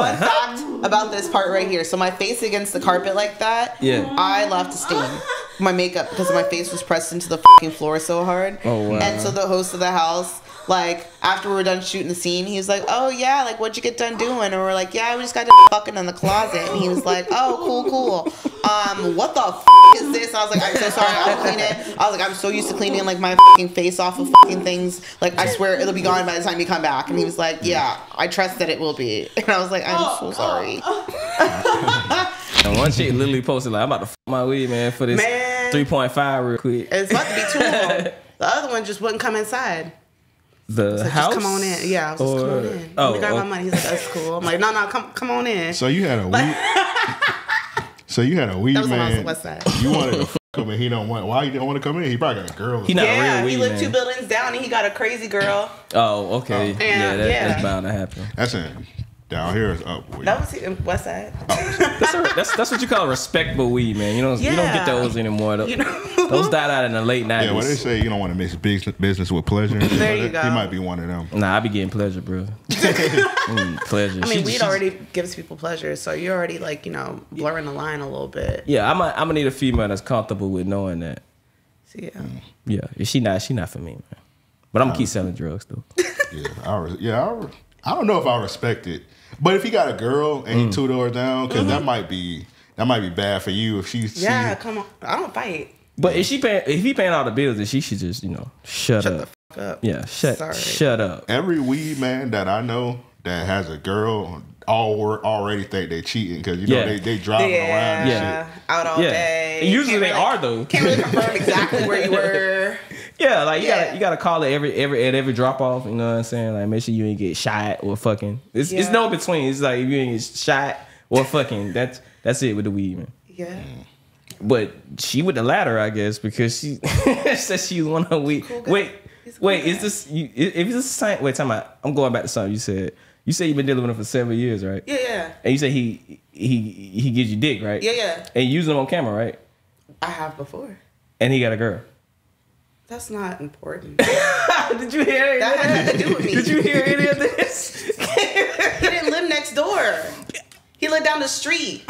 Fun fact about this part right here. So my face against the carpet like that. Yeah. I left a stain. My makeup because my face was pressed into the fucking floor so hard. Oh, wow. And so the host of the house, like after we were done shooting the scene, he was like, "Oh yeah, like what'd you get done doing?" And we're like, "Yeah, we just got to fucking in the closet." And he was like, "Oh, cool, cool. Um, what the f- is this?" And I was like, "I'm so sorry, I'll clean it." I was like, "I'm so used to cleaning like my fucking face off of fucking things. Like I swear it'll be gone by the time you come back." And he was like, "Yeah, I trust that it will be." And I was like, "I'm so sorry." And one chick literally posted like, "I'm about to f- my weed, man, for this Man. 3.5 real quick." It's about to be two. The other one just wouldn't come inside. The So house. just come on in. Yeah, I was just come Or- on in. Oh, Oh, got my money. He's like, that's cool. I'm like, no, no, come, come on in. So you had a weed. so you had a weed That was when I was on man. the west side. You wanted to f- him and he don't want. Why you don't want to come in? He probably got a girl. He not yeah, real he lived man. two buildings down and he got a crazy girl. Oh, okay. And, yeah, that, yeah. that's bound to happen. That's in down here is up. Weed. That was in west side. That's, a, that's that's what you call respectable weed, man. You don't you don't get those anymore. Those, You know? those died out in the late nineties. yeah, well, they say you don't want to mix business business with pleasure. and shit There you that. go. He might be one of them. nah, I be getting pleasure, bro. Mm, pleasure. I She- mean, weed she's- already gives people pleasure, so you're already like, you know, blurring the line a little bit. Yeah, I'm. A, I'm gonna need a female that's comfortable with knowing that. So, yeah. Yeah, if she not, she not for me, man. But I'm gonna keep selling drugs though. Yeah, I yeah, I, I don't know if I respect it, but if he got a girl and Mm. he two doors down, because that might be that might be bad for you if she's Mm-hmm. Yeah, come on. I don't fight. But if she paying, if he paying all the bills, then she should just you know shut, Shut up. the fuck up. yeah, shut Sorry. shut up. every weed man that I know that has a girl all were already think they cheating because you know Yeah. they they driving around Yeah, and Yeah. shit. out all Yeah. day. And usually Can't they really- are, though. Can't really confirm exactly where you were. Yeah, like you Yeah. gotta you gotta call it every every at every drop off. You know what I'm saying? Like make sure you ain't get shot or fucking. It's it's Yeah. no between. It's like if you ain't get shot or fucking. That's that's it with the weed, man. Yeah. But she with the latter, I guess, because she said she was one of weed. Cool guy. wait, cool wait, guy. is this you? If it's the same, wait, time out. I'm going back to something you said. You say you've been dealing with him for seven years, right? Yeah, yeah. And you say he he he gives you dick, right? Yeah, yeah. And you using him on camera, right? I have before. And he got a girl. That's not important. Did you hear That had nothing to do with me. Did you hear any of this? he didn't live next door. He lived down the street.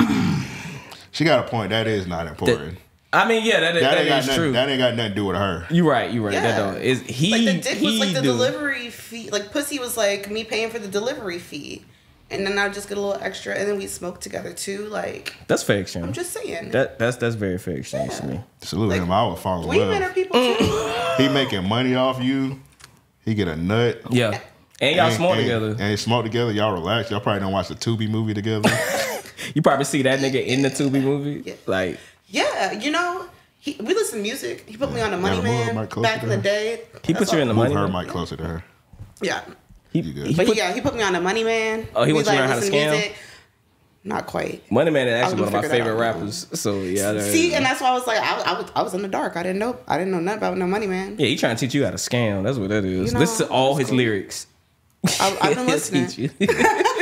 She got a point. That is not important. I mean, yeah, that, that, that ain't got is nothing, true. That ain't got nothing to do with her. you right, you right. That Yeah. don't is he. Like the dick was like the do. delivery fee. Like pussy was like me paying for the delivery fee, and then I would just get a little extra, and then we smoke together too. Like That's fair exchange. I'm just saying. that that's that's very fair exchange to Yeah. me. Salute Like, him. I would fall in we men are people too. He making money off you. He get a nut. Yeah, and y'all smoke together. And smoke together. Y'all relax. Y'all probably don't watch the Tubi movie together. You probably see that nigga in the Tubi movie. Yeah. Like, Yeah, you know, he, we listen to music. He put me on the Money Yeah, move her Man back in the day. he That's put you in the all- Move money. her mic closer to her. Yeah, He, You good. he but put, yeah, he put me on the Money Man. Oh, he We, wants you to learn how to listen scam? Not quite. Money Man is actually one of gonna my figure that favorite out. rappers. So yeah, there- See, and that's why I was like, I, I, was, I was in the dark. I didn't know. I didn't know nothing about no Money Man. yeah, he trying to teach you how to scam. That's what that is. You know, Listen to all that's his cool. lyrics. I, I've been He'll listening. teach you.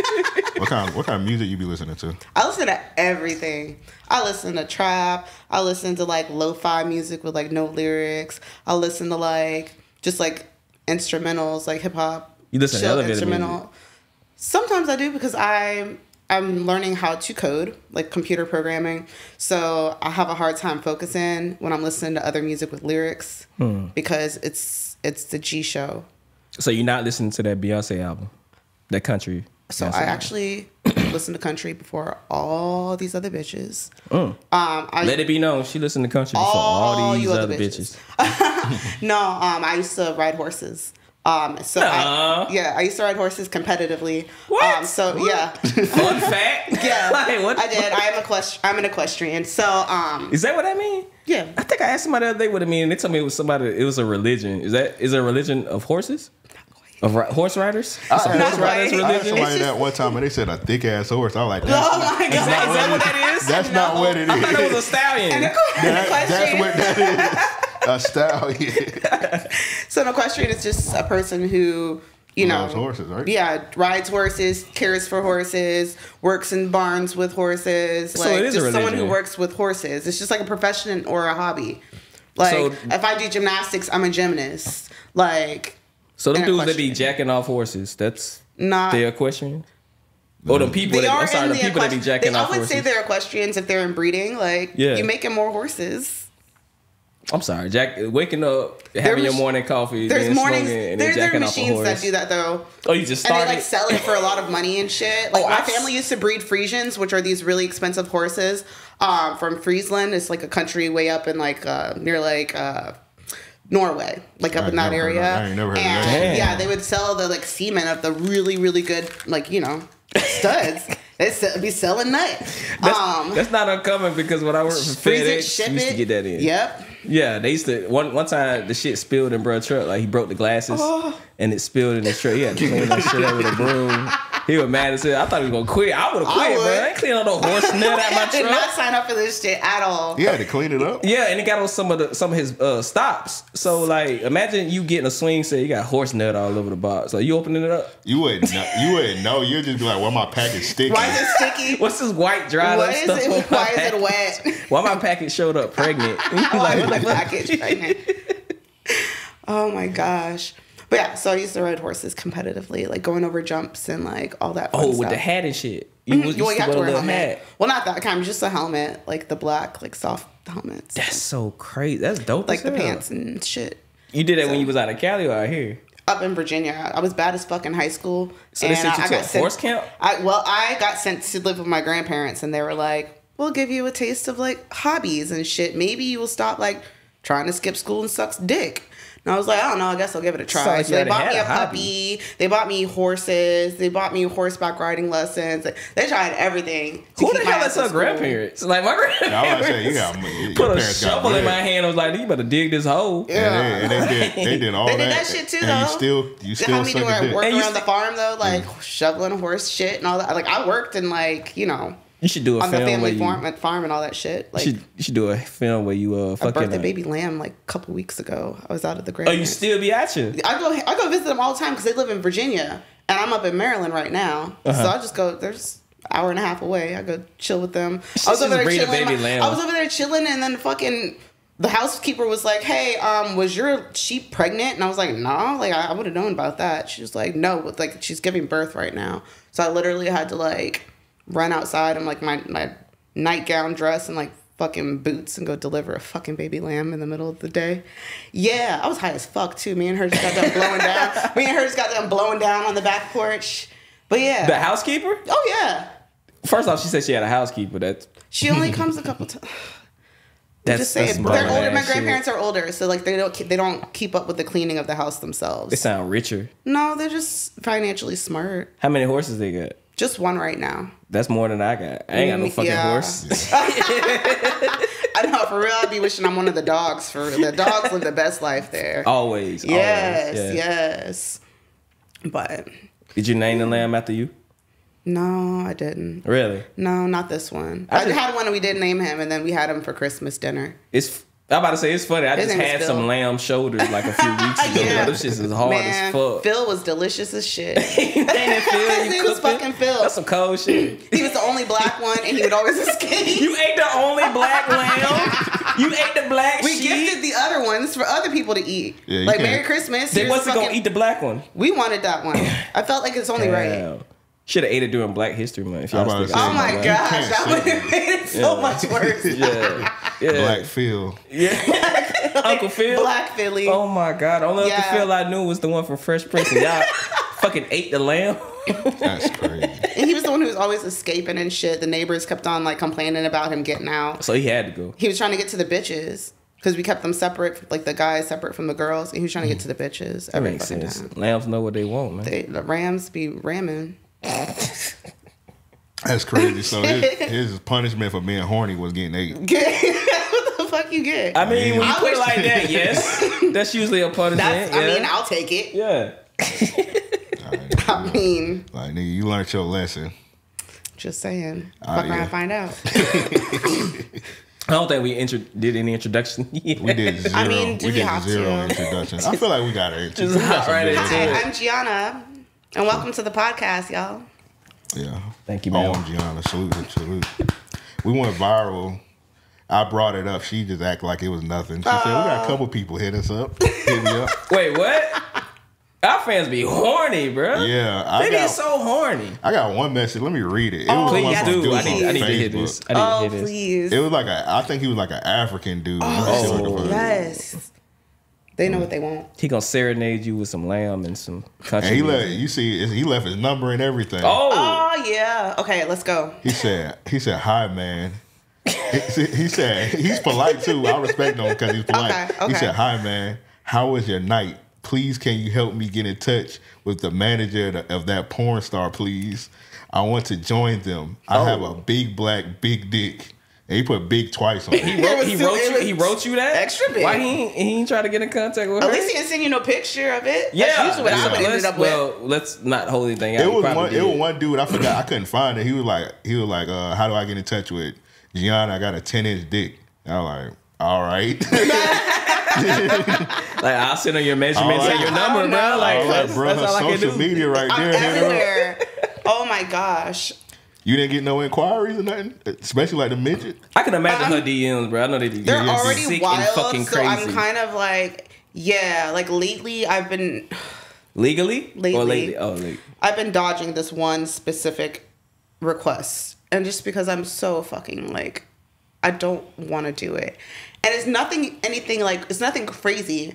What kind? What kind of music you be listening to? I listen to everything. I listen to trap. I listen to like lo-fi music with like no lyrics. I listen to like just like instrumentals, like hip hop. You listen to chill elevator music? Sometimes I do because I'm I'm learning how to code, like computer programming. So I have a hard time focusing when I'm listening to other music with lyrics Hmm. because it's it's the G show. so you're not listening to that Beyonce album, that country. So Beyonce I album. actually listen to country before all these other bitches. Mm. Um, I Let it be known she listened to country before all, All these other other bitches. bitches. no, um, I used to ride horses. Um, so I, yeah, I used to ride horses competitively. What? Um, so yeah, Fun fact. yeah, Like, what? I did. I am equest- I'm an equestrian. So um, Is that what I mean? yeah, I think I asked somebody the other day what it mean. and They told me it was somebody. It was a religion. Is that is a religion of horses? Of ri- horse riders? Uh, uh, it's a not horse riders quite. I had religion. It's somebody just- that one time and they said a thick ass horse. I was like, oh that's, my god, is that what that is? that's not what it I thought it was a is. stallion. an, equ- an That- that's equestrian. what that is. A stallion. so an equestrian is just a person who you know Loves horses, right? Yeah, rides horses, cares for horses, works in barns with horses. So Like it is a just someone who religion. works with horses. It's just like a profession or a hobby. Like So- if I do gymnastics, I'm a gymnast. Like So them dudes that be jacking off horses, that's not the equestrian. Or the people They that, are I'm sorry, the the people that be jacking they, off I would say they're equestrians if they're in breeding. Like, Yeah. you're making more horses. I'm sorry, Jack. Waking up, having your morning coffee, There's then mornings. smoking, and There, then there are jacking off a machines horse. that do that though. Oh, you just And they like sell it for a lot of money and shit. Like Oh, my I've- family used to breed Friesians, which are these really expensive horses um, from Friesland. It's like a country way up in like uh, near like uh, Norway, like up I in that never heard of- area. I ain't never heard of and that yeah, they would sell the like semen of the really really good like you know studs. They'd be selling nut. that's, um, that's not uncommon because when I worked for freeze it, FedEx, ship we used to get that in. Yep. Yeah, they used to one one time the shit spilled in bruh truck. Like he broke the glasses Oh. and it spilled in his truck. He had to clean that shit up with a broom. He was mad as hell. I thought he was gonna quit. I would have I quit, bro. would. I ain't cleaning no horse nut out my I did not sign up for this shit at all. You had to clean it up. Yeah, and it got on some of the some of his uh, stops. So like, imagine you getting a swing set, you got horse nut all over the box. So you opening it up? You wouldn't know. You wouldn't know. You'd just be like, "Well, my package sticky." Why is it sticky? What's this white dry What up is stuff? it? on my Why is it wet? Why my package showed up pregnant? Why like, is what the the fuck? package pregnant? Oh my gosh. But yeah, so I used to ride horses competitively, like going over jumps and like all that. Oh, stuff. with the hat and shit. You mm-hmm. was Well, you have to wear a a helmet. hat. Well, not that kind, just a helmet, like the black, like soft helmets, That's so crazy. That's dope. like the hell. pants and shit. You did that when you was out of Cali or out here. Up in Virginia, I was bad as fuck in high school. So they sent you I to a got sent- horse camp? I well, I got sent to live with my grandparents, and they were like, "We'll give you a taste of like hobbies and shit. Maybe you will stop like trying to skip school and sucks dick." And I was like, "I don't know. I guess I'll give it a try." Like So they bought me a a puppy. They bought me horses. They bought me horseback riding lessons. They tried everything. to Who the keep hell is her grandparents? Like my I was about grandparents. to say you got your Put a parents got shovel in my hand. I was like, you better dig this hole. Yeah. And they, and they did. They did all They that. did that shit too, and though. you still, you They still had me suck do a work And you around the farm though, like mm. shoveling horse shit and all that. Like I worked in like you know You should do a on the film where family you, farm, farm and all that shit. you Like should, you should do a film where you uh I fucking. birthed a uh, baby lamb like a couple weeks ago. I was out of the Oh, you still be at you? I go I go visit them all the time because they live in Virginia and I'm up in Maryland right now. Uh-huh. So I just go. There's an hour and a half away. I go chill with them. I was over there chilling. baby my- lamb. I was over there chilling and then fucking. The housekeeper was like, "Hey, um, was your sheep pregnant?" And I was like, "No, like I, I would have known about that." She was like, "No, like she's giving birth right now." So I literally had to like run outside in like my my nightgown dress and like fucking boots and go deliver a fucking baby lamb in the middle of the day. Yeah, I was high as fuck too. Me and her just got done blowing down. Me and her just got done blowing down on the back porch. But yeah. The housekeeper? oh yeah. First off, she said she had a housekeeper. That's She only comes a couple times. that's, Just that's saying, they're older. My ass shit. grandparents are older, so like they don't keep, they don't keep up with the cleaning of the house themselves. They sound richer. no, they're just financially smart. How many horses they got? Just one right now. That's more than I got. I ain't got no Mm, fucking yeah. horse. I know for real. I'd be wishing I'm one of the dogs. For the dogs live the best life there. Always. yes, always, yeah. yes. But Did you name the lamb after you? no, I didn't. Really? No, not this one. I I, had one and we did name him, and then we had him for Christmas dinner. It's. I'm about to say it's funny. I His just had some lamb shoulders like a few weeks ago. Yeah. Those shits is hard Man, as fuck. Phil was delicious as shit. Ain't it Phil? His You name was cooked fucking Phil. That's some cold shit. He was the only black one, and he would always escape. You ate the only black lamb. You ate the black we sheep. gifted the other ones for other people to eat. Yeah, like can't- Merry Christmas. They wasn't gonna eat the black one. We wanted that one. I felt like it's only right. Should have ate it during Black History Month. If y'all about Oh my you gosh, that say would have made it so Yeah. much worse. Yeah, yeah, Black Phil. yeah. Uncle Phil. Black Philly. Oh my God! Only Yeah. Uncle Phil I knew was the one from Fresh Prince. And y'all fucking ate the lamb. That's crazy. And he was the one who was always escaping and shit. The neighbors kept on like complaining about him getting out. So he had to go. He was trying to get to the bitches because we kept them separate, like the guys separate from the girls. And he was trying to get to the bitches That every makes sense. time. Lambs know what they want, man. They, the Rams be ramming. That's crazy. So his, his punishment for being horny was getting ate. what the fuck you get? I mean, when you I put it wish- like that, yes, that's usually a punishment. That's. yeah. I mean, I'll take it. yeah. I mean, Like nigga, you learned your lesson. just saying. Ah, Fuck around yeah. and find out. I don't think we intro- did any introduction. yet. We did zero. mean, do we we did have zero to? introduction. I feel like we got an Just hop right into Hi. I'm Gianna, and welcome to the podcast, y'all. Yeah. Thank you, Oh, ma'am. I'm Gianna. Salute, salute. We went viral. I brought it up. She just acted like it was nothing. She said, "We got a oh. couple people hit us up. Hit me up." Wait, what? Our fans be horny, bro. Yeah, I they got- be so horny. I got one message. Let me read it. It Oh, was Please one do. dude I need, I need to hear this. I need Oh, to hear this. please. It was like a, I think he was like an African dude. Oh, and yes. They know what they want. He gonna serenade you with some lamb and some country. he music. let you see he left his number and everything. oh, Oh yeah. Okay, let's go. He said he said hi man. he he said he's polite too. I respect him because he's polite. Okay, He said hi man. How was your night? Please can you help me get in touch with the manager of that porn star, please? I want to join them. I have oh. a Oh. big black big dick. And he put big twice on it. he wrote, was he wrote it you. He wrote you that extra big. Why he ain't, he ain't try to get in contact with At her? least he didn't send you no picture of it. yeah, That's usually what yeah. I would ended up with. well, let's not hold anything out. It was probably one. It was one dude. I forgot. I couldn't find it. He was like, he was like, uh, how do I get in touch with Gianna? I got a ten inch dick. And I was like, all right, Like I'll send her your measurements All and right. your number, bro. no. Like all right, that's, bro. that's all I can Social do. media right I'm there. hit her up. everywhere. oh my gosh. You didn't get no inquiries or nothing, especially like the midget. I can imagine Um, her DMs, bro. I know they be They're already sick wild, and fucking so crazy. I'm kind of like, yeah. Like lately, I've been, Legally or Lately. lately? Oh, lately. I've been dodging this one specific request, and just because I'm so fucking like, I don't want to do it, and it's nothing, anything like, it's nothing crazy,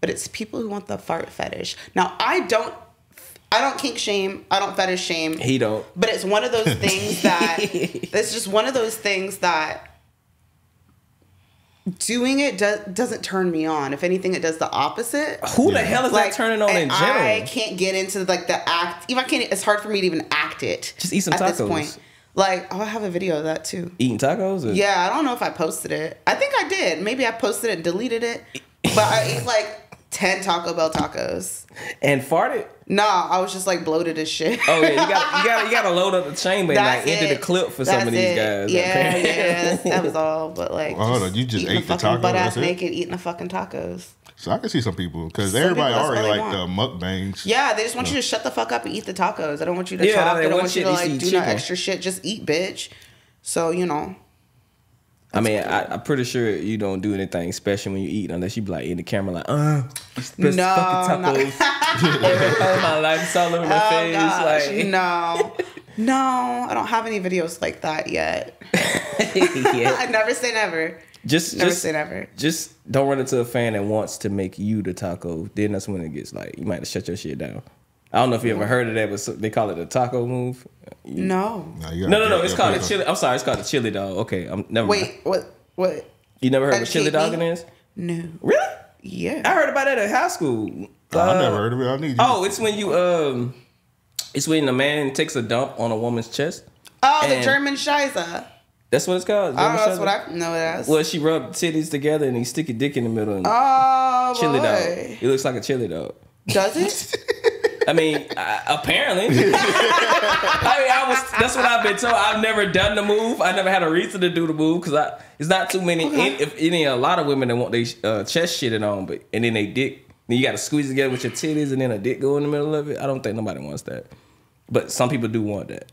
but it's people who want the fart fetish. Now, I don't, I don't kink shame, I don't fetish shame. He don't. But it's one of those things that it's just one of those things that doing it do, doesn't turn me on. If anything, it does the opposite. Who the hell is Like that turning on in and general? I can't get into like the act. Even I can't. It's hard for me to even act it. Just eat some at this tacos. point. Like, oh, I have a video of that too. Eating tacos? Or? Yeah, I don't know if I posted it. I think I did. Maybe I posted it and deleted it. But I ate like ten Taco Bell tacos. And farted? Nah, I was just like bloated as shit. Oh yeah, you got you got you got to load up the chamber and like That's empty it. the clip for some That's of these it. guys. Yeah, apparently. yeah, that was all. But like, Well, hold on, you just ate the fucking taco, butt ass naked, eating the fucking tacos. So I can see some people because Some everybody people, already like they the mukbangs. Yeah, they just want you to shut the fuck up and eat the tacos. I don't want you to Yeah, talk. they I don't want want you to like do no extra shit. Just eat, bitch. So you know, I mean, I, I'm pretty sure you don't do anything special when you eat unless you be like in the camera like, uh, best No, fucking tacos. oh my life, it's all over my oh face. gosh, like, no, no, I don't have any videos like that yet. yeah. I never say never. Just, Never just, say never. just don't run into a fan that wants to make you the taco. Then that's when it gets like you might have shut your shit down. I don't know if you ever heard of that, but they call it a taco move. No. Nah, No, no, no. It's called a chili. I'm sorry, it's called a chili dog. Okay, I'm never. mind. Wait, what? What? you never heard of a chili Educate dog me. is? No. Really? Yeah. I heard about that at high school. Oh, I Uh, never heard of it. I need you. Oh, it's when you um, it's when a man takes a dump on a woman's chest. Oh, the German Shiza. That's what it's called. I don't know. That's German what I know it as. Well, she rubbed titties together and he stick a dick in the middle and oh, chili boy. dog. It looks like a chili dog. Does it? I mean, I, apparently. I mean, I was. That's what I've been told. I've never done the move. I never had a reason to do the move because I. It's not too many. Okay. If any, a lot of women that want their uh, chest shitted on, but and then they dick. Then you got to squeeze together with your titties and then a dick go in the middle of it. I don't think nobody wants that, but some people do want that.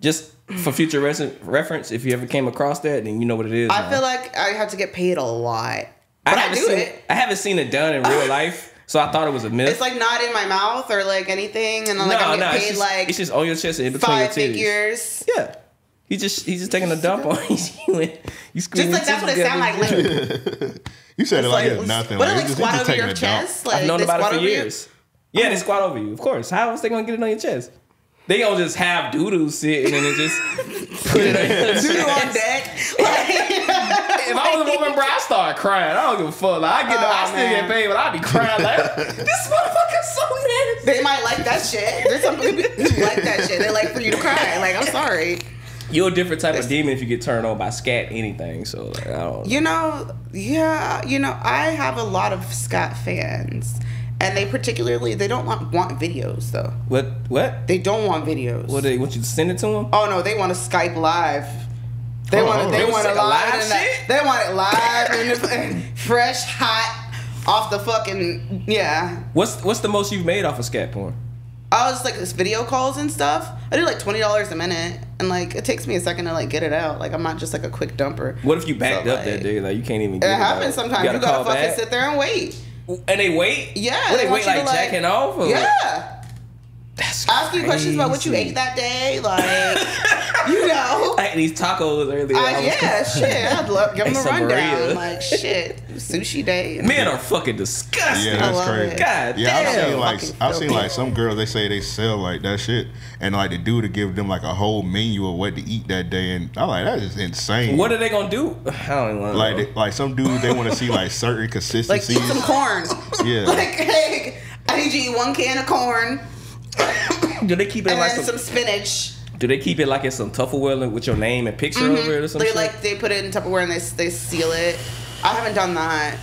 Just for future res- reference, if you ever came across that, then you know what it is. I now. feel like I have to get paid a lot. I But I, haven't do seen it. I haven't seen it done in real life, so I thought it was a myth. It's like not in my mouth or like anything, and I'm like I'm getting it's paid just, like it's just on your chest and in between five your titties. figures. Yeah. He just he's just taking a dump on you. and you squeeze Just like that's what it sounds like. like you said it like, like, nothing. What, like, like it's just- squat over taking your a dump. chest? Like I've known about it squat for over your- years. Yeah, they squat over you, of course. How else they gonna get it on your chest? They gonna just have doo doo sitting and then just put it on your on deck. Like, If I was a woman, bro, I start crying. I don't give a fuck. Like, I get, Oh, I still man. get paid, but I'd be crying like, this motherfucker's so nasty. they might like that shit. There's some people who like that shit. They like for you to cry. Like I'm sorry. You're a different type of demon if you get turned on by scat anything. So like, I don't. You know, yeah, you know, I have a lot of scat fans, and they particularly they don't want want videos though. What? What? They don't want videos. What? They want you to send it to them? Oh no, they want to Skype live. They Oh, want it. They they want it live. live shit? They want it live and fresh, hot, off the fucking yeah. What's What's the most you've made off of scat porn? I was like this video calls and stuff. I do like twenty dollars a minute, and like it takes me a second to like get it out. Like I'm not just like a quick dumper. What if you backed So, up that day? Like you can't even. It Get it happens out. sometimes. You gotta, call fucking back? sit there and wait. And they wait. Yeah, What, they they, wait like, like- jacking off. Or Yeah. That's Ask you questions about what you ate that day, like you know. I ate these tacos earlier. Uh, I was- yeah, shit. I'd love give them a some rundown. burrito. Like shit, sushi day. Men are fucking disgusting. Yeah, that's love crazy. it. God Yeah, I've seen like Fucking I've seen like some girls they say they sell like that shit, and like the dude to give them like a whole menu of what to eat that day, and I'm like that is insane. What are they gonna do? I don't even know. like they, like some dude they want to see like certain like consistencies. eat some corn. Yeah. like hey, I need you to eat one can of corn do they keep it and like some, some spinach. Do they keep it like in some Tupperware with your name and picture over mm-hmm. it or something? They like they put it in Tupperware and they they seal it. I haven't done that.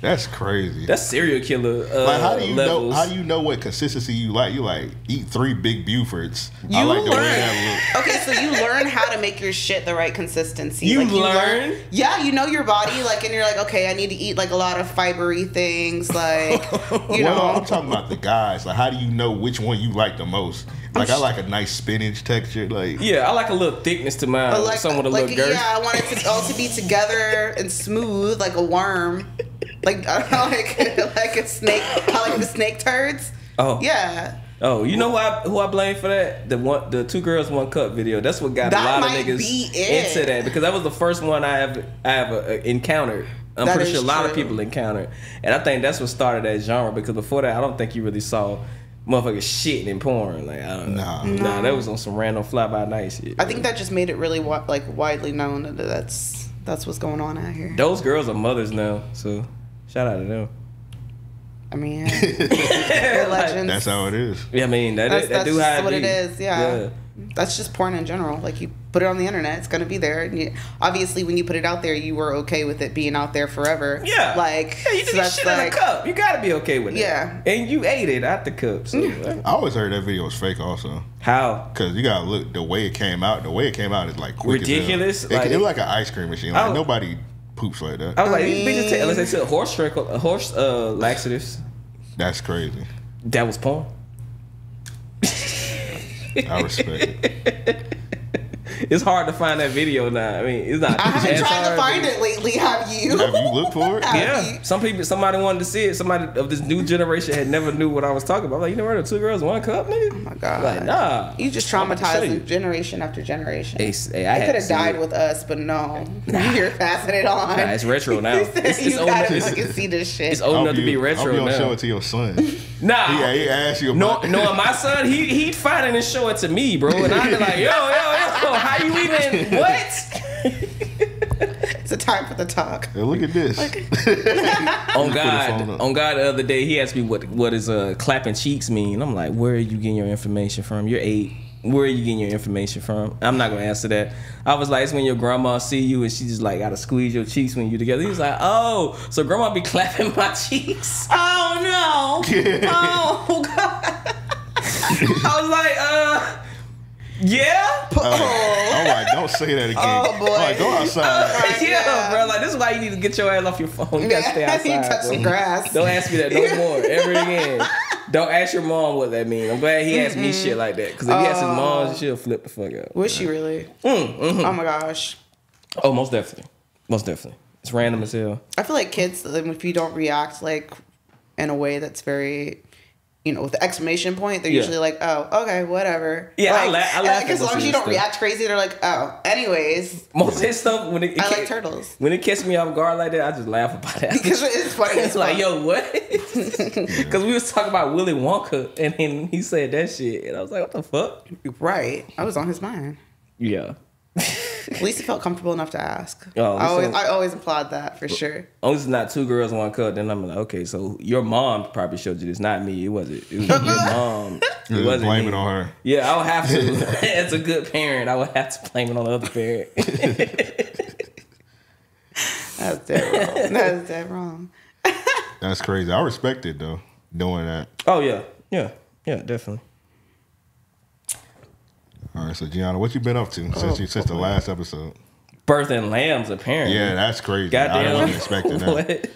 That's crazy. That's serial killer. Uh, like how do you levels. know how do you know what consistency you like? You like eat three big Bufords. I You like the way learn. that Okay, so you learn how to make your shit the right consistency. You Like, learn? yeah, you know your body, like, and you're like, okay, I need to eat like a lot of fibery things, like, you well, know. I'm talking about the guys. Like, how do you know which one you like the most? Like, I like a nice spinach texture. Like, Yeah, I like a little thickness to mine. But like, some with a like little girth. yeah, I want it to all to be together and smooth, like a worm, like I don't know, like like a snake. How like the snake turds. Oh. Yeah, Oh, you know who I who I blame for that? The one, the two girls one cup video. That's what got That a lot of niggas be into that because that was the first one I ever I have uh, encountered. I'm That pretty sure a lot of people encountered, and I think that's what started that genre. Because before that, I don't think you really saw motherfuckers shitting and porn. Like I don't know. Nah. nah, that was on some random fly by night shit. I think that just made it really like widely known that that's that's what's going on out here. those girls are mothers now, so shout out to them. I mean, legends. that's how it is. Yeah, I mean that That's, that that's do just how what it it is. Yeah. Yeah. That's just porn in general. Like you put it on the internet, it's gonna be there. And you, obviously, when you put it out there, you were okay with it being out there forever. Yeah. Like Yeah, you so did that's shit in a cup. You gotta be okay with it. Yeah. And you ate it out the cup. So mm. I always heard that video was fake, also. how? Cause you gotta look the way it came out. The way it came out is like quick as hell. Ridiculous, It, like- it, was like an ice cream machine. Like Oh. nobody poops like that. I was like, I these bitches take, unless they mean- took horse trickle, horse uh, laxatives. That's crazy. That was porn. I respect it. It's hard to find that video now. I mean, it's not. I haven't as tried to find it lately. Have you? Have you looked for it? Yeah, some people, somebody wanted to see it. Somebody of this new generation had never knew what I was talking about. I'm like, you never heard of two girls, one cup, nigga? Oh my god. Like, nah. You just I'm about to show you. traumatized generation after generation. Hey, hey, I I could have died it. with us, but no. You're passing it on. Nah, it's retro now. You said It's- it's you old- gotta it's- fucking see this shit. It's old I'll enough to be I'll retro be gonna show it to your son. Nah. Yeah, he asked you No, about no, my son, he he'd find it and show it to me, bro. And I'd be like, yo, yo, yo, how you even what? It's a time for the talk. Hey, look at this. On God, on God, the other day he asked me what what is uh clapping cheeks mean. I'm like, where are you getting your information from? You're eight. Where are you getting your information from? I'm not gonna answer that. I was like, it's when your grandma see you and she just like gotta squeeze your cheeks when you together. He was like, oh, so grandma be clapping my cheeks. Oh no! oh god! I was like, uh, yeah. All right. All right, don't say that again. Oh, boy. All right, go outside. Right, yeah, yeah. bro. Like this is why you need to get your ass off your phone. You gotta stay Yeah, outside. you touch bro. some grass. Don't ask me that no more, ever again. Don't ask your mom what that means. I'm glad he asked me shit like that. Because if he asked his mom, she'll flip the fuck out. Was she really? Mm, mm-hmm. Oh my gosh! Oh, most definitely. Most definitely. It's random as hell. I feel like kids, if you don't react like in a way that's very, you know, with the exclamation point, they're Yeah. usually like, "Oh, okay, whatever." Yeah, I like, la- I laugh like, as long as you don't stuff. react crazy, they're like, "Oh, anyways." Most of his stuff when it, it I like turtles. When it catches me off guard like that, I just laugh about it. Because it's funny. It's like, yo, what? Because we was talking about Willy Wonka, and then he said that shit, and I was like, what the fuck? right. I was on his mind. Yeah. At least he felt comfortable enough to ask. Oh, I always, so- I always applaud that for sure. long as it's not two girls, one cup, then I'm like, okay, so your mom probably showed you this, not me. It wasn't. It was your mom. It wasn't blame me. it on her. Yeah, I would have to. As a good parent, I would have to blame it on the other parent. That's dead wrong. That's dead wrong. That's crazy. I respect it though. Doing that. oh yeah, yeah, yeah, definitely. All right, so Gianna, what you been up to since you since the last episode? Birthing lambs, apparently. Yeah, that's crazy. Goddamn. I wasn't expecting that. What?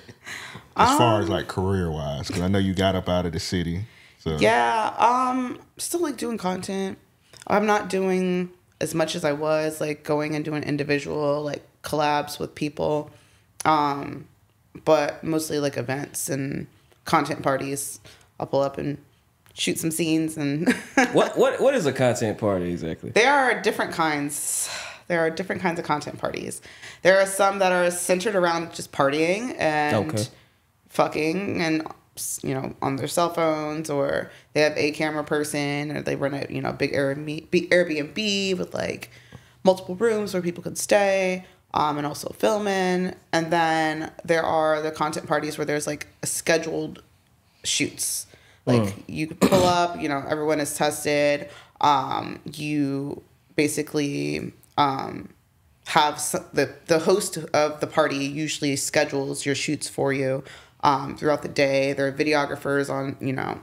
As far as like career wise, because I know you got up out of the city. So Yeah, um, still like doing content. I'm not doing as much as I was, like going and doing individual like collabs with people. Um, but mostly like events and content parties. I'll pull up and shoot some scenes and What what what is a content party exactly? there are different kinds. There are different kinds of content parties. There are some that are centered around just partying and Okay. fucking and you know on their cell phones or they have a camera person or they run a you know big Airbnb, with like multiple rooms where people can stay um, and also filming and then there are the content parties where there's like a scheduled shoots like you could pull up you know everyone is tested um, you basically um, have s the the host of the party usually schedules your shoots for you um, throughout the day. There are videographers on you know,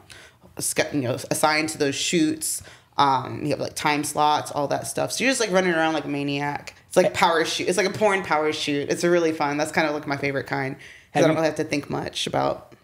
you know assigned to those shoots. Um, you have like time slots, all that stuff. So you're just like running around like a maniac. It's like power shoot. It's like a porn power shoot. It's really fun. That's kind of like my favorite kind because I don't you- really have to think much about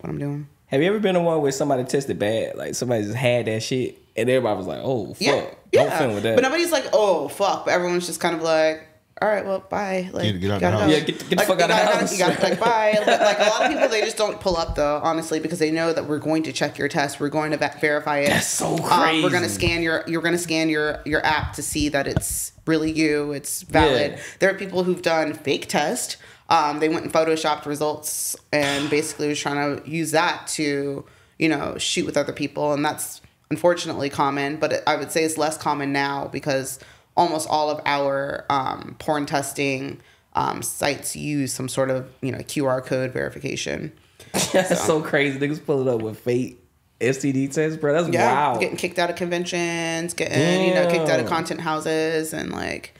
what I'm doing. Have you ever been in one where somebody tested bad? Like somebody just had that shit and everybody was like, "Oh fuck, Yeah, don't yeah. film with that." But nobody's like, oh fuck. But everyone's just kind of like, all right, well, bye. Like, Get- get out you gotta the house. Yeah, get the- get the Like, fuck you out the gotta- house. You gotta like bye. But like a lot of people, they just don't pull up though, honestly, because they know that we're going to check your test. We're going to va- verify it. That's so Um, we're gonna scan your. You're gonna scan your your app to see that it's really you. It's valid. Yeah. There are people who've done fake test. Um, they went and photoshopped results and basically was trying to use that to you know shoot with other people, and that's unfortunately common. But it, I would say it's less common now because almost all of our um, porn testing um, sites use some sort of you know QR code verification. That's so crazy. Niggas pulling up with fake STD tests, bro. That's Yeah, wild. getting kicked out of conventions, getting you know kicked out of content houses, and like,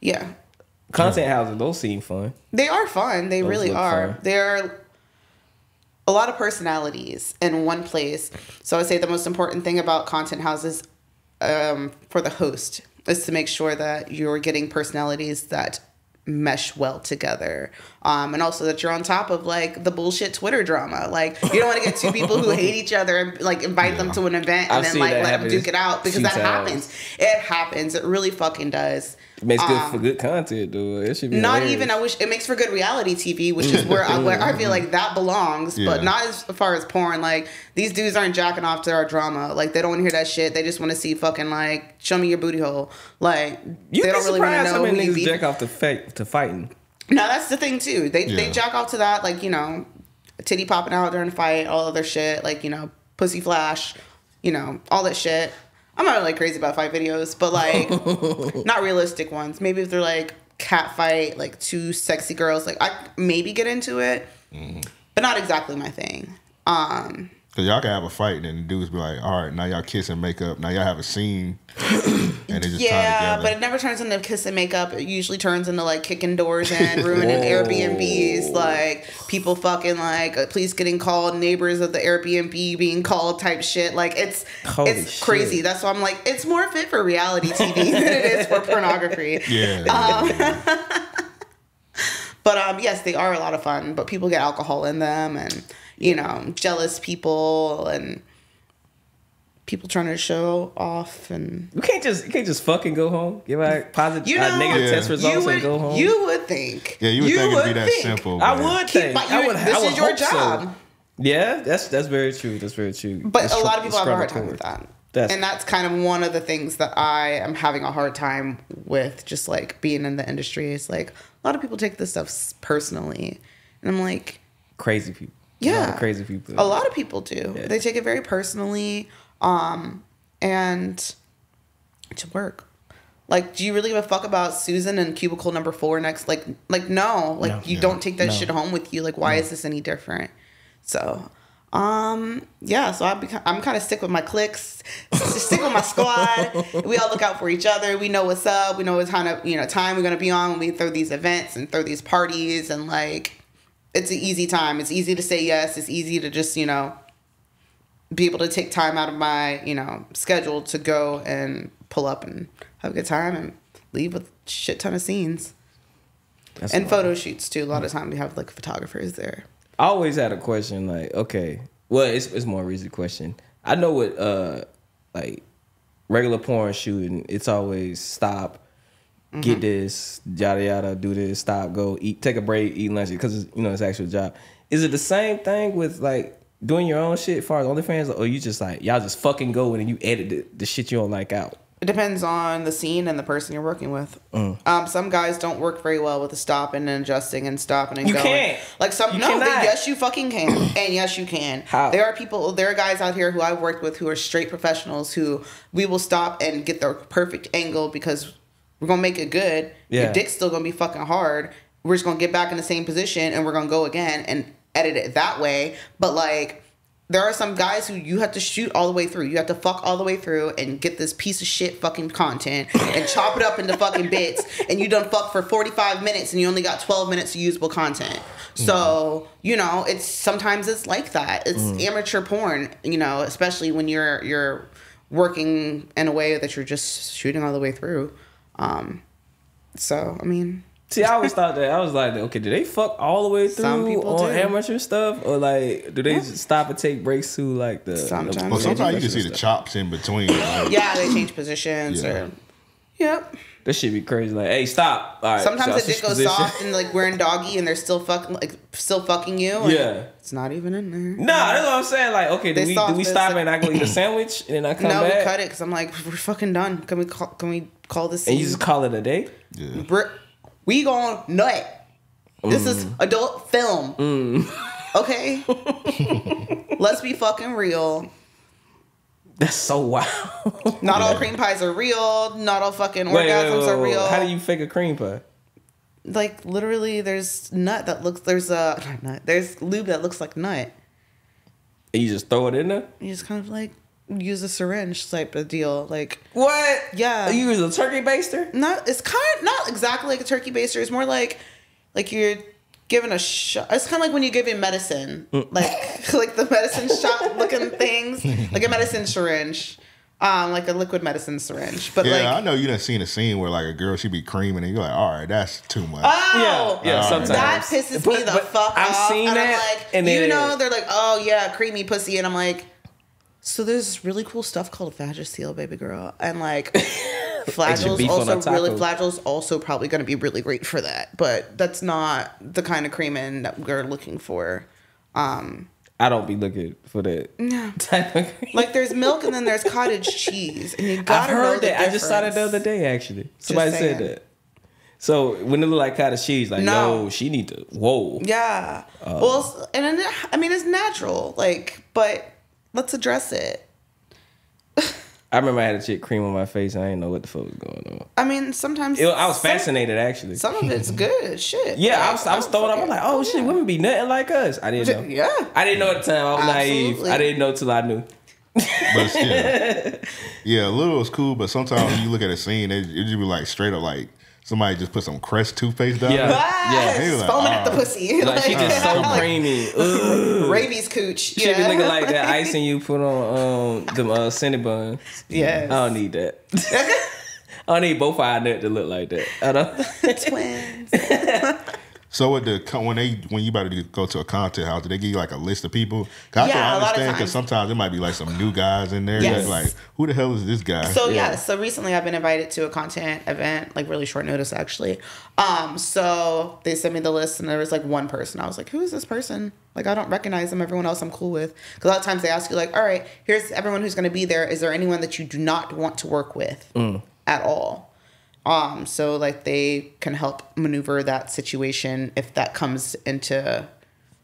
yeah, Content houses, those seem fun. They are fun. They Those really are. fun. They're a lot of personalities in one place. So I say the most important thing about content houses um, for the host is to make sure that you're getting personalities that mesh well together um, and also that you're on top of like the bullshit twitter drama like you don't want to get two people who hate each other and like invite them to an event and I've then like let them duke it out because that happens it happens it really fucking does It makes good Um, for good content, dude. It should be not hilarious. even. I wish it makes for good reality TV, which is where I, where I feel like that belongs, Yeah. but not as far as porn. Like these dudes aren't jacking off to our drama. Like they don't want to hear that shit. They just want to see fucking like show me your booty hole. Like You they don't really want to surprised how know many who niggas jack off to fight to fighting. No, that's the thing too. They they jack off to that, like you know, titty popping out during a fight, all other shit, like you know, pussy flash, you know, all that shit. I'm not really crazy about fight videos, but like not realistic ones. Maybe if they're like cat fight, like two sexy girls, like I maybe get into it, but not exactly my thing. Um, Cause y'all can have a fight and then the dudes be like, all right, now y'all kiss and make up. Now y'all have a scene. and they just yeah, but it never turns into kiss and makeup. It usually turns into like kicking doors in, ruining Whoa. Airbnbs, like people fucking like uh, police getting called, neighbors of the Airbnb being called type shit. Like it's Holy it's shit. crazy. That's why I'm like it's more fit for reality TV than it is for pornography. yeah. uh, But um, yes, they are a lot of fun. But people get alcohol in them, and you know, jealous people and people trying to show off and You can't just you can't just fucking go home. Give out positive You uh, know- negative Yeah. test results would, and go home. You would think. yeah, you would think it'd be that think. simple. I would Keep- think. but I would, this I would is your hope so. job. Yeah, that's that's very true. That's very true. But It's a lot of people have a hard struggle time with that. That's- and that's kind of one of the things that I am having a hard time with just like being in the industry. Is like a lot of people take this stuff personally. And I'm like, Crazy people. Yeah. crazy people. A lot of people do. Yeah. They take it very personally. Um, and to work. Like, do you really give a fuck about Susan and cubicle number four next? Like, like no. Like, No. you Yeah. don't take that No. shit home with you. Like, why is this any different? So, um, yeah. So I beca- I'm kind of stick with my clicks, stick with my squad. We all look out for each other. We know what's up. We know what kind of you know time we're gonna be on when we throw these events and throw these parties and like it's an easy time. It's easy to say yes. It's easy to just, you know, be able to take time out of my, you know, schedule to go and pull up and have a good time and leave with shit ton of scenes. That's and photo shoots too. A lot of time we have like photographers there. I always had a question like, okay, well, it's it's more a recent question. I know what uh like regular porn shooting, it's always stop, Mm-hmm. get this, yada yada, do this, stop, go, eat, take a break, eat lunch because you know it's actual job. Is it the same thing with like doing your own shit, as far as OnlyFans, or you just like y'all just fucking go and then you edit the, the shit you don't like out? It depends on the scene and the person you're working with. Mm. Um, some guys don't work very well with the stopping and adjusting and stopping and You going. can't. Like some You no, they, yes you fucking can, and yes you can. How? There are people, there are guys out here who I've worked with who are straight professionals who we will stop and get the perfect angle because we're gonna make it good. Yeah. Your dick's still gonna be fucking hard. We're just gonna get back in the same position and we're gonna go again and edit it that way. But like there are some guys who you have to shoot all the way through. You have to fuck all the way through and get this piece of shit fucking content and chop it up into fucking bits. And you done fuck for 45 minutes and you only got 12 minutes of usable content. So, mm-hmm. you know, it's sometimes it's like that. It's mm-hmm. amateur porn, you know, especially when you're you're working in a way that you're just shooting all the way through. Um so, I mean, See, I always thought that I was like, okay, do they fuck all the way through Some people on do. amateur stuff, or like do they just stop and take breaks to like the? Sometimes. the- Well, sometimes you can professional see the chops in between. Like, yeah, they change positions Yeah. or Yep. That should be crazy. Like, hey, stop! All right. Sometimes so I the dick goes position. soft and like wearing doggy and they're still fucking like still fucking you. Yeah. It's not even in there. Nah, that's what I'm saying. Like, okay, do They we do we stop like- and I go eat a sandwich and then I come No, back we cut it because I'm like, we're fucking done. Can we call? Can we call this? and Scene? you just call it a day? yeah. Br- we going nut. This is Mm. adult film. Okay. Let's be fucking real. That's so wild. Not all cream pies are real. Not all fucking orgasms Wait, wait, wait, are real. How do you fake a cream pie? like literally? There's nut that looks. There's a nut. There's lube that looks like nut. And you just throw it in there? You just kind of like use a syringe type of deal. Like What? Yeah. You use a turkey baster? not it's kind of not exactly like a turkey baster. It's more like like you're given a shot. It's kind of like when you give in medicine, like like the medicine shot looking things, like a medicine syringe, um, like a liquid medicine syringe. But Yeah, I know you done seen a scene where like a girl she be creaming and you're like, all right, that's too much. oh, Yeah, yeah, sometimes. that pisses But- me the but fuck I've off. seen and that, I'm like, and you then- know, they're like, oh yeah, creamy pussy, and I'm like. So there's this really cool stuff called a Vagisil, baby girl, and like Flagyl's also really Flagyl's also probably going to be really great for that, but that's not the kind of creaming that we're looking for. Um, I don't be looking for that no, type of cream. like there's milk and then there's cottage cheese, and you gotta know heard that. I just saw that the other day, actually. Somebody said that. So when it look like cottage cheese, like, No. yo, she need to, whoa. Yeah. Oh. well, and then, I mean, it's natural, like, but let's address it. I remember I had a chick cream on my face. And I didn't know what the fuck was going on. I mean, sometimes It, I was some- fascinated, actually. Some of it's good shit. Yeah, I Like, was, I was throwing up. I'm like, oh shit, women be nothing like us. I didn't know. Yeah. I didn't know at the time. I was naive. Absolutely. I didn't know till I knew. But still, yeah, a little is cool. But sometimes when you look at a scene, it, it just be like straight up like somebody just put some Crest toothpaste down Yeah. there. Ah, Yeah. He was like, foaming at the ah. pussy. Like she just so creamy. Ugh. Rabies cooch. She be looking like that icing you put on um them uh cinnamon buns. Yes. I don't need that. I don't need both our nut to look like that. I don't. Twins. So with the when they when you about to go to a content house, do they give you like a list of people? Cause I Yeah, can a lot of understand because sometimes it might be like some new guys in there. Yes. Like, who the hell is this guy? So Yeah. yeah. so recently I've been invited to a content event, like really short notice actually. Um, so they sent me the list and there was like one person. I was like, who is this person? Like I don't recognize them. Everyone else I'm cool with. Because a lot of times they ask you like, all right, here's everyone who's going to be there. Is there anyone that you do not want to work with at all? Um, so like they can help maneuver that situation if that comes into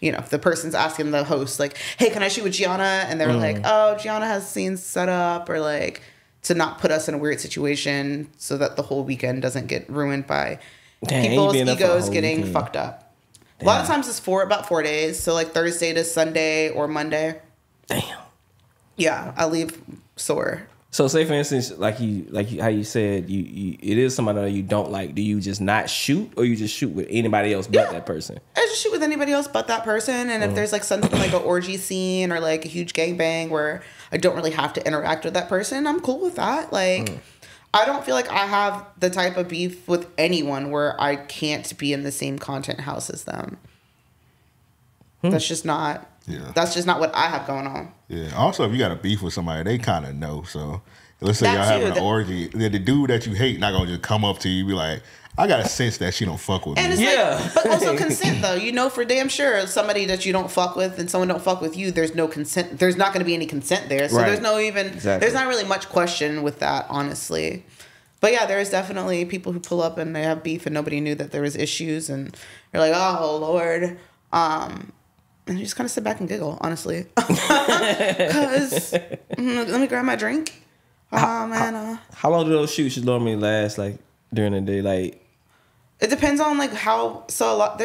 you know, if the person's asking the host, like, hey, can I shoot with Gianna? And they're like, oh, Gianna has scenes set up, or like to not put us in a weird situation so that the whole weekend doesn't get ruined by Dang, people's being up for a egos getting weekend. fucked up. A lot of times it's four about four days. So like Thursday to Sunday or Monday. Damn. Yeah, I leave sore. So say for instance, like you like you, how you said you, you it is somebody that you don't like. Do you just not shoot, or you just shoot with anybody else but Yeah. that person? I just shoot with anybody else but that person. And if mm-hmm. there's like something like an orgy scene or like a huge gangbang where I don't really have to interact with that person, I'm cool with that. Like, mm. I don't feel like I have the type of beef with anyone where I can't be in the same content house as them. Hmm. That's just not. Yeah. That's just not what I have going on. Yeah. Also, if you got a beef with somebody, they kind of know. So Let's say That y'all having too, an the- orgy. The, the dude that you hate not gonna just come up to you and be like, I got a sense that she don't fuck with And me. it's Yeah. like, but also consent though. You know for damn sure somebody that you don't fuck with and someone don't fuck with you. There's no consent. There's not going to be any consent there. So Right. there's no even. Exactly. There's not really much question with that, honestly. But yeah, there's definitely people who pull up and they have beef and nobody knew that there was issues and you're like, oh lord. Um, and you just kind of sit back and giggle, honestly, because let me grab my drink. Oh man, uh, How long do those shoots normally last? Like during the day, like it depends on like how so a lot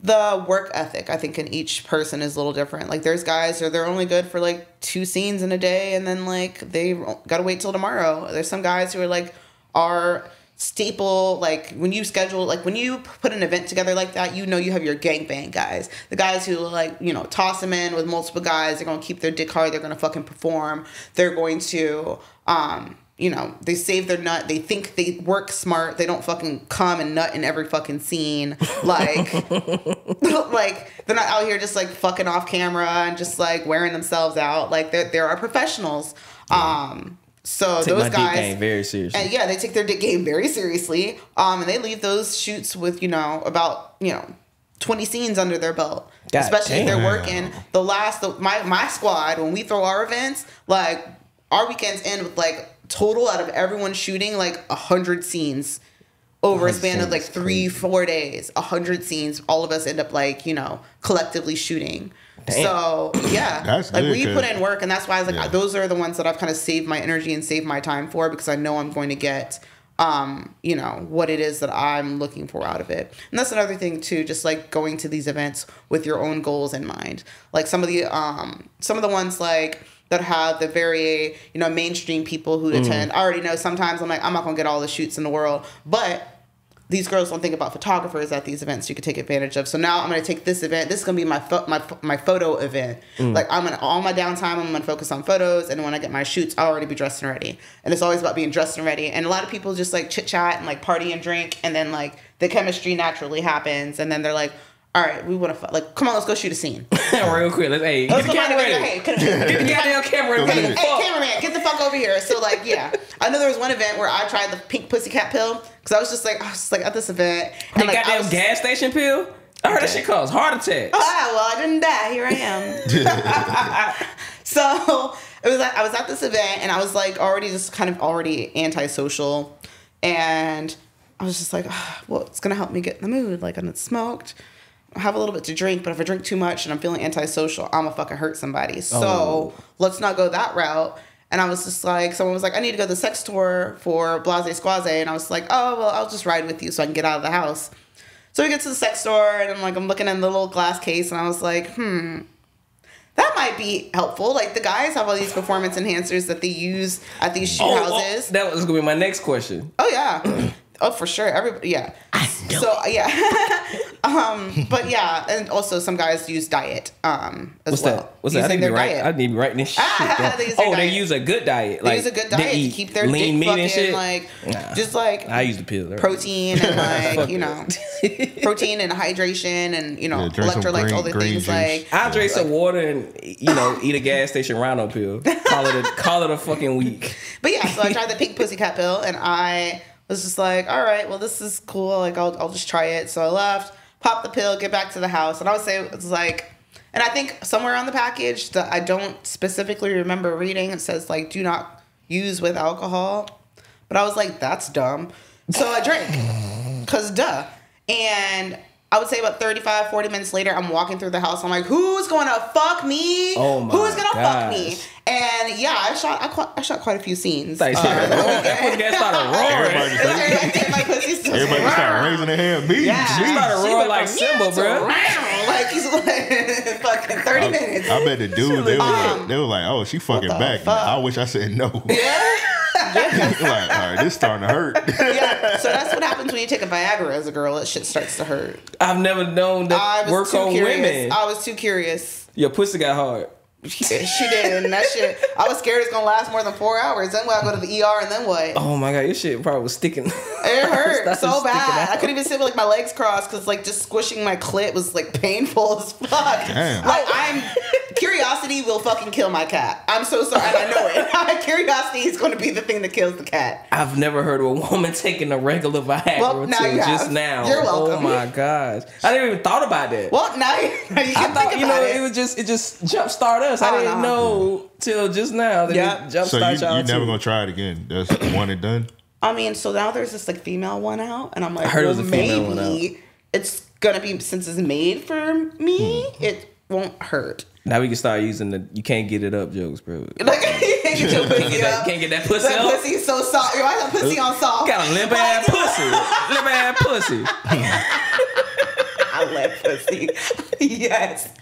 the work ethic i think in each person is a little different like there's guys who they're only good for like two scenes in a day and then like they gotta wait till tomorrow there's some guys who are like are staple like when you schedule like when you put an event together like that you know you have your gangbang guys the guys who like you know toss them in with multiple guys they're gonna keep their dick hard they're gonna fucking perform they're going to um you know, they save their nut. They think they work smart. They don't fucking come and nut in every fucking scene. Like, like they're not out here just like fucking off camera and just like wearing themselves out. Like there, there are professionals. Um, so take those dick guys, game very seriously. and yeah, they take their dick game very seriously. Um, and they leave those shoots with you know about you know. 20 scenes under their belt God especially if they're working the last the, my my squad when we throw our events like our weekends end with like total out of everyone shooting like a hundred scenes over a span of like three four days a hundred scenes all of us end up like you know collectively shooting Damn. so yeah That's like good, we put in work and that's why i was like Yeah. those are the ones that i've kind of saved my energy and saved my time for because i know i'm going to get um you know what it is that i'm looking for out of it and that's another thing too just like going to these events with your own goals in mind like some of the um some of the ones like that have the very you know mainstream people who attend i already know sometimes i'm like i'm not gonna get all the shoots in the world but these girls don't think about photographers at these events you could take advantage of. So now I'm gonna take this event. This is gonna be my pho- my my photo event. Mm. Like I'm gonna all my downtime I'm gonna focus on photos, and when I get my shoots, I'll already be dressed and ready. And it's always about being dressed and ready. And a lot of people just like chit chat and like party and drink, and then like the chemistry naturally happens, and then they're like, all right, we want to fuck. like come on, let's go shoot a scene. Real quick, let's hey, Let's the find a camera ready. Hey, Get the goddamn camera ready. Hey, Fuck. cameraman, get the fuck over here. So like, yeah, I know there was one event where I tried the pink pussycat pill because I was just like, I was just like at this event and like I goddamn was, gas station pill. I heard that shit cause heart attack. Ah, well, I didn't die. Here I am. so it was. like- I was at this event and I was like already just kind of already antisocial, and I was just like, ah, well, it's gonna help me get in the mood. Like I'm smoked. I have a little bit to drink, but if I drink too much and I'm feeling antisocial, I'm gonna fucking hurt somebody. So Oh. let's not go that route. And I was just like, someone was like, I need to go to the sex store for Blase Squaze. And I was like, oh, well, I'll just ride with you so I can get out of the house. So we get to the sex store and I'm like, I'm looking in the little glass case and I was like, hmm, that might be helpful. Like the guys have all these performance enhancers that they use at these shoe Oh, oh, houses. that was gonna be my next question. Oh yeah. Oh, for sure. Everybody, yeah. So yeah, um, but yeah, and also some guys use diet um, as What's well. that? What's that? I using need to be their right. diet. I need to be writing this shit. Ah, down. they use their oh, they use a good diet. They use a good diet to eat keep their lean dick meat fucking and shit. like Nah. just like I use the pill. right? protein and like you know protein and hydration and you know Yeah, drink some electrolytes all the things juice. like I drink some water and you know eat a gas station rhino pill. Call it a call it a fucking week. But yeah, so I tried the pink pussycat pill and I was just like, all right, well, this is cool. Like, I'll, I'll just try it. So I left, popped the pill, get back to the house. And I would say it was like, and I think somewhere on the package that I don't specifically remember reading, it says, like, do not use with alcohol. But I was like, that's dumb. So I drank, because duh. And I would say about 35, 40 minutes later, I'm walking through the house. I'm like, who's going to fuck me? Oh my Who's going to fuck me? And yeah, I shot I, qu- I shot quite a few scenes. Like, Uh, that fucking gas started roaring. Everybody Everybody started, did my everybody like, started raising their hand. Me, Yeah. She started roaring like from Simba, yeah to bro. Like he's like fucking thirty minutes. I bet the dude they were, Um, like, they were like, "Oh, she fucking back." fuck? I wish I said no. yeah. Like, all right, this starting to hurt. yeah. So that's what happens when you take a Viagra as a girl. It shit starts to hurt. I've never known that was work too on curious. women. I was too curious. Your pussy got hard. She did, and that shit. I was scared it's gonna last more than four hours. Then when I go to the ER, and then what? Oh my god, your shit probably was sticking. It hurt so bad. out. I couldn't even sit with like my legs crossed because like just squishing my clit was like painful as fuck. Damn. Like I'm curious curiosity will fucking kill my cat. I'm so sorry, and I know it. curiosity is going to be the thing that kills the cat. I've never heard of a woman taking a regular Viagra Well, now till you just have. now. You're welcome. Oh my gosh, I didn't even thought about that. Well, now you, now you I can thought think you know it. it. was just it just jump jumpstart us. I Oh, didn't no. know till just now that Yeah. it So you, y'all you never too. gonna try it again? That's one and done. I mean, so now there's this like female one out, and I'm like, I heard it was a female one maybe it's gonna be since it's made for me, Hmm. it won't hurt. Now we can start using the you can't get it up jokes, bro. Like, you can't get your pussy Get that, up. can't get that pussy That up. pussy's so soft. Why that pussy on soft? Got a limp ass pussy. limp ass pussy. I love pussy. yes.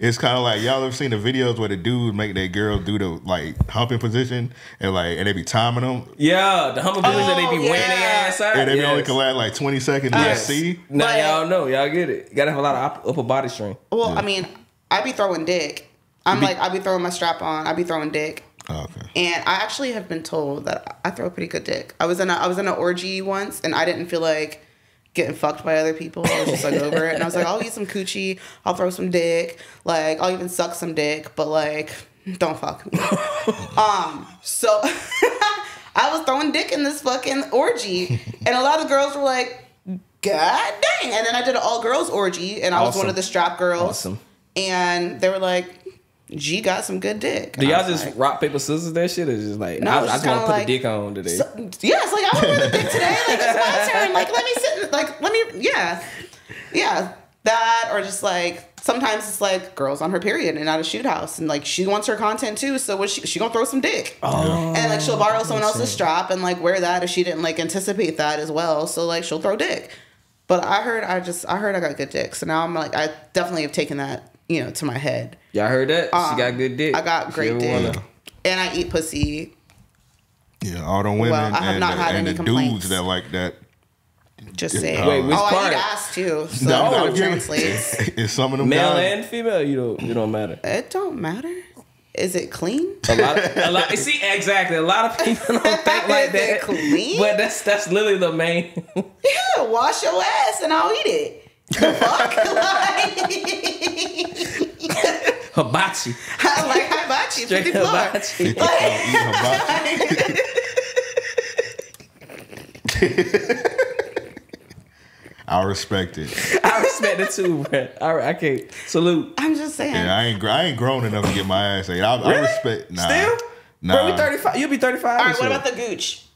It's kind of like y'all ever seen the videos where the dudes make their girls do the like humping position and like and they be timing them Yeah, the humping business that they be Oh, wearing their yeah. ass out. and they be only Yes. can last like twenty seconds. to Yes. see. Now But- y'all know, y'all get it. You gotta have a lot of upper body strength. Well, I mean, I be throwing dick. I'm like, I be throwing my strap on. I be throwing dick. Oh, okay. And I actually have been told that I throw a pretty good dick. I was in a I was in an orgy once, and I didn't feel like getting fucked by other people. I was just like over it, and I was like, I'll eat some coochie, I'll throw some dick, like I'll even suck some dick, but like don't fuck me. um, so I was throwing dick in this fucking orgy, and a lot of girls were like, God dang! And then I did an all girls orgy, and I was one of the strap girls, Awesome. And they were like. G got some good dick. Do y'all just like, rock paper scissors that shit? Or just like No, I, I it's just just want to put kinda the dick on today. So, yes, like I want to wear the dick today. Like it's my turn. Like let me sit. in- Like let me. Yeah, yeah. That or just like sometimes it's like girls on her period and at a shoot house and like she wants her content too. So what she she gonna throw some dick. oh, And like she'll borrow someone else's sense. strap and like wear that if she didn't like anticipate that as well. So like she'll throw dick. But I heard I just I heard I got good dick. So now I'm like I definitely have taken that you know to my head. Y'all heard that? Um, she got good dick. I got great dick. wanna- And I eat pussy. Yeah, all the women Well, I have and, not the, had and any the complaints. dudes that like that. Just saying. Wait, which oh, I part? eat ass too. So No, no, it you- translates. Is some of them Male guys- and female, you don't you don't matter. It don't matter. Is it clean? A lot, of, a lot. See, exactly. A lot of people don't think like Is that. it clean? But that's that's literally the main. Yeah, wash your ass and I'll eat it. The fuck? like, Hibachi. I like hibachi, Straight 50 floor. hibachi. Oh, eat hibachi. I respect it. I respect it too, bro. I, I can't salute. I'm just saying. Yeah, I ain't I ain't grown enough to get my ass ate. I, I Really? respect. Nah, Still, nah. bro, we thirty five. You'll be thirty five. All right, what about the gooch?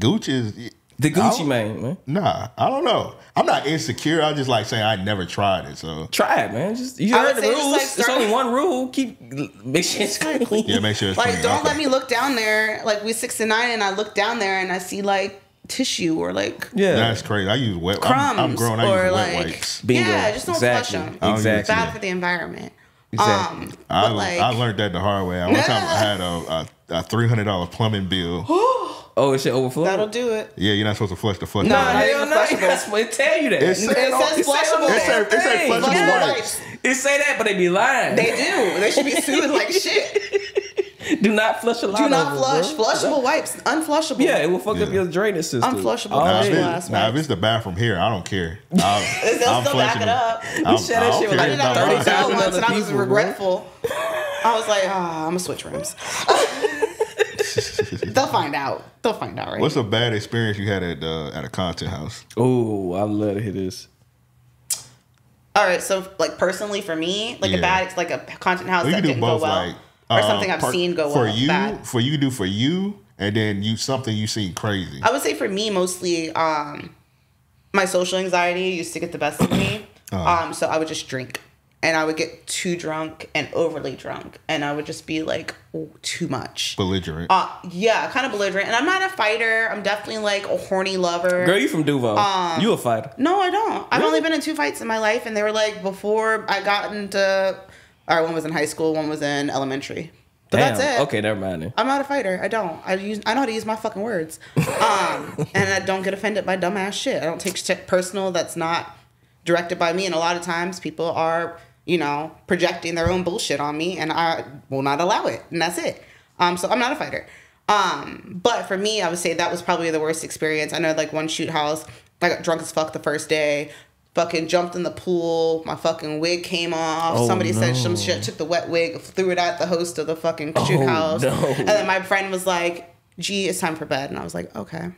Gooch is the Gucci don't- man, man? Nah, I don't know. I'm not insecure. I just like saying I never tried it. So Try it, man. Just you I heard the say just, rules. like, It's only one rule. Keep make sure it's clean. yeah, make sure it's Like, clean. don't Okay. let me look down there. Like, we six and nine, and I look down there and I see like tissue or like Yeah, That's crazy. I use wet. crumbs I'm, I'm grown. I or use like wet wipes. Bingo. yeah, just don't Exactly. flush them. I don't Exactly. Bad for the environment. Exactly. Um, I, like, I learned that the hard way. One time I had a, a, a three hundred dollar plumbing bill. oh, it should overflow. that'll do it. Yeah, you're not supposed to flush the flush. No, toilet. hell no. That's what it tell you that. It said- It says flushable. It say- it say flushable Flushable wipes. wipes. It say that, but they be lying. They do. They should be sued like shit. do not flush a lot. Do not of it, flush. bro. Flushable wipes. Unflushable. Yeah, it will fuck up your drainage system. Unflushable. All Nah, if, day. ass it's, nah, if it's the bathroom here, I don't care. I'll, They'll I'm still back flushing it up. I'm- You said that don't shit care I like did about that mine. with hotel 30,000 once, and I was regretful. I was like, ah, I'm gonna switch rooms. They'll find out. They'll find out, right? What's a bad experience you had at uh, at a content house? Oh, I love to hear this. All right, so like personally for me, like Yeah. a bad, like a content house Well, that didn't both, go well, like or uh, something I've per- seen go for well. you. bad. For you, do for you, and then you something you seen crazy. I would say for me, mostly, um, my social anxiety used to get the best of me. Uh-huh. Um, so I would just drink, and I would get too drunk and overly drunk, and I would just be like oh, too much. Belligerent. Uh, yeah, kind of belligerent. And I'm not a fighter. I'm definitely like a horny lover. Girl, you from Duval. Um, you a fighter. No, I don't. I've only been in two fights in my life, and they were like before I got into. All right, one was in high school, one was in elementary. But that's it. Okay, never mind then. I'm not a fighter. I don't. I use. I know how to use my fucking words. Um, and I don't get offended by dumbass shit. I don't take shit personal that's not directed by me. And a lot of times people are, you know, projecting their own bullshit on me, and I will not allow it. And that's it. Um, so I'm not a fighter. Um, but for me, I would say that was probably the worst experience. I know, like one shoot house, I got drunk as fuck the first day. Fucking jumped in the pool. My fucking wig came off. Oh, Somebody said some shit. Took the wet wig, threw it at the host of the fucking shoot Oh, house. no. And then my friend was like, "Gee, it's time for bed." And I was like, "Okay."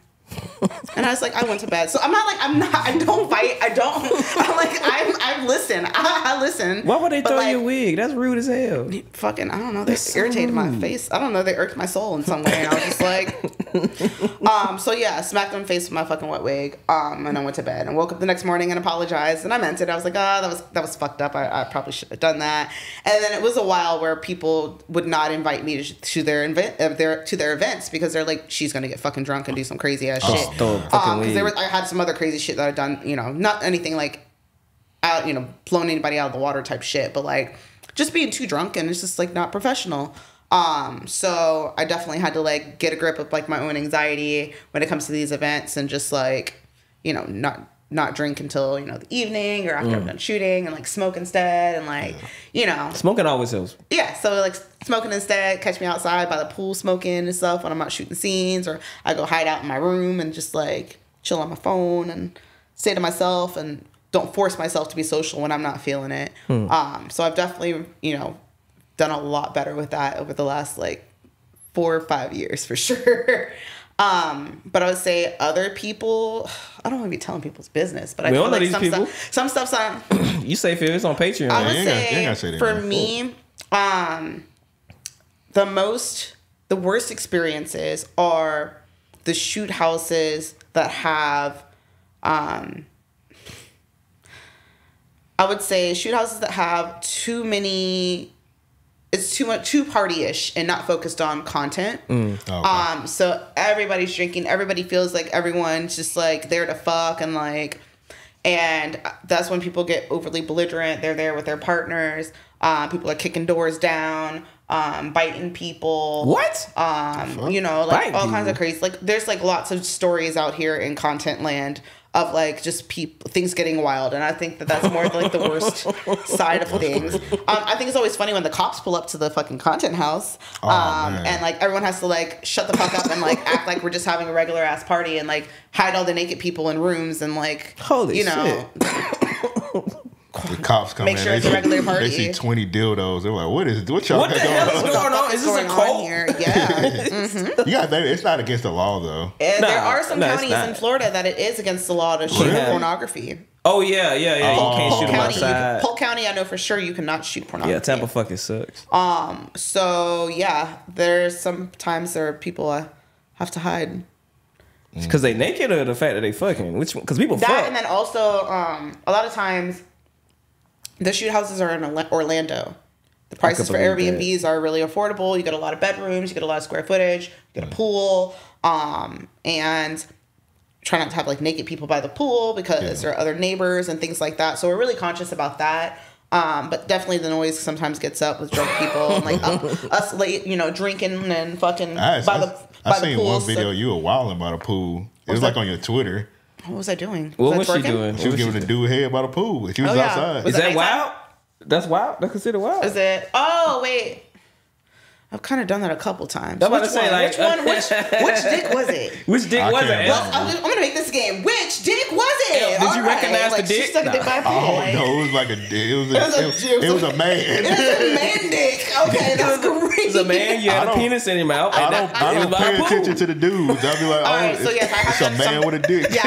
And I was like, I went to bed. So I'm not like I'm not. I don't fight. I don't. I'm like I'm. I listen. I, I listen. Why would they throw like, your wig? That's rude as hell. fucking I don't know. They That's so irritated my face. I don't know. They irked my soul in some way, and I was just like, um. So yeah, I smacked them in the face with my fucking wet wig. Um, and I went to bed and woke up the next morning and apologized, and I meant it. I was like, ah, that was that was fucked up. I, I probably should have done that. And then it was a while where people would not invite me to, to their event, uh, their to their events because they're like, she's gonna get fucking drunk and do some crazy ass Oh, shit. Um, because there was I had some other crazy shit that I'd done. You know, not anything like out, you know, blown anybody out of the water type shit, but like just being too drunk and it's just like not professional. Um, so I definitely had to like get a grip of like my own anxiety when it comes to these events and just like, you know, not not drink until, you know, the evening or after I'm done shooting and like smoke instead and like, you know. Smoking always helps. Yeah, so like smoking instead, catch me outside by the pool smoking and stuff when I'm not shooting scenes, or I go hide out in my room and just like chill on my phone and stay to myself and don't force myself to be social when I'm not feeling it. Um, so I've definitely, you know, done a lot better with that over the last like four or five years for sure. Um, but I would say other people, I don't want to be telling people's business, but I We feel know like these some people. stuff, some stuff's on, You say here? It's on Patreon. I you would ain't gotta- you ain't say, gotta say that, for me, um, the most, the worst experiences are the shoot houses that have, um, I would say shoot houses that have too many. It's too much too party ish and not focused on content. Oh, Okay. Um, so everybody's drinking. Everybody feels like everyone's just like there to fuck and like, and that's when people get overly belligerent. They're there with their partners. Uh, people are kicking doors down, um, biting people. What? Um, you know, like Biting all kinds of crazy. Like there's like lots of stories out here in content land of like just people things getting wild, and I think that that's more like the worst side of things. Um, I think it's always funny when the cops pull up to the fucking content house, Oh, um, and like everyone has to like shut the fuck up and like act like we're just having a regular ass party and like hide all the naked people in rooms and like Holy you know the cops come make in. sure they it's a see- regular party. They see twenty dildos. They're like, "What is? What y'all What the hell is on?" going what on? Is is this a cult? here? Yeah. You got that. It's not against the law though. And there are some no, counties in Florida that it is against the law to shoot Yeah. pornography. Oh yeah, yeah, yeah. Oh. you can't Polk shoot them County, you can- outside. Polk County, I know for sure you cannot shoot pornography. Yeah, Tampa fucking sucks. Um. So yeah, there's sometimes there are people I have to hide. Because they naked or the fact that they fucking? Which? Because people That fuck. and then also um a lot of times the shoot houses are in Orlando. The prices for that. Airbnbs are really affordable. You get a lot of bedrooms, you get a lot of square footage, you get a pool, um, and try not to have like naked people by the pool because Yeah. there are other neighbors and things like that. So we're really conscious about that. Um, but definitely the noise sometimes gets up with drunk people and like up, us late, you know, drinking and fucking I, by I, the I the seen pool. one So- video. You were wilding by the pool. It was that? like on your Twitter. What was I doing? What I was she doing? She was What giving a dude head by the pool. She was Oh, yeah. outside. Was Is it that nighttime? wild? That's wild. That's considered wild. Is it? Oh wait, I've kind of done that a couple times. I'm about which to say, one? like- which one? Which which dick was it? Which dick I was it? Well. I'm, just- I'm gonna make this game. Which dick was it? Did you All recognize the like, She dick? sucked a dick by a pool. Oh like- no, it was like a. It was a. was a- It was, it was a man. It was a man dick. Okay, that's great. It's a man. You had a penis in your mouth. I don't. I don't pay attention to the dudes. I'll be like, oh, All right, it's, so yes, it's a man some- with a dick. Yeah,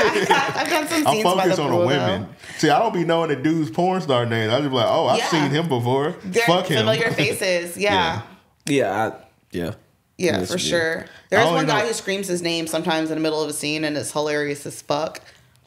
I've done some I'm scenes by the focused on the women. See, I don't be knowing the dude's porn star names. I just be like, oh, I've seen him before. Fuck him. familiar faces. Yeah. Yeah, I, yeah. Yeah, Yes, for sure. There's one guy know- who screams his name sometimes in the middle of a scene, and it's hilarious as fuck.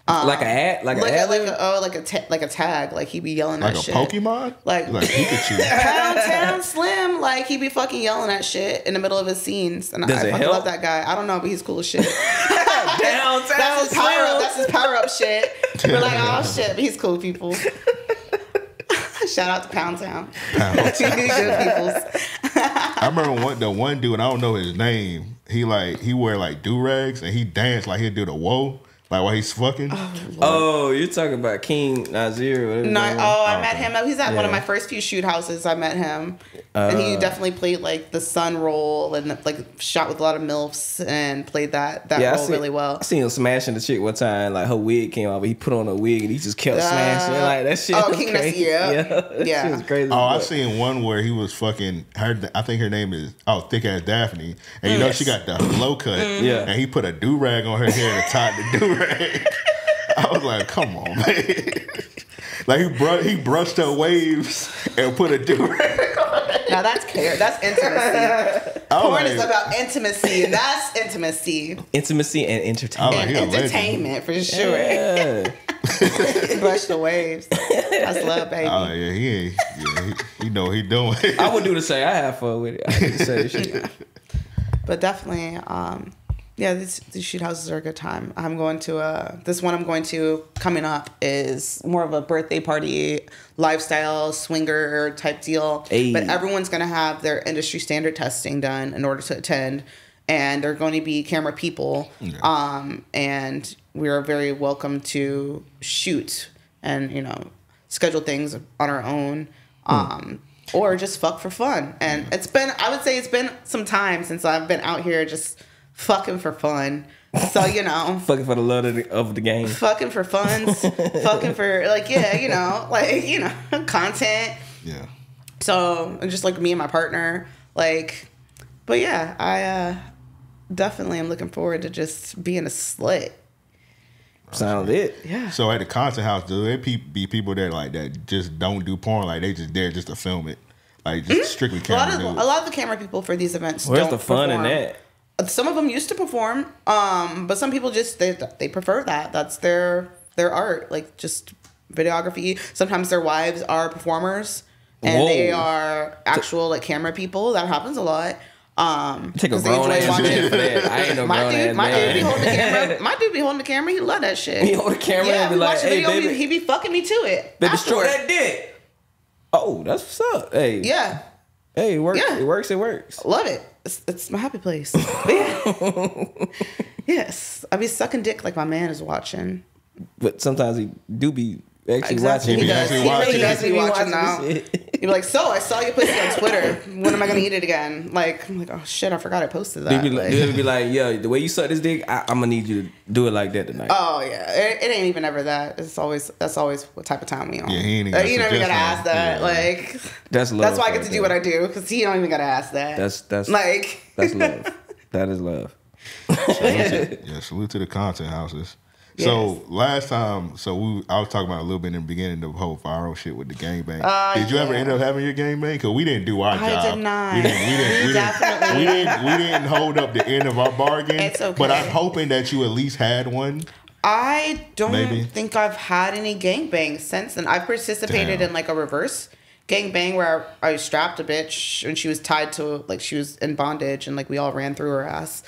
Um, Like a ad, like, like a, ad like a, oh like a ta- like a tag like he be yelling like that a shit Pokemon. Like- like Pikachu. Pound Town Slim like he be fucking yelling that shit in the middle of his scenes and Does I it fucking help? love that guy I don't know but he's cool as shit Downtown that's his power up Slim. that's his power up shit we're like oh shit but he's cool people shout out to Pound Town good peoples I remember one the one dude. I don't know his name. He like he wear like do rags and he danced like he'd do the whoa. Like while he's fucking. Oh, you're talking about King Nasir. No, oh, was? I met him. He's at one of my first few shoot houses. I met him, and he Uh. definitely played like the son role and like shot with a lot of milfs and played that that I role seen- really well. I seen him smashing the chick one time. Like her wig came off, but he put on a wig and he just kept smashing. Like that shit. oh, was King crazy. Nasir, yeah. yeah, that Yeah. shit was crazy. Oh, I as fuck. seen one where he was fucking her. I think her name is oh thick ass Daphne, and you know she got the low cut. Yeah. and he put a do rag on her hair to tie the do rag. I was like, come on, man. like he br- he brushed her waves and put a do rag. Now that's care. That's intimacy. I Porn like, is about intimacy. That's intimacy intimacy and entertainment. he and entertainment for sure. Yeah. Brush the waves. That's love, baby. Oh yeah, he ain't. Yeah, he, he know what he doing. I would do the same. I have fun with it. I do the same shit. but definitely um yeah these, these shoot houses are a good time. I'm going to uh this one i'm going to coming up is more of a birthday party lifestyle swinger type deal. Ayy. but everyone's going to have their industry standard testing done in order to attend and they're going to be camera people. Um and we are very welcome to shoot and you know schedule things on our own um or just fuck for fun. And it's been i would say it's been some time since i've been out here just fucking for fun so you know Fucking for the love of the, of the game. fucking for funds fucking for like yeah you know like you know content yeah. so just like me and my partner like but yeah i uh definitely am looking forward to just being a slut Sound it. yeah So at the concert house, do there be people there like that just don't do porn? Like they just there just to film it, like just strictly Mm-hmm. a lot camera of a lot of the camera people for these events Where's don't the fun in that? Some of them used to perform um but some people just they they prefer that that's their their art like just videography sometimes their wives are performers and Whoa. they are actual like camera people that happens a lot um Take a they grown ass watching- man that. I ain't no my grown dude, ass my dude be holding the camera. My dude be holding the camera. He love that shit. He hold the camera yeah, and be like, watch the "Hey, video. baby." He, he be fucking me to it. Baby, destroy that dick. Oh, that's what's up. Hey, Yeah, Hey, it works. Yeah. It works. It works. love it. It's, it's my happy place. Yeah. yes, I be sucking dick like my man is watching. But sometimes he do be actually Exactly. watching. He it. does. He does. He does be watching the now. Shit. He'd be like, "So I saw you pussy on Twitter. When am I gonna eat it again?" Like, I'm like, "Oh shit, I forgot I posted They that." be, Like- they be like, yo, the way you suck this dick, I, I'm gonna need you to do it like that tonight. Oh yeah, it, it ain't even ever that. It's always that's always what type of time we on. Yeah, he ain't even Uh, gotta you never gotta ask that. that. Yeah. Like That's love. that's why I get to do what I do because he don't even gotta ask that. That's that's like that's love. That is love. yeah, salute to the content houses. So last time, so we I was talking about a little bit in the beginning of the whole viral shit with the gangbang. Uh, did you ever end up having your gangbang? Because we didn't do our I job. did not. We didn't. We didn't. We, didn't, we didn't. We didn't hold up the end of our bargain. It's okay. But I'm hoping that you at least had one. I don't Maybe. think I've had any gangbangs since then. I've participated Damn. in like a reverse gangbang where I, I strapped a bitch and she was tied to like she was in bondage and like we all ran through her ass.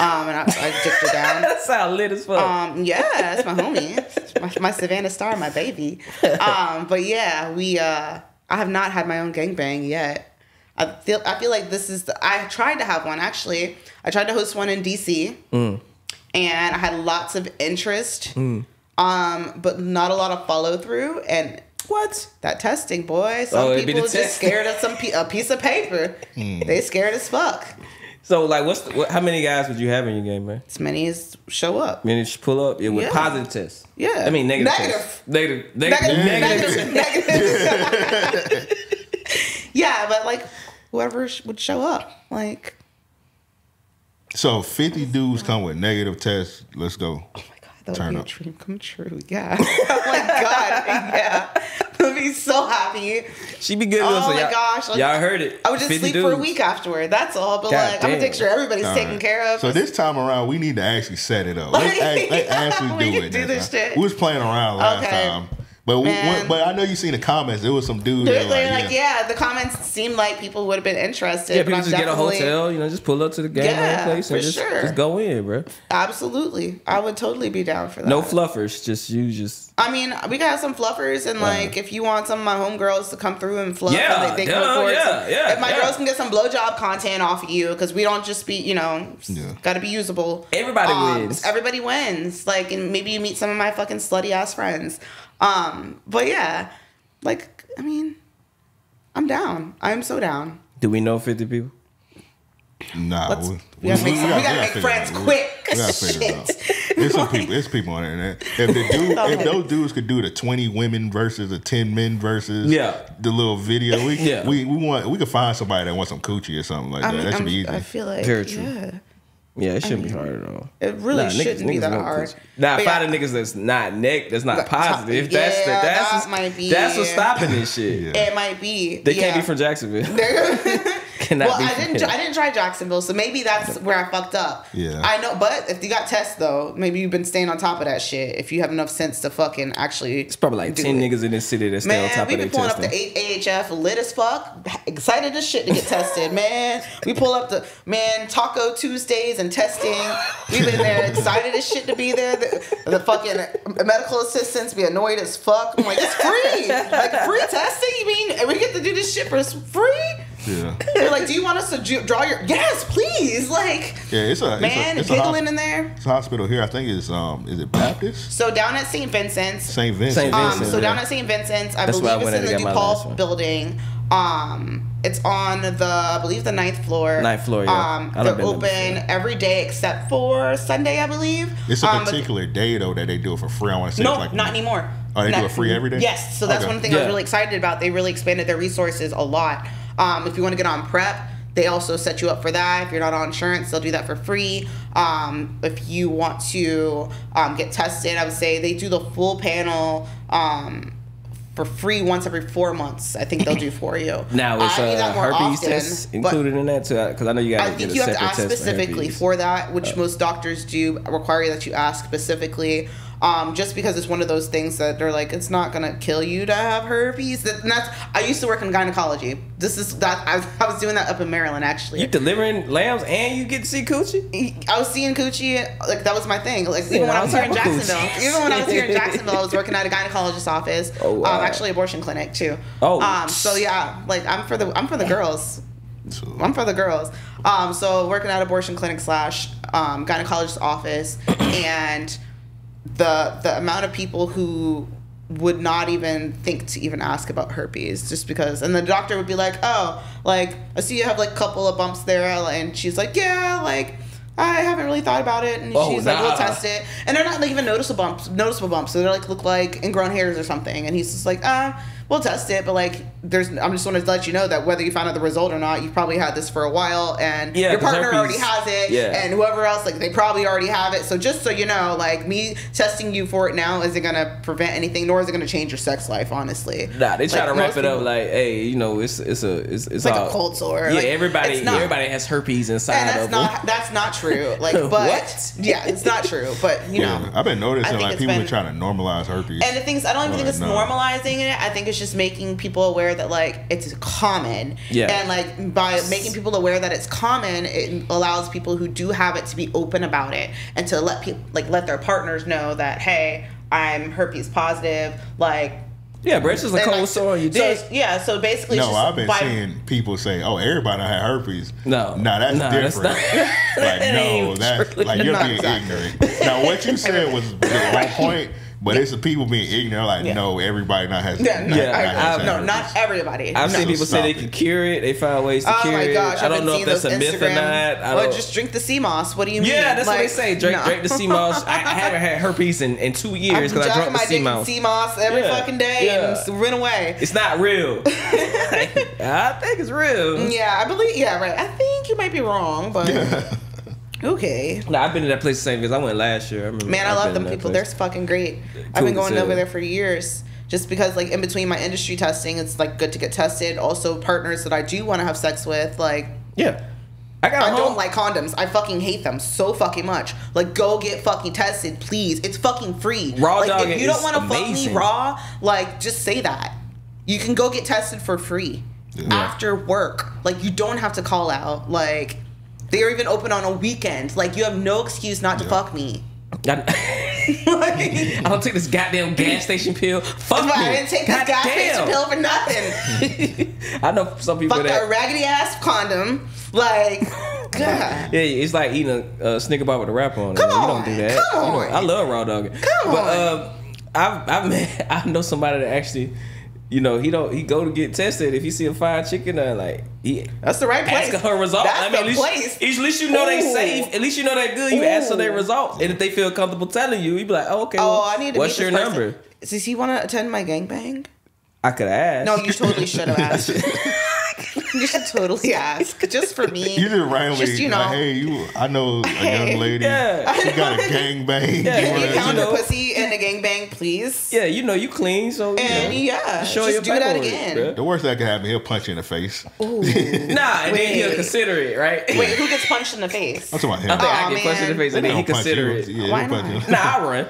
Um, and I, I dicked her down. That sound lit as fuck. Um, yeah, that's my homie, my, my Savannah Star, my baby. Um, but yeah, we. Uh, I have not had my own gangbang yet. I feel. I feel like this is. The, I tried to have one actually. I tried to host one in DC, and I had lots of interest, um, but not a lot of follow through. And what? that testing, boy. Some Oh, people the just test. scared of some pe- a piece of paper. They scared as fuck. So like, what's the, what, how many guys would you have in your game, man? As many as show up. I mean, you should pull up yeah, with Yeah. positive tests. Yeah. I mean negative. Negative. tests. Negative. Negative. Negative, Negative. negative, negative. yeah, but like whoever sh- would show up, like So 50 dudes come with negative tests. Let's go. My that would Turn be up. a dream come true. Yeah. oh my god, yeah. I'd be so happy. She'd be good. Oh so my y'all, gosh, like, y'all heard it. I would just 50 sleep for a week afterward. That's all. But God like, I'm gonna damn. make sure everybody's All taken right. care of. So this time around, we need to actually set it up. Let's, act, let's actually do can it. do this this time. shit. We was playing around last Okay. time, But Man. but I know you seen the comments. There was some dude. They're, they're like, like, yeah. yeah. the comments seemed like people would have been interested. Yeah, people I'm just get a hotel, you know, just pull up to the game Yeah, place and for just, sure. just go in, bro. Absolutely, I would totally be down for that. No fluffers, just you just I mean, we got some fluffers, and like, if you want some of my homegirls to come through and fluff, Yeah, and they, they can yeah, record yeah, some, yeah, If my yeah. girls can get some blowjob content off of you, because we don't just be, you know, Yeah. got to be usable. Everybody Um, wins. Everybody wins. Like, and maybe you meet some of my fucking slutty ass friends. Um, but yeah, like, I mean, I'm down. I'm so down. do we know fifty people? Nah, Let's- we, we gotta make- we gotta gotta make friends out. quick. We gotta figure it out. There's some people. There's people on the internet. If the dude, if those dudes could do the 20 women versus the 10 men versus Yeah. the little video, we Yeah. we we want we could find somebody that wants some coochie or something like I that. mean, that should I'm- be easy. I feel like, Very true. yeah. Yeah, it shouldn't be hard at all. It really shouldn't be that hard. coochie. Nah, But find yeah. a niggas that's not neck, that's not That- positive. That's the that's that what's- might be- that's what's stopping this shit. Yeah. It might be. They can't be from Jacksonville. well, Cannot be I didn't. I didn't try Jacksonville, so maybe that's where I fucked up. Yeah. I know, but if you got tests though, maybe you've been staying on top of that shit. If you have enough sense to fucking actually, It's probably like ten it. niggas in this city that stay on Man, top we of been their pulling up the eight AHF lit as fuck, excited as shit to get tested. Man, we pull up the man Taco Tuesdays and testing. We've been there excited as shit to be there. The, the fucking medical assistants be annoyed as fuck. I'm like, it's free, like free testing. You mean we get to do this shit for free? Yeah, They're like, do you want us to ju- draw your? Yes, please. Like, yeah. It's a man, it's a, it's a, giggling hos- in there. it's a hospital here. I think it's um is it Baptist So down at St. Vincent's, St. Vincent. Um, Vincent, so down yeah. at St. Vincent's, I That's where I believe it's in in the to get my last DePaul building. Um, it's on the, I believe the ninth floor. Ninth floor, yeah. Um, they're open every day except for Sunday, I believe. It's a Um, particular day though that they do it for free. I want to say no, it's like not anymore. Oh, they do Not- it free every day? Yes, so that's Okay. one thing I was really excited about. They really expanded their resources a lot. Um, if you want to get on prep, they also set you up for that. If you're not on insurance, they'll do that for free. Um, if you want to um, get tested, I would say they do the full panel. Um, for free once every four months, I think they'll do for you. Now it's I uh, herpes often, tests but- included in that too, because I know you got I think you have to ask test for specifically for that, which Oh. most doctors do require that you ask specifically. Um, just because it's one of those things that they're like, it's not gonna kill you to have herpes. And that's I used to work in gynecology. This is that I, I was doing that up in Maryland actually. You delivering lambs and you get to see coochie? I was seeing coochie, like that was my thing. Like Seeing even when I was here in type coochie. Jacksonville, even when I was here in Jacksonville, I was working at a gynecologist's office. Oh, wow. um, actually abortion clinic too. Oh. um, so yeah, like I'm for the I'm for the girls. I'm for the girls. Um, so working at abortion clinic slash um, gynecologist office, and the the amount of people who would not even think to even ask about herpes just because and the doctor would be like oh like i see you have like a couple of bumps there and she's like yeah like i haven't really thought about it and Oh, she's like we'll test it and they're not like even noticeable bumps noticeable bumps so they're like look like ingrown hairs or something and he's just like uh we'll test it but like there's i'm just want to let you know that whether you find out the result or not you've probably had this for a while and Yeah, your 'cause partner already has it yeah. and whoever else like they probably already have it so just so you know like me testing you for it now isn't gonna prevent anything nor is it gonna change your sex life honestly Nah, they try Like, to wrap most it up people- like, hey, you know, it's it's a it's, it's, like all, a cold sore. Yeah, Like, everybody not- everybody has herpes inside and that's of not them. that's not true like but What? yeah it's not true but you know yeah, I've been noticing like people been- are trying to normalize herpes. And the things I don't even think it's no. normalizing it. I think it's just making people aware that like it's common. Yeah. And like by making people aware that it's common, it allows people who do have it to be open about it and to let people like let their partners know that hey, I'm herpes positive. Like yeah, bro, it's just a cold like, sore on your so dick. it's- yeah. So basically, no, just I've been by, seeing people say, "Oh, everybody had herpes." No. no, that's No, that's different. not- like, that no, that's like you're being exactly. ignorant. Now, what you said was on point, but it's the people being ignorant. Like, Yeah. no, everybody not has. Yeah, no, not- Yeah, not I- has I've- no, herpes. not everybody. I've no. seen people say they Stop can cure it. They find ways to Oh cure my gosh! I don't know if that's a those myth or not. I Or just drink the sea moss. What do you mean? yeah, that's what they say. Drink, no. drink the sea moss. I, I haven't had herpes in, in two years because I I'm drank the my sea moss. sea moss every Yeah, fucking day yeah. and run away. It's not real. I think it's real. Yeah, I believe. Yeah, right. I think you might be wrong, but okay. No, I've been to that place the same because I went last year. I remember. Man, I love them people. They're fucking great. I've been going over there for years. Just because, like, in between my industry testing, it's like good to get tested. Also, partners that I do want to have sex with, like, Yeah. I got a I don't like condoms. I fucking hate them so fucking much. Like, go get fucking tested, please. It's fucking free. Raw like, dogging if you don't want to fuck me raw, like, just say that. You can go get tested for free after work. Like, you don't have to call out. Like, they're even open on a weekend. Like, you have no excuse not to fuck me. I, like, I don't take this goddamn gas station pill. Fuck But me. I didn't take this God gas damn. station pill for nothing. I know some people Fuck that. a raggedy ass condom. Like, God. Yeah, it's like eating a uh, Snicker bar with a wrapper on it. Come on, you don't do that. come You know, on. I love raw dog. Come but, on. um, I've, I've met, I know somebody that actually, you know, he don't he go to get tested if he see a fried chicken or like he That's the right place. ask her results. That's I mean, the at least, place. at least you know they safe. At least you know they're good. You ask for their results, and if they feel comfortable telling you, you be like, oh, okay. Oh, well, I need to What's your person. number? Does he want to attend my gangbang? I could ask. No, you totally should have asked. you should totally ask, just for me. You just randomly, Just, you know. like, hey, you. I know a Hey. young lady. Yeah. She got a gang bang. Yeah, you Can wanna- you pound know. a pussy in a gangbang, please? Yeah, you know you clean, so you And know, yeah, show just your do that again. bruh. The worst that could happen, he'll punch you in the face. Ooh. Nah, and then he'll consider it, right? Wait, who gets punched in the face? I'm talking about him. I think I Aw, get punched in the face and then he don't consider it. Yeah, Why not? Nah, I run.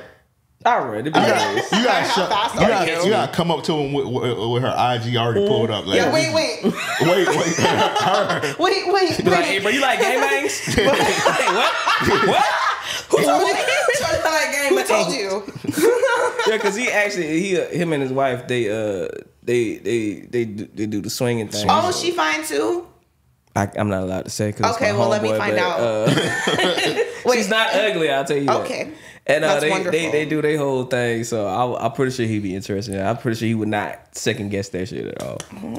I run. It'd be nice. You gotta, How show, fast you, gotta, you? you gotta come up to him with, with, with her IG already pulled up. Like, Yeah, wait, wait, wait, wait. Her. wait, wait, Be like, hey, bro, you like gangbangs? hey, what? What? Who told you? Who told you? Yeah, because he actually, he, uh, him and his wife, they, uh, they, they, they, do, they do the swinging thing. Oh, she fine too. I, I'm not allowed to say because Okay, well, let me find out. Uh, Wait, she's not ugly. I'll tell you. that. Okay. And uh, they, they they do their whole thing, so I, I'm pretty sure he'd be interested. I'm pretty sure he would not second guess that shit at all.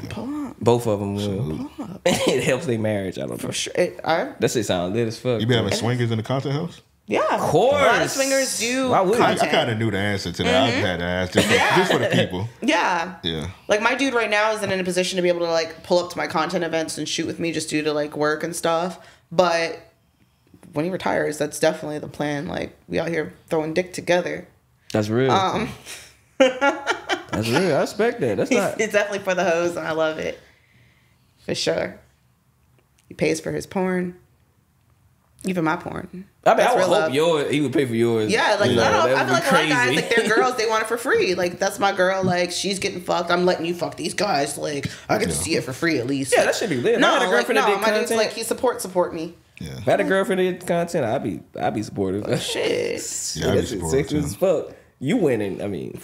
Pull up. Both of them will. it helps their marriage. I don't know. For sure. It, I, That shit sound lit as fuck. You been having swingers in the content house? yeah. Of course. A lot of swingers do Why would you? I. I kind of knew the answer to that. I Mm-hmm. had to ask just for, just for the people. yeah. Yeah. Like my dude right now isn't in a position to be able to like pull up to my content events and shoot with me just due to like work and stuff. But when he retires, that's definitely the plan. Like we out here throwing dick together. That's real. Um, That's real. I respect that. That's not. it's definitely for the hoes, and I love it for sure. He pays for his porn, even my porn. I mean, I That's would hope love. yours. He would pay for yours. Yeah, like You know, I don't. that I would feel like be a lot of guys, crazy. like their girls, they want it for free. Like that's my girl. Like she's getting fucked. I'm letting you fuck these guys. Like I get to see it for free at least. Yeah, that should be lit. No, I had a like, girlfriend no, that did my dude's like he support support me. Yeah. If I had a girlfriend that did content, I'd be I'd be supportive. Shit, Yeah, I'd be That's supportive, sexy too. as fuck. You winning. I mean,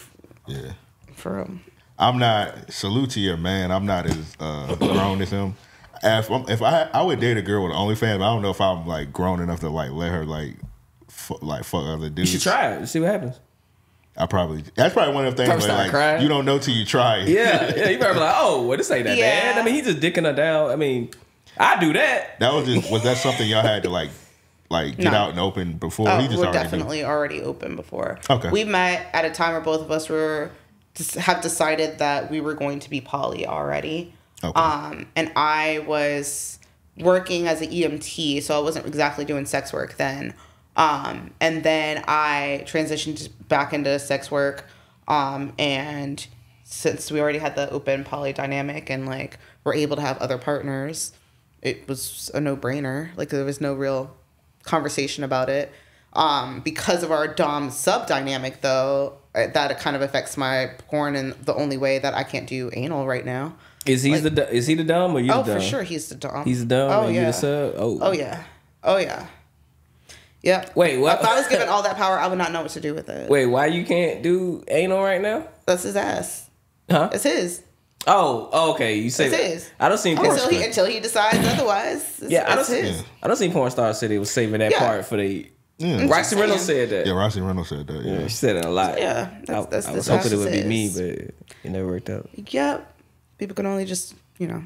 Yeah. for real. I'm not salute to your man. I'm not as uh, grown as him. If, I'm- if I I would date a girl with OnlyFans, but I don't know if I'm like grown enough to like let her like fu- like fuck other dudes. you should try it. See what happens. I probably that's probably one of the things where like crying. you don't know till you try. it. Yeah, yeah. You better be like, oh, well, this ain't that Yeah. bad. I mean, he's just dicking her down. I mean, I do that. That was just was that something y'all had to like like get No. out and open before? Oh, he just we're already definitely already open before. Okay. We met at a time where both of us were have decided that we were going to be poly already. Okay. Um, and I was working as an EMT, so I wasn't exactly doing sex work then. Um, and then I transitioned back into sex work. Um, and since we already had the open poly dynamic and like we're able to have other partners, it was a no brainer. Like there was no real conversation about it. Um, because of our dom sub dynamic, though, uh, that kind of affects my porn in the only way that I can't do anal right now. Is he Like- the is he the dom or you Oh, the dom? for sure, he's the dom. He's the dom Oh yeah. the sub. Oh, Oh yeah. Oh yeah. Yep. Wait, what? If I was given all that power, I would not know what to do with it. Wait, why you can't do anal right now? That's his ass. Huh? It's his. Oh, oh, okay. You say It's that. his. I don't see porn. Until he until he decides otherwise. It's, yeah, I don't it's see. his. I don't see porn stars say they was saving that Yeah. part for the. Yeah. Roxy. Reynolds said that. Yeah, Roxy Reynolds said that. Yeah. Yeah, she said it a lot. Yeah, that's- I, that's- I was hoping it would be me, but it never worked out. Yep. People can only just you know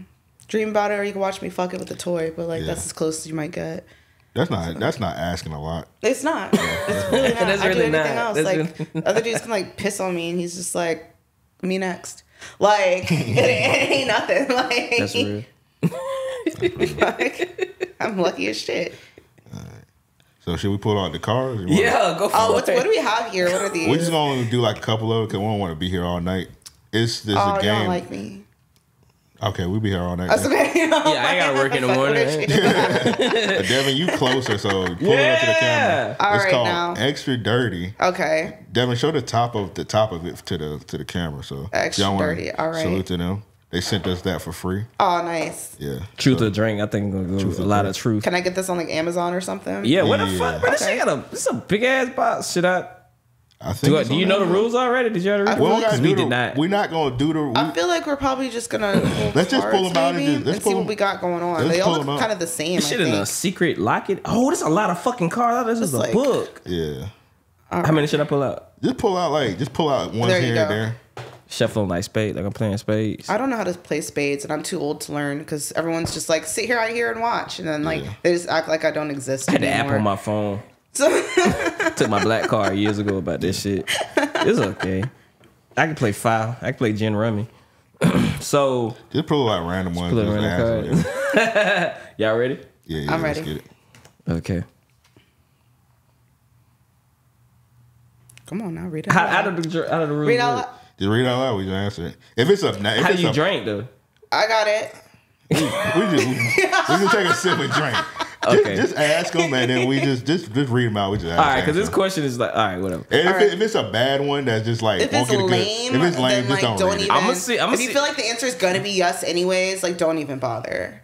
dream about it, or you can watch me fuck it with a toy. But like Yeah. that's as close as you might get. That's not that's not asking a lot. It's not. It's really not. That's I really do anything not. else. That's like really- other dudes can like piss on me, and he's just like, me next. Like it, ain't nothing. Like That's real. like, I'm lucky as shit. So should we pull out the cars? You wanna- Yeah, go for Oh, it. what's, what do we have here? What are these? We're just gonna do like a couple of it because we don't want to be here all night. It's this oh, a game. don't like me. Okay, we'll be here all night. That's okay. Yeah, I ain't gotta work in the morning. But Devin, you closer, so pull it up to the camera. All it's right, called now. extra dirty. okay. Devin, show the top of the top of it to the to the camera. So Extra y'all dirty, all right. Salute to them. They sent us that for free. Oh, nice. Yeah. Truth So- or drink, I think gonna a lot drink. of truth. Can I get this on like Amazon or something? Yeah, what the fuck, bro? This Okay. shit got a this a big ass box. Should I? I think. Do, I, do you know the rules already? Did you already read? We don't Because gotta we do did the, not. We're not gonna do the. We, I feel like we're probably just gonna Let's just pull them out and just- let's and pull see what we got going on. let's They all look kind of the same. This I shit in a secret locket. Oh, there's a lot of fucking cards. This is a like- book. yeah. How many should I pull out? Just pull out like just pull out one There you here go. and there. Shuffling like spades, like I'm playing spades. I don't know how to play spades, and I'm too old to learn because everyone's just like sit here, out here, and watch, and then like Yeah. they just act like I don't exist I had the app on my phone. So, Took my black card years ago about this shit. It's okay. I can play file. I can play gin rummy. so Just pull out random ones. pull out random ask them. y'all ready? Yeah, yeah. I'm let's ready. get it. Okay. come on now, read it. How, out out loud. of the dr- out of the rules. read out loud. Just read out loud. We just answer it. If it's a, if How it's do you a, drink though? I got it. We just we, we can take a sip and drink. Okay. Just, just ask them and then we just just just read them out. We just ask All right, because this question is like, all right, whatever. And if, All right. it, if it's a bad one that's just like If won't it's get a good- lame, if it's lame, then just like don't, don't, read even. it. I'ma see- I'ma if you feel like the answer is gonna be yes anyways, like don't even bother.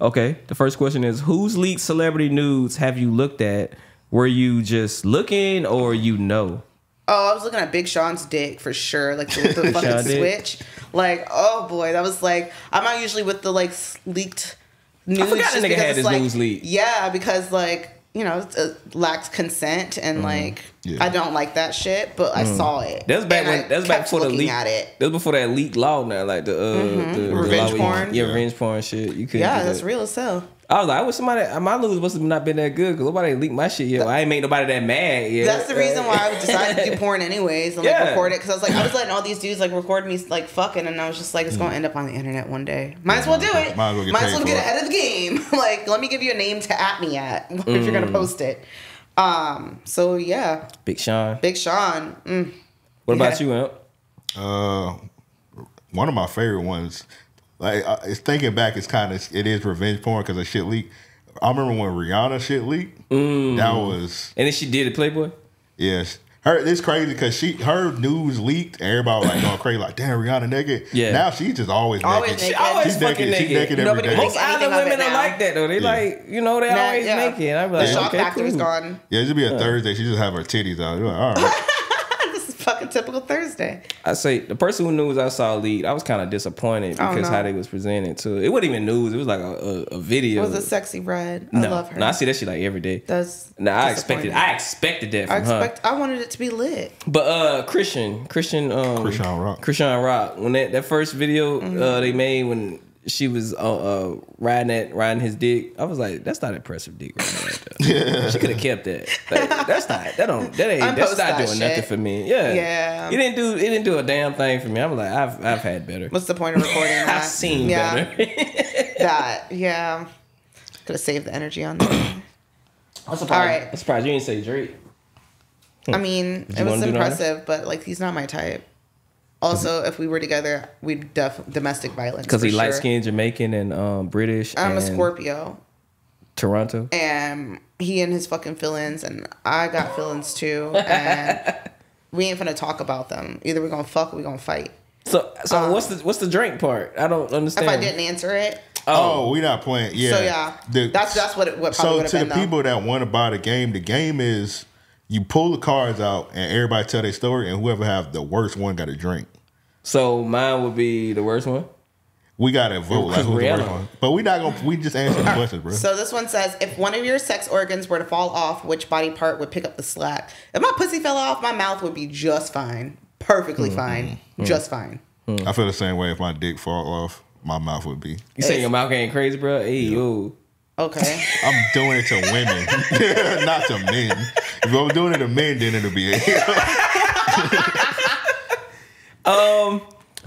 Okay. The first question is, whose leaked celebrity nudes have you looked at? Were you just looking, or you know? Oh, I was looking at Big Sean's dick for sure, like the, the fucking Sean dick? Like, oh boy, that was like I'm not usually with the like leaked news. forgot the just nigga had his like, news leaked. Yeah, because like you know it lacks consent and like Mm-hmm. Yeah. I don't like that shit, but I mm. saw it. That's was back And when. I That back before the leak. at it. That was before that leaked law. Now, like the uh, mm-hmm. the, the Revenge law where you- porn? Yeah, Yeah. revenge porn shit. You could. Yeah, that's real as hell. I was like, I wish somebody. My news must have not been that good because nobody leaked my shit yet. Well, I ain't make nobody that mad yet. That's the reason why I decided to do porn anyways and like record it because I was like I was letting all these dudes like record me like fucking and I was just like it's gonna mm. end up on the internet one day. Might as well do it. Might as well get Might as well for get it. ahead of the game. like let me give you a name to at me at if you're gonna mm. post it. Um. So yeah, Big Sean. Big Sean. Mm. What about you, Imp? Uh, one of my favorite ones. Like uh, it's thinking back, it's kind of it is revenge porn because of shit leak. I remember when Rihanna shit leaked. Mm. That was And then she did it, Playboy. yes. Her it's crazy because she her news leaked. Everybody was like going crazy, like damn Rihanna naked. Yeah. Now she's just always naked. Always naked. always She's fucking naked. She's naked. naked every Nobody day. Most other women it are like that though. They Yeah. like, you know, they Nah, always yeah. naked. I'm The like, shock okay, factor is gone. Yeah, it should be a Thursday. She just have her titties out. You're like, all right. This is fucking typical Thursday. I say the person who news I saw lead, I was kind of disappointed Oh, because no. how they was presented to it. It wasn't even news. It was like a, a, a video. It was a Sexyy Red. I no, love her. no, I see that shit like every day. That's No, I expected. I expected that I from her. I wanted it to be lit. But uh, Chrisean, Chrisean, um, Chrisean Rock. Chrisean Rock. When that, that first video Mm-hmm. uh, they made when she was uh, uh, riding that riding his dick, I was like, that's not impressive dick right, there. She could have kept that. Like, that's not. That don't. That ain't. That's not doing shit. nothing for me. Yeah. Yeah. It didn't do. It didn't do a damn thing for me. I'm like, I've I've had better. What's the point of recording that? I've seen yeah, better. that. Yeah. Could have saved the energy on that. I'm surprised. All right. I'm surprised you didn't say Drake. I mean, it was wanna do the honors? impressive, but like he's not my type. Also, if we were together, we'd def domestic violence Because for he sure. light skinned Jamaican and um, British. I'm a Scorpio, Toronto. and he and his fucking feelings, and I got feelings too, and we ain't gonna talk about them. Either we're gonna fuck, or we gonna fight. So so Um, what's the what's the drink part? I don't understand. If I didn't answer it, Oh, we not playing. Yeah. so yeah, The- that's that's what it what probably so would have to the though. people that want to buy the game, the game is you pull the cards out and everybody tell their story, and whoever have the worst one got a drink. So mine would be the worst one. We gotta vote like Because who's the worst one. But we not gonna. We just answer the questions, bro. So this one says, if one of your sex organs were to fall off, which body part would pick up the slack? If my pussy fell off, my mouth would be just fine, perfectly Mm-hmm. fine, just fine. I feel the same way. If my dick fall off, my mouth would be. You say your mouth ain't crazy, bro? Hey, yo. Okay. I'm doing it to women, not to men. If I'm doing it to men, then it'll be. Um,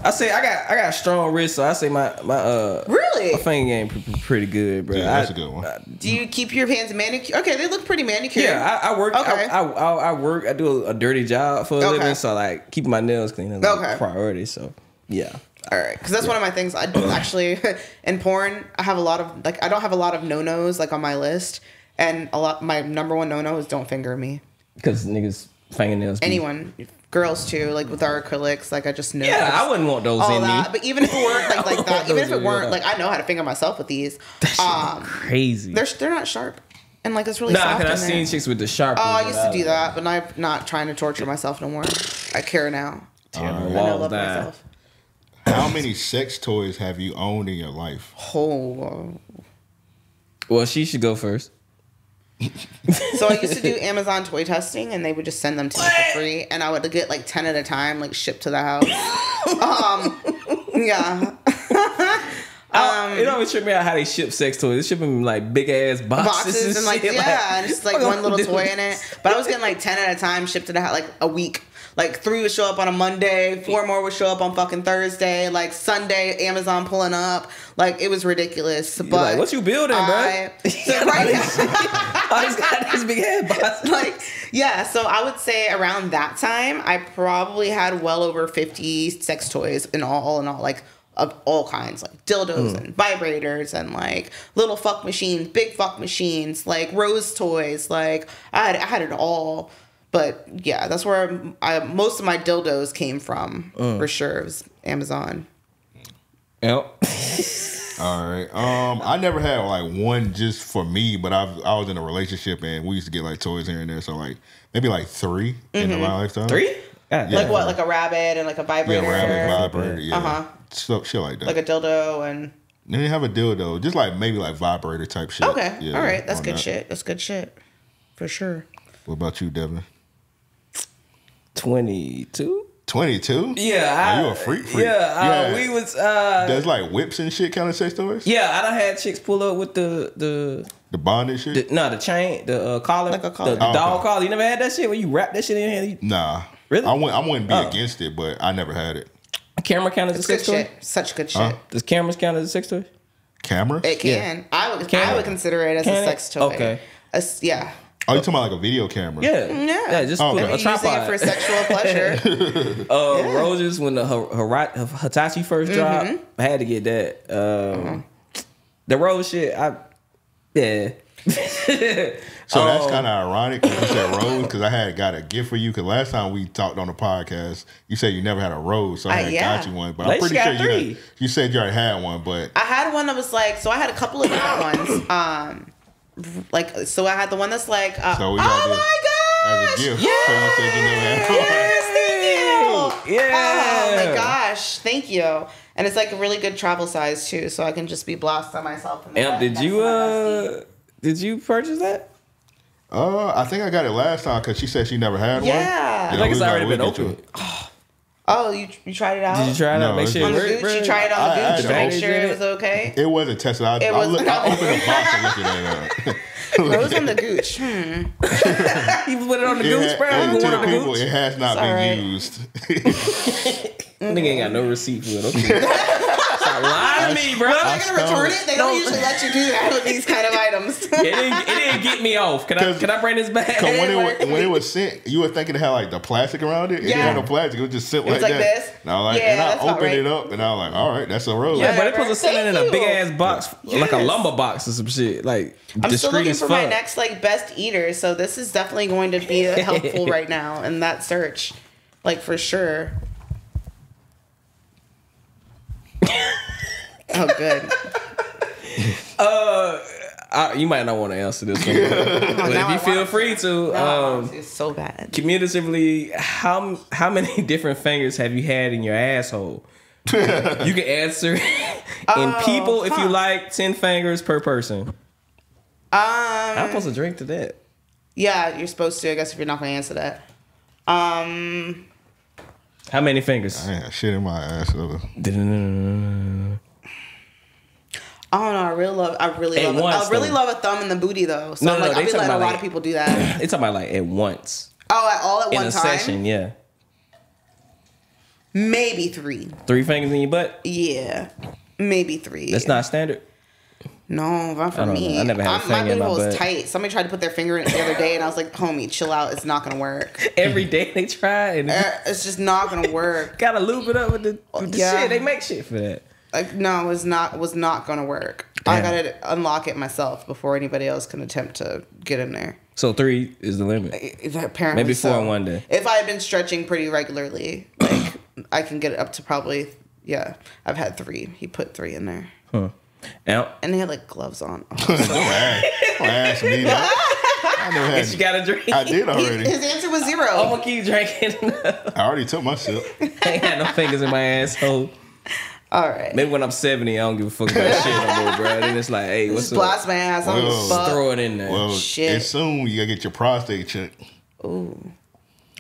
I say I got I got strong wrists, so I say my my uh really? my finger game pr- pr- pretty good, bro. Yeah, that's I- a good one. Do you keep your hands manicured? Okay, they look pretty manicured. Yeah, I, I work. Okay. I, I, I, I work. I do a, a dirty job for a Okay. living, so like keeping my nails clean is like Okay. a priority. So yeah. All right, because that's one of my things. I actually in porn, I have a lot of like I don't have a lot of no nos like on my list, and a lot my number one no no is don't finger me. Because niggas fingernails. Anyone, girls too, like with our acrylics, like I just know. Yeah, I wouldn't want those all in that. me. But even if it weren't like like that, even if it weren't like I know how to finger myself with these. Um, Crazy. they're they're not sharp, and like it's really Nah, soft. because I've seen chicks with the sharp. Oh, I used to do that, but I'm not trying to torture myself no more. I care now. And I love down. myself. How many sex toys have you owned in your life? Oh. Well, she should go first. So I used to do Amazon toy testing, and they would just send them to me for free, and I would get like ten at a time, like shipped to the house. um, yeah, Um, it always tripped me out how they ship sex toys. They ship them like big ass boxes, boxes and like shit. yeah, and just like one little doing? toy in it. But I was getting like ten at a time shipped to the house, like a week. Like three would show up on a Monday, four more would show up on fucking Thursday, like Sunday, Amazon pulling up. Like it was ridiculous. But You're like, what you building, I- bro? So, right. I just got this big ass box. like yeah so i would say around that time i probably had well over 50 sex toys in all in all like of all kinds like dildos Hmm. and vibrators and like little fuck machines big fuck machines like rose toys like i had, I had it all but yeah that's where I, most of my dildos came from Hmm. for sure it was amazon Yep. All right. Um, I never had like one just for me, but I've I was in a relationship and we used to get like toys here and there. So like maybe like 3 in my lifetime. Three? Yeah. like what like a rabbit and like a vibrator. Yeah, rabbit, vibrator. Yeah. Uh-huh. So, shit like that. like a dildo and They didn't have a dildo, just like maybe like vibrator type shit. okay Yeah, all right that's good that. shit that's good shit for sure What about you, Devin? 22? 22? Yeah. Are I, you a freak? freak? Yeah, uh, Yeah. we was. Uh, There's like whips and shit kind of sex toys? yeah, I done had chicks pull up with the the, The bonded shit? the no the chain the uh, collar Like a collar. the, the Oh, dog okay. collar. You never had that shit where you wrap that shit in here. You, nah. Really? I wouldn't, I wouldn't be Oh. against it, but I never had it. camera count as a good sex toy? shit. Such good shit. Huh? Does cameras count as a sex toy? Camera? It can. I would. Can I would consider it as Can a sex toy. Okay. A s- yeah. Oh, you talking about like a video camera? Yeah, Yeah. just Oh, put okay. a Using it tripod. for sexual pleasure. uh, Yeah. Roses when the Hi- Hi- Hitachi first dropped, Mm-hmm. I had to get that. Um, The rose shit, I yeah. So that's Oh. kind of ironic 'cause you said rose because I had got a gift for you because last time we talked on the podcast, you said you never had a rose, so I Uh, yeah. got you one. But Like, I'm pretty she sure you, three. done- you said you already had one, but I had one that was like. So I had a couple of different ones. Um, like so I had the one that's like. Uh, So oh we got my as gosh! a gift, so you said you never had. Yes, thank you. Yeah. Oh my gosh, thank you. And it's like a really good travel size too, so I can just be blasting myself. In the Amp, did you to my bestie. uh did you purchase that? Uh, I think I got it last time because she said she never had one. Yeah. I think it's already like, been we'll open. You. Oh, you you tried it out? Did you try it No, out? Make sure on the it gooch? worked, You tried it on the I gooch to had make to sure it it. was okay. It wasn't tested. I, It I, was- look, I opened the box and looked at it. Uh, Rose on the gooch. Hmm. You put it on the it gooch, ha- bro. and You to put it the people, gooch. it has not It's been alright. used. Nigga ain't got no receipt for it. Okay. Stop lying to me, bro. When am I I gonna return it? They don't usually let you do that with these kind of items. it, didn't, it didn't get me off. Can I 'Cause- can I bring this back? Cause when it, was, when it was sent, you were thinking it had like the plastic around it. It didn't Yeah. have no plastic. It was just sent It was like, like that. this? And I was like, Yeah, and I opened right. it up, and I was like, all right, that's a rose. Yeah, but it was supposed to send it in a big ass box, like a lumber box or some shit. Like I'm still discreet looking as for fuck. my next like best eater, so this is definitely going to be helpful right now in that search, like for sure. oh, good. Uh, I, you might not want to answer this one, but, but if you I feel free to, No, um, it's so bad. cumulatively, how how many different fingers have you had in your asshole? you can answer in Oh, people if you like. Ten fingers per person. I'm Um, supposed to drink to that. yeah, you're supposed to. I guess if you're not going to answer that. Um, How many fingers? I ain't had shit in my ass. I don't know. I really love. I really At love. once, I really though. love a thumb in the booty though. So No, I'm no, like, I'll be talking letting a lot like- of people do that. It's talking about like at once Oh, at all at in one a time. session. Yeah, Maybe three. three fingers in your butt. Yeah, maybe three. That's not standard. No, not for I me. know. I never had a I'm- my finger in my booty hole was tight. Somebody tried to put their finger in it the other day, and I was like, "Homie, chill out. It's not gonna work. Every day they try and Uh, It's just not gonna work. gotta loop it up with the, with the Yeah. shit. They make shit for that. Like, no, it was not was not gonna work. I gotta unlock it myself before anybody else can attempt to get in there. So three is the limit. Apparently, Maybe four so. in one day. If I had been stretching pretty regularly, like I can get it up to probably yeah. I've had three. He put three in there, Huh. Now, and he had like gloves on. Oh. Don't ask, me that. I never bitch, you had. got a drink. I did He- already. his answer was zero. I'm gonna keep drinking. I already took my sip. I ain't had no fingers in my asshole. All right, Maybe when I'm 70, I don't give a fuck about shit no more, bro. Then it's like, hey, what's just up? blast my ass. I don't give fuck. Throw it in there. Well, Shit. and soon you gotta get your prostate checked. Ooh,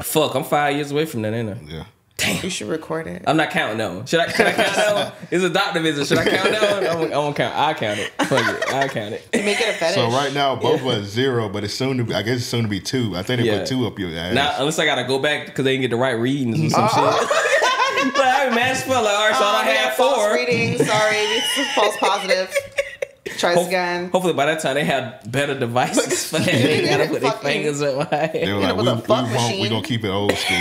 Fuck, I'm five years away from that, ain't I? Yeah. Damn. You should record it. I'm not counting that one. Should I? Should I count that one? It's a doctor visit. Should I count that one? I'm, I'm gonna count. I count it. Fuck it. I count it. Make it a fetish. So right now both of us zero, but it's soon to be. I guess it's soon to be two. I think they Yeah. put two up your ass. Now, unless I gotta go back because they didn't get the right readings or some oh. shit. but I mean, man, it's fun. Like, all right, so oh, I Oh, we had got false four. reading. Sorry, it's false positive. Try this again. Hopefully, by that time they have better devices for that. They gotta put their fingers up my they head. were it like, with we, a we, fuck won't, we machine. gonna keep it old school.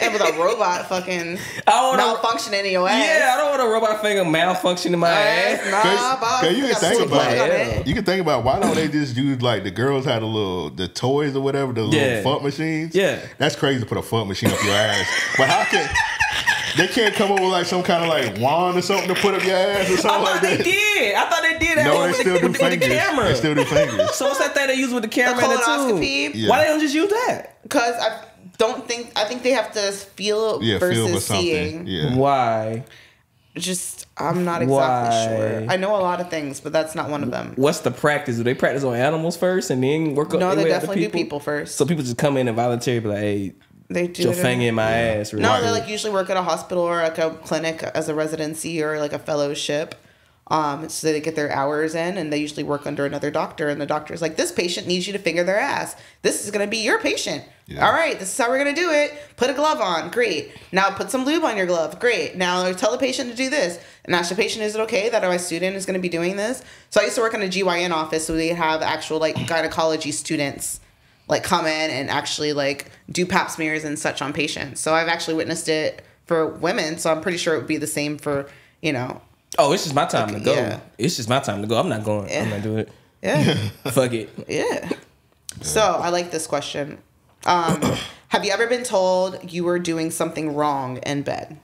And with a robot fucking I want to. malfunctioning in your ass. Yeah, I don't want a robot finger malfunction in my ass. Ass, nah, Cause, boss. 'cause you can think about it. You can think about why don't they just use like the girls had a little the toys or whatever the Yeah. little fuck machines. Yeah. that's crazy to put a fuck machine up your ass. But how can they can't come up with like some kind of like wand or something to put up your ass or I something thought like they that? did. I thought they did that No, one they with, still do with, the- with the fingers. camera. They still do fingers. so what's that thing they use with the The camera and the tube? colonoscopy. Yeah. Why they don't just use that? Because I don't think I think they have to feel Yeah, versus feel seeing. Yeah. Why? Just I'm not exactly Why? sure. I know a lot of things, but that's not one of them. What's the practice? Do they practice on animals first and then work up? No, their they way up to definitely do people first. So people just come in and voluntarily be like, "Hey, They do. your it in- finger in my ass." Really No, they like usually work at a hospital or like a clinic as a residency or like a fellowship. Um, so they get their hours in and they usually work under another doctor and the doctor's like, This patient needs you to finger their ass. This is gonna be your patient. Yeah. All right, this is how we're gonna do it. Put a glove on. Great. Now put some lube on your glove. Great. Now tell the patient to do this. And ask the patient, is it okay that my student is gonna be doing this? So I used to work in a GYN office, so they have actual like gynecology students like come in and actually like do pap smears and such on patients. So I've actually witnessed it for women. So I'm pretty sure it would be the same for you know. oh, it's just my time to go. yeah. It's just my time to go. I'm not going. I'm not doing it. Yeah, Fuck it. yeah. So I like this question. Um, have you ever been told you were doing something wrong in bed?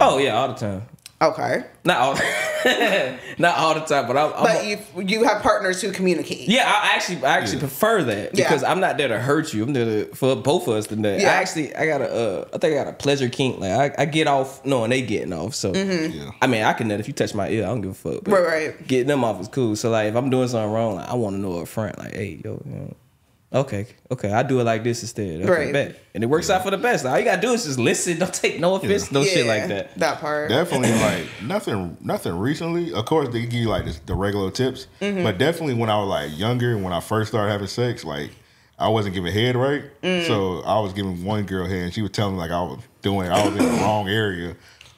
Oh yeah, all the time. Okay, Not all. not all the time, but I'm. I'm but you you have partners who communicate. Yeah, I actually, I actually Yeah. prefer that Yeah. because I'm not there to hurt you. I'm there to, for both of us to. Yeah. I actually, I got a, uh, I think I got a pleasure kink. Like I, I get off knowing they getting off. So, Yeah. I mean, I can nut if you touch my ear. I don't give a fuck. but Right, right. Getting them off is cool. So like, if I'm doing something wrong, like I want to know up front. Like, hey, yo, you know, okay, okay, I do it like this instead. Okay, Right. bet. And it works out for the best. All you gotta do is just listen. Don't take no offense, no shit like that. That part. Definitely like nothing nothing recently. Of course they give you like this, the regular tips. Mm-hmm. But definitely when I was like younger and when I first started having sex, like I wasn't giving head right. Mm. So I was giving one girl head and she was telling me like I was doing I was in the wrong area.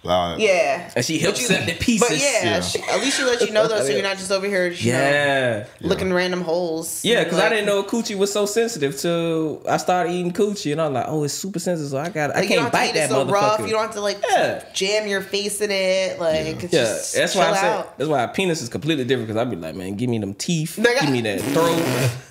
Like, yeah. And she helped But you- set the pieces. But yeah, Yeah. She, at least she let you know though, so you're not just over here, you know, Yeah. looking random holes. Yeah, because I didn't know coochie was so sensitive till I started eating coochie, and I'm like, oh, it's super sensitive, so I got, I Like, you don't can't have to bite eat it that so motherfucker. rough. You don't have to like Yeah. jam your face in it. Like, it's yeah, just that's why I chill said that's why a penis is completely different. Because I'd be like, man, give me them teeth, Like, give me that throat,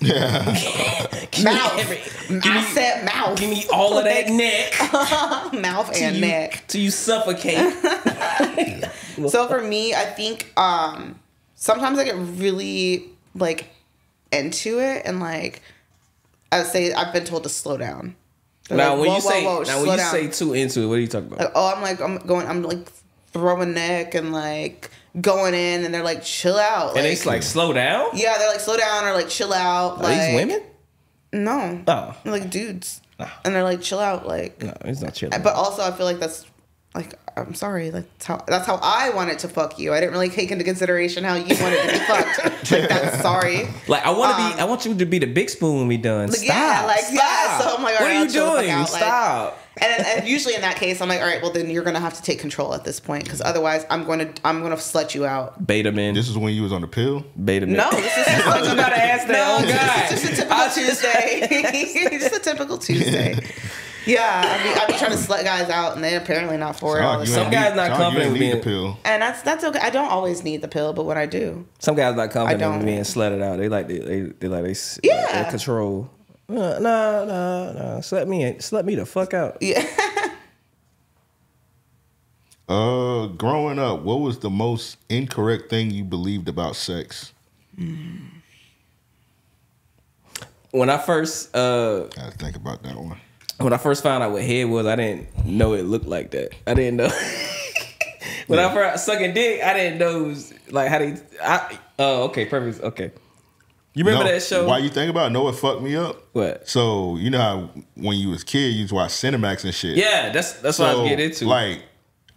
give me Mouth. every- I said mouth. give me all of that neck mouth till and you, neck. till you suffocate. So for me, I think um sometimes I get really like into it and like I would say I've been told to slow down. They're now like, when "Whoa, you say whoa, now when you down." say too into it, what are you talking about? like, oh, I'm like I'm going I'm like throwing neck and like going in and they're like chill out. and it's like slow down. yeah, they're like slow down or like chill out. Are like, these women? No. Oh They're like dudes. No. And they're like chill out like no, it's not chill. but also I feel like that's like I'm sorry, like that's how that's how I wanted to fuck you. I didn't really take into consideration how you wanted to be fucked. Like that's sorry. Like I want to Um, be, I want you to be the big spoon when we done. Like, Stop. yeah, like, stop. yeah, so I'm like, all what right, are I'll you chill the fuck doing? out, like- Stop. And, and usually in that case, I'm like, all right, well then you're gonna have to take control at this point because otherwise I'm going to I'm going to slut you out. Beta man. This is when you was on the pill. beta man. No, this is just I was about to ask that. No, oh this is just a typical Tuesday. just a typical Tuesday. Yeah, I be, I be trying to slut guys out, and they're apparently not for it. all Sound the like you Some guys need- not sound confident need with the pill. And that's that's okay. I don't always need the pill, but when I do, Some guys not confident don't. in being slutted out. They like they they, they like they s- Yeah. they control. No, no, no, no. Slut me, slut me the fuck out. yeah. Uh, growing up, what was the most incorrect thing you believed about sex? When I first uh I think about that one. When I first found out what head was, I didn't know it looked like that. I didn't know. when I first sucking dick, I didn't know it was like how they. I oh okay, perfect. Okay, you remember No, that show? Why you think about it? know it fucked me up? what? So you know how when you was kid, you used to watch Cinemax and shit. Yeah, that's that's what I So, was getting into. Like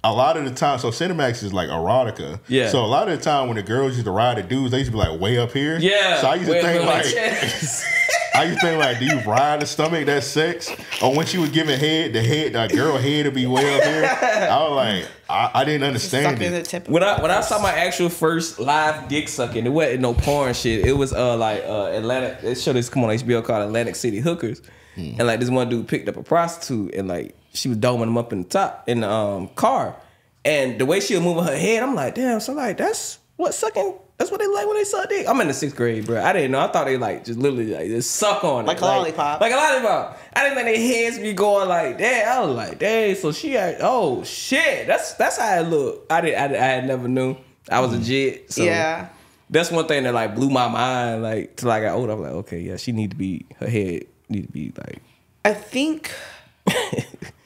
a lot of the time, so Cinemax is like erotica. Yeah. So a lot of the time when the girls used to ride the dudes, they used to be like way up here. yeah. So I used to think where like chest- I used to think like, do you ride the stomach? That's sex. Or when she was giving head, the head, the girl head would be way up here. I was like, I, I didn't understand Stuck in the it. when I when I saw my actual first live dick sucking, it wasn't no porn shit. It was uh like uh Atlantic. This show this come on HBO called Atlantic City Hookers, Hmm. and like this one dude picked up a prostitute and like she was doming him up in the top in the um car, and the way she was moving her head, I'm like, damn, so like that's what sucking. That's what they like when they suck dick. I'm in the sixth grade, bro. I didn't know. I thought they like just literally like just suck on Like it, a lollipop. like a lollipop. I didn't think their heads be going like that. I was like, dang. So she, had, oh shit, that's that's how it looked. I did, I, I had never knew. I was mm. a jit. So yeah. that's one thing that like blew my mind. Like till I got older, I'm like, okay, yeah, she need to be her head need to be like. I think I'm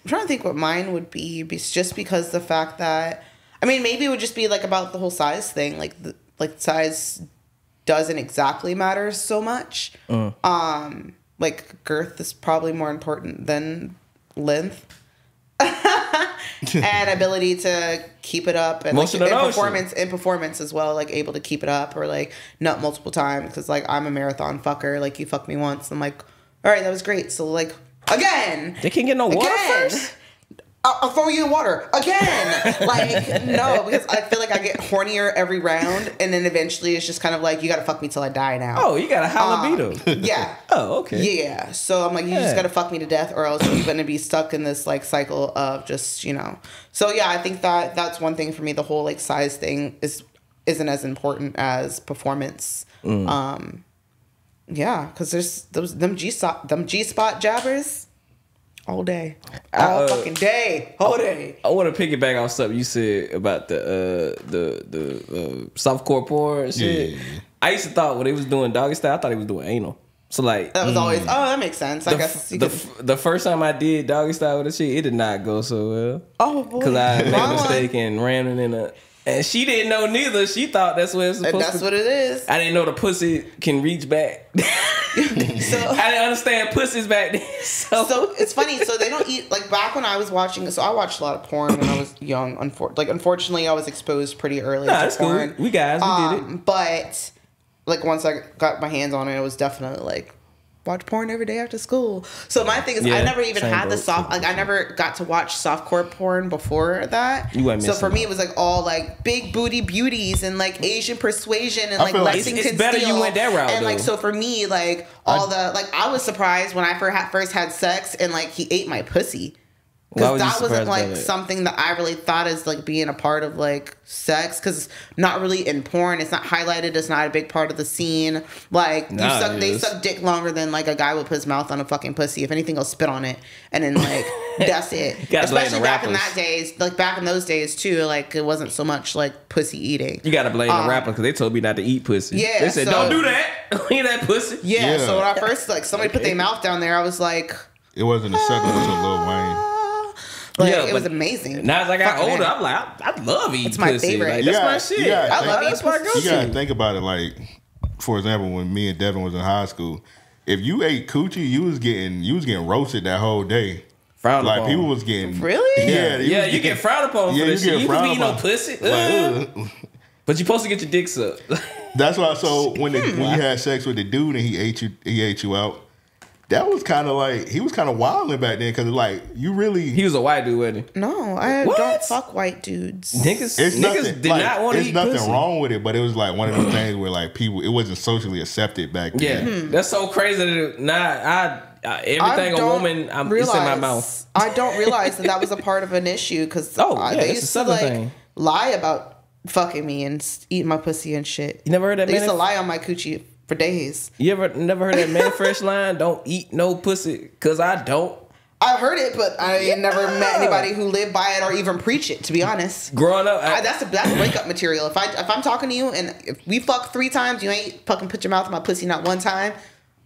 trying to think what mine would be, be- just because the fact that I mean maybe it would just be like about the whole size thing, like the, like size doesn't exactly matter so much. Um, like girth is probably more important than length. and ability to keep it up and like Motion in of the ocean. performance in performance as well like able to keep it up or like nut multiple times because like i'm a marathon fucker like you fucked me once i'm like all right that was great so like again They can't get no water again first. I'll, I'll throw you in water again like no because i feel like i get hornier every round and then eventually it's just kind of like you gotta fuck me till i die now Oh, you got a jalapeno. yeah oh, okay. yeah. So I'm like, you just gotta fuck me to death, or else you're gonna be stuck in this like cycle of just you know. So yeah, I think that that's one thing for me. The whole like size thing is isn't as important as performance. Mm. Um, yeah, because there's those them G spot them G spot jabbers all day, all uh, fucking day, whole day. I want to piggyback on something you said about the uh, the the uh, softcore porn and shit. Yeah. I used to thought when they was doing doggy style, I thought he was doing anal. So like That was always oh that makes sense. I the, guess you the, could, the first time I did doggy style with a chick, it did not go so well. oh boy, Cause I made a mistake and ran it in a, and she didn't know neither. She thought that's what it's supposed that's to. That's what it is. I didn't know the pussy can reach back. So I didn't understand pussies back then. So, so it's funny. So they don't eat like back when I was watching. So I watched a lot of porn when I was young. Unfor- like unfortunately, I was exposed pretty early nah, to that's cool. porn. We guys, we did it. Um, but like once I got my hands on it, it was definitely like watch porn every day after school. So my thing is, Yeah, I never even same had the soft. Like I never got to watch softcore porn before that. You weren't so for me, it was like all like big booty beauties and like Asian persuasion and I like feel like- Lexington It's- it's better you went that route, And like so for me, like all the like I was surprised when I first had, first had sex and like he ate my pussy. Why Because that wasn't like something that I really thought as like being a part of like sex. Because not really in porn, it's not highlighted. It's not a big part of the scene. Like you Nah, suck, they is. suck dick longer than like a guy would put his mouth on a fucking pussy. If anything, he'll spit on it, and then like that's it. Especially the back in rappers. that days, like back in those days too. Like it wasn't so much like pussy eating. You gotta blame Um, the rapper because they told me not to eat pussy. Yeah, they said so- don't do that. Eat that pussy. Yeah, Yeah. So when I first like somebody put their mouth down there, I was like, It wasn't acceptable to Lil Wayne. Like Yeah, it was amazing. Now as I got Fucking older, I'm like, I, I love eating It's my pussy. favorite. Like, that's Yeah, my shit. yeah, I love think- that's my You go You gotta to. think about it like, for example, when me and Devin was in high school, if you ate coochie, you was getting you was getting roasted that whole day. Frowned Like upon. people was getting Really? Yeah, yeah, was you get frowned upon Yeah, for you this get shit. You frowned can be no upon. pussy. Like, Ugh. ugh. but you're supposed to get your dick sucked. That's why. So when the, when you hmm. had sex with the dude and he ate you, he ate you out. That was kind of like he was kind of wilding back then because like you really he was a white dude, wasn't No, I What? don't fuck white dudes. Niggas, It's niggas nothing. did like, not want to It's eat nothing pussy. wrong with it, but it was like one of those things where like people, it wasn't socially accepted back then. Yeah, then. that's so crazy. That, nah, I, I everything a woman, I'm, it's in my mouth. I don't realize that that was a part of an issue because Oh, yeah, they that's a used to southern like thing. lie about fucking me and s- eat my pussy and shit. You never heard that They used to lie on my coochie for days. You ever never heard that Mannie Fresh line? Don't eat no pussy, cause I don't. I've heard it, but I ain't never met anybody who lived by it or even preach it. To be honest, Growing up, I, I, that's a, that's breakup material. If I if I'm talking to you and if we fuck three times, you ain't fucking put your mouth in my pussy not one time.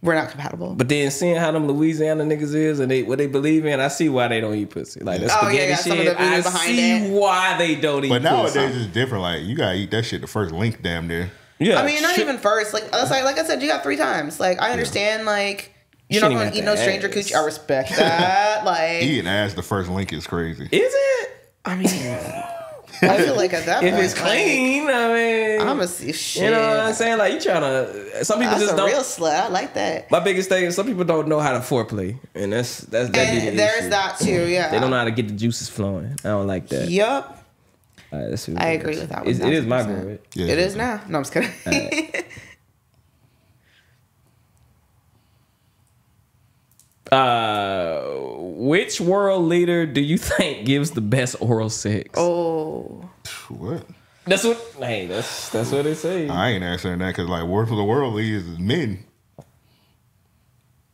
We're not compatible. but then seeing how them Louisiana niggas is and they what they believe in, I see why they don't eat pussy. Like that's Oh, yeah, spaghetti yeah, some of shit. the I see it. why they don't eat But pussy. nowadays it's different. Like you gotta eat that shit the first link, damn near. Yeah, I mean, not shit. even first. Like, that's like, like I said, you got three times. Like, I understand. Like, you're Shouldn't gonna eat no have to stranger coochie. I respect that. like, Eating ass the first link is crazy. Is it? I mean, I feel like at that If point, it's clean, I mean, I'm gonna see shit. you know what I'm saying? Like you trying to. Some people That's just a don't. real slut. I like that. my biggest thing is some people don't know how to foreplay, and that's that's that be the And there's issue. that too. Yeah. They don't know how to get the juices flowing. I don't like that. Yup. All right, let's see what I agree is. with that It's- one, It is my 1000%. Right? Yeah. It is now. No, I'm just kidding. Uh, which world leader do you think gives the best oral sex? oh. What? That's what. Hey, that's that's what they say. I ain't answering that because like word for the world leaders is men.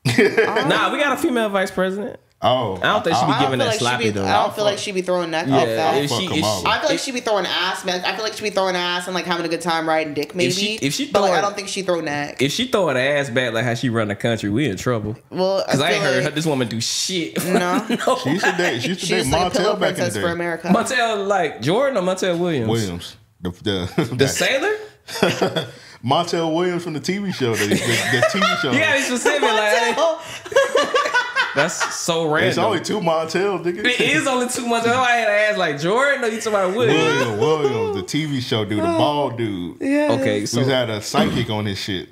Nah, we got a female vice president. Oh, I don't think she be I don't giving feel that like sloppy be. though. I don't feel like she'd be throwing neck off yeah, that. if she, if she, I feel like she'd be throwing ass, man. I feel like she'd be throwing ass and like having a good time riding dick, maybe. she- if she but like, I don't think she throw neck. if she throw an ass back like how she run the country, we in trouble. well, Cause I, feel ain't heard like- her, this woman do shit. No. no. she used to date. She used to date like pillow Montel back in the princess day. for America. Montel like Jordan or Montel Williams? Williams, the the, The sailor? Montel Williams from the TV show, the, the, the TV show. You gotta be specific. Like, that's so random. It's only two Montel, nigga. It is only two months. I had to ask like Jordan. No, you talking about Williams? William Williams, the TV show dude, the oh. bald dude. yeah. Okay, so He's had a psychic on his shit.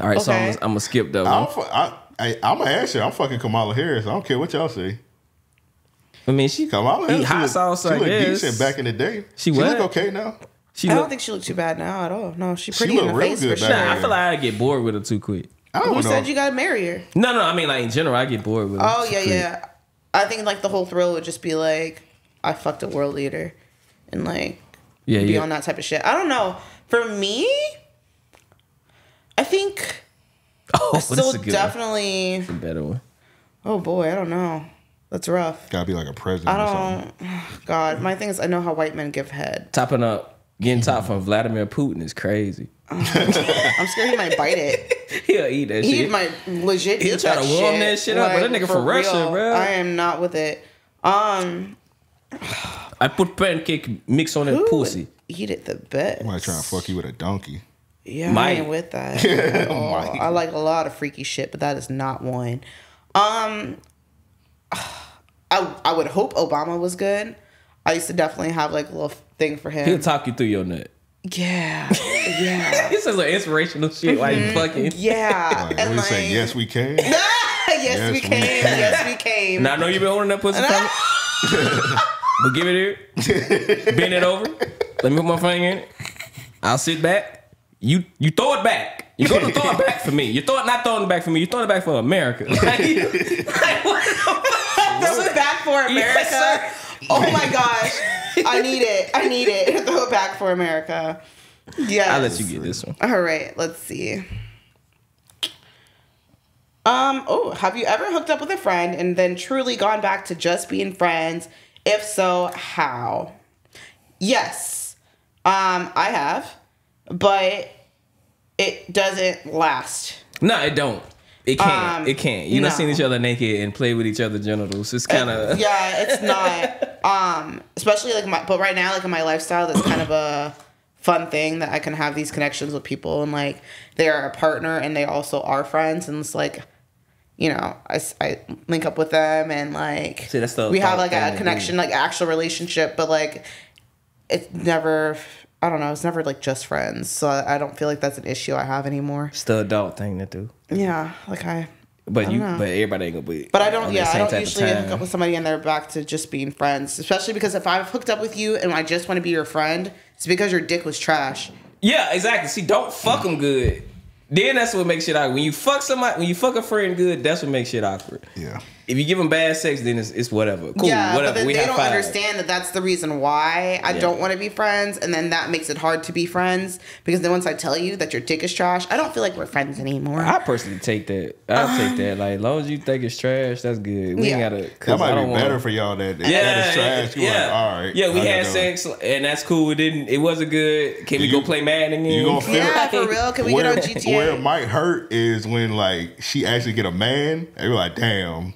all right, so I'm, gonna- I'm gonna skip though. I'm, I, I, I'm gonna ask you, I'm fucking Kamala Harris. I don't care what y'all say. I mean, she Kamala eat Harris. hot she sauce. look, I she look guess decent back in the day. She she look okay now. she I look, don't think she looked too bad now at all. No, She pretty in look the real face good for sure. Nah, I feel like I get bored with her too quick. I don't Who know. said you gotta marry her? No, no, I mean like in general, I get bored with her. Oh yeah, yeah. I think like the whole thrill would just be like, I fucked a world leader, and like yeah, be yeah. on that type of shit. I don't know. For me, I think Oh, I this still is a good definitely. one. better one. Oh boy, I don't know. That's rough. Gotta be like a president. I or something. don't. God, my thing is, I know how white men give head. Topping up, getting top from Vladimir Putin is crazy. I'm scared he might bite it. He'll eat that He shit. might legit. He'll eat try that to warm shit. that shit up, but that nigga from Russia, real, bro. I am not with it. Um, I put pancake mix on that pussy. eat it the best? Might try and fuck you with a donkey. Yeah, Might. I ain't with that. Oh, I like a lot of freaky shit, but that is not one. Um, I I would hope Obama was good. I used to definitely have like a little thing for him. He'll talk you through your nut. yeah, yeah, This is like inspirational shit while you mm-hmm. fucking. yeah. Like, and we like, say yes, we can. yes, Yes, we we came. can. Yes, we came. Now I know you've been holding that pussy from me. but give it here. Bend it over. Let me put my finger in it. I'll sit back. You you throw it back. You're gonna throw it back for me. You're throwing not throwing it back for me. You're throwing it back for America. Like, like, what the Throw it back for America. Yes, oh my gosh, I need it. I need it. Throw it back for America. Yeah. I'll let you get this one. All right, let's see. Um, oh, have you ever hooked up with a friend and then truly gone back to just being friends? If so, how? Yes. Um, I have, but it doesn't last. No, it don't. It can't. Um, it can't. You no. not seen each other naked and play with each other's genitals. It's kind of yeah, it's not. Um, especially like my, but right now, like in my lifestyle, that's kind of a fun thing that I can have these connections with people and like they are a partner and they also are friends and it's like you know, I, I link up with them and like See, that's the we have like a connection, like actual relationship, but like it's never. I don't know. It's never like just friends, so I I don't feel like that's an issue I have anymore. It's the adult thing to do. Yeah, like I. But you, know. but everybody ain't gonna be. But I don't. Yeah, I don't usually hook up with somebody and they're back to just being friends. Especially because if I've hooked up with you and I just want to be your friend, it's because your dick was trash. Yeah, exactly. See, don't fuck them good. Then that's what makes shit awkward. When you fuck somebody, when you fuck a friend good, that's what makes shit awkward. Yeah. If you give them bad sex, then it's, it's whatever. Cool, yeah, whatever. but then we they have don't five. understand that that's the reason why I Yeah. don't want to be friends, and then that makes it hard to be friends because then once I tell you that your dick is trash, I don't feel like we're friends anymore. I personally take that. I'll take that. Like, as long as you think it's trash, that's good. We Yeah. ain't gotta. That 'cause I might don't be wanna- better for y'all that, that Yeah, is trash. You yeah. like, all right. Yeah, we I had gotta go. sex, and that's cool. It didn't. It wasn't good. Can we go play Madden again? you gonna feel yeah, it? for real. Can we where, get on GTA? where it might hurt is when like she actually get a man and you're like, damn,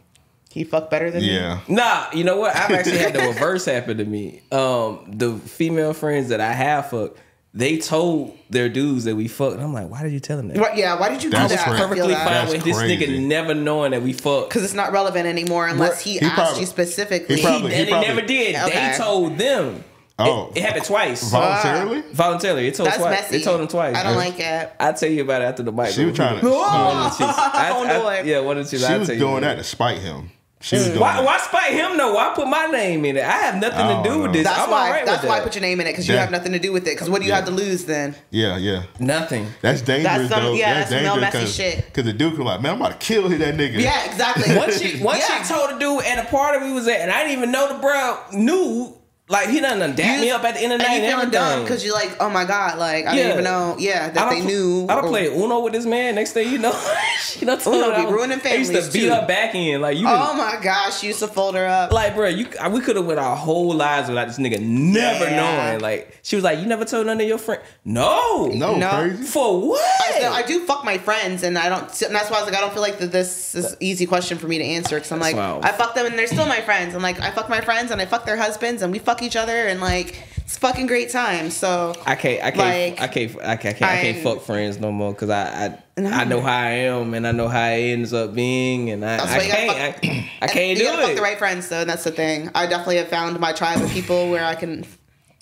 he fuck better than me. yeah. Nah, you know what? I've actually had the reverse happen to me. Um, the female friends that I have fucked, they told their dudes that we fucked. And I'm like, why did you tell them that? What, yeah, why did you That's do that? crazy. Perfectly that. fine with this nigga never knowing that we fucked. because it's not relevant anymore unless he, He asked probably- you specifically. he probably- and they probably- never did. Okay. They told them. Oh. It, it happened twice. Voluntarily? Voluntarily. It told That's twice. messy. They told them twice. I don't like it. I'll tell you about it after the mic. She was trying to- One of. I- Oh, I- yeah, one of the chicks. She I'll was tell you doing about that to spite him. She was doing Why, that. why spite him though? Why put my name in it? I have nothing I to do don't with this. That's I'm why. all right that's with why I put your name in it because you have nothing to do with it. Because what do you Yeah. have to lose then? Yeah, yeah. Nothing. That's dangerous some- though. yeah, that's that's dangerous messy shit. Because the dude was like, man, I'm about to kill that nigga. Yeah, exactly. One chick, one Yeah. chick told a dude at a party we was at, and I didn't even know the bro knew. Like he done done dap me up at the end of the night and and you feeling dumb because you're like, oh my god, like I Yeah. didn't even know. Yeah, I that don't they pl- knew. I don't or- play Uno with this man. Next thing you know, you know, Uno be I was- ruining I used to families, beat too. her back in. Like you, Oh my gosh, you used to fold her up. like bro, you we could have went our whole lives without this nigga never Yeah. knowing. Like she was like, you never told none of your friends. No, No, No. crazy. For what? I, still- I do fuck my friends, and I don't. And that's why I was like, I don't feel like that this is easy question for me to answer because I'm like, Wow. I fuck them, and they're still my friends. I'm like, I fuck my friends, and I fuck their husbands, and we fuck each other, and like it's fucking great time. So I can't, I can't, Like, I can't, I can't, I can't, I can't fuck friends no more because I, I, No. I know how I am and I know how it ends up being, and I, I why you gotta can't, fuck- I, I and can't you do gotta fuck it. the right friends, though. And that's the thing. I definitely have found my tribe of people where I can,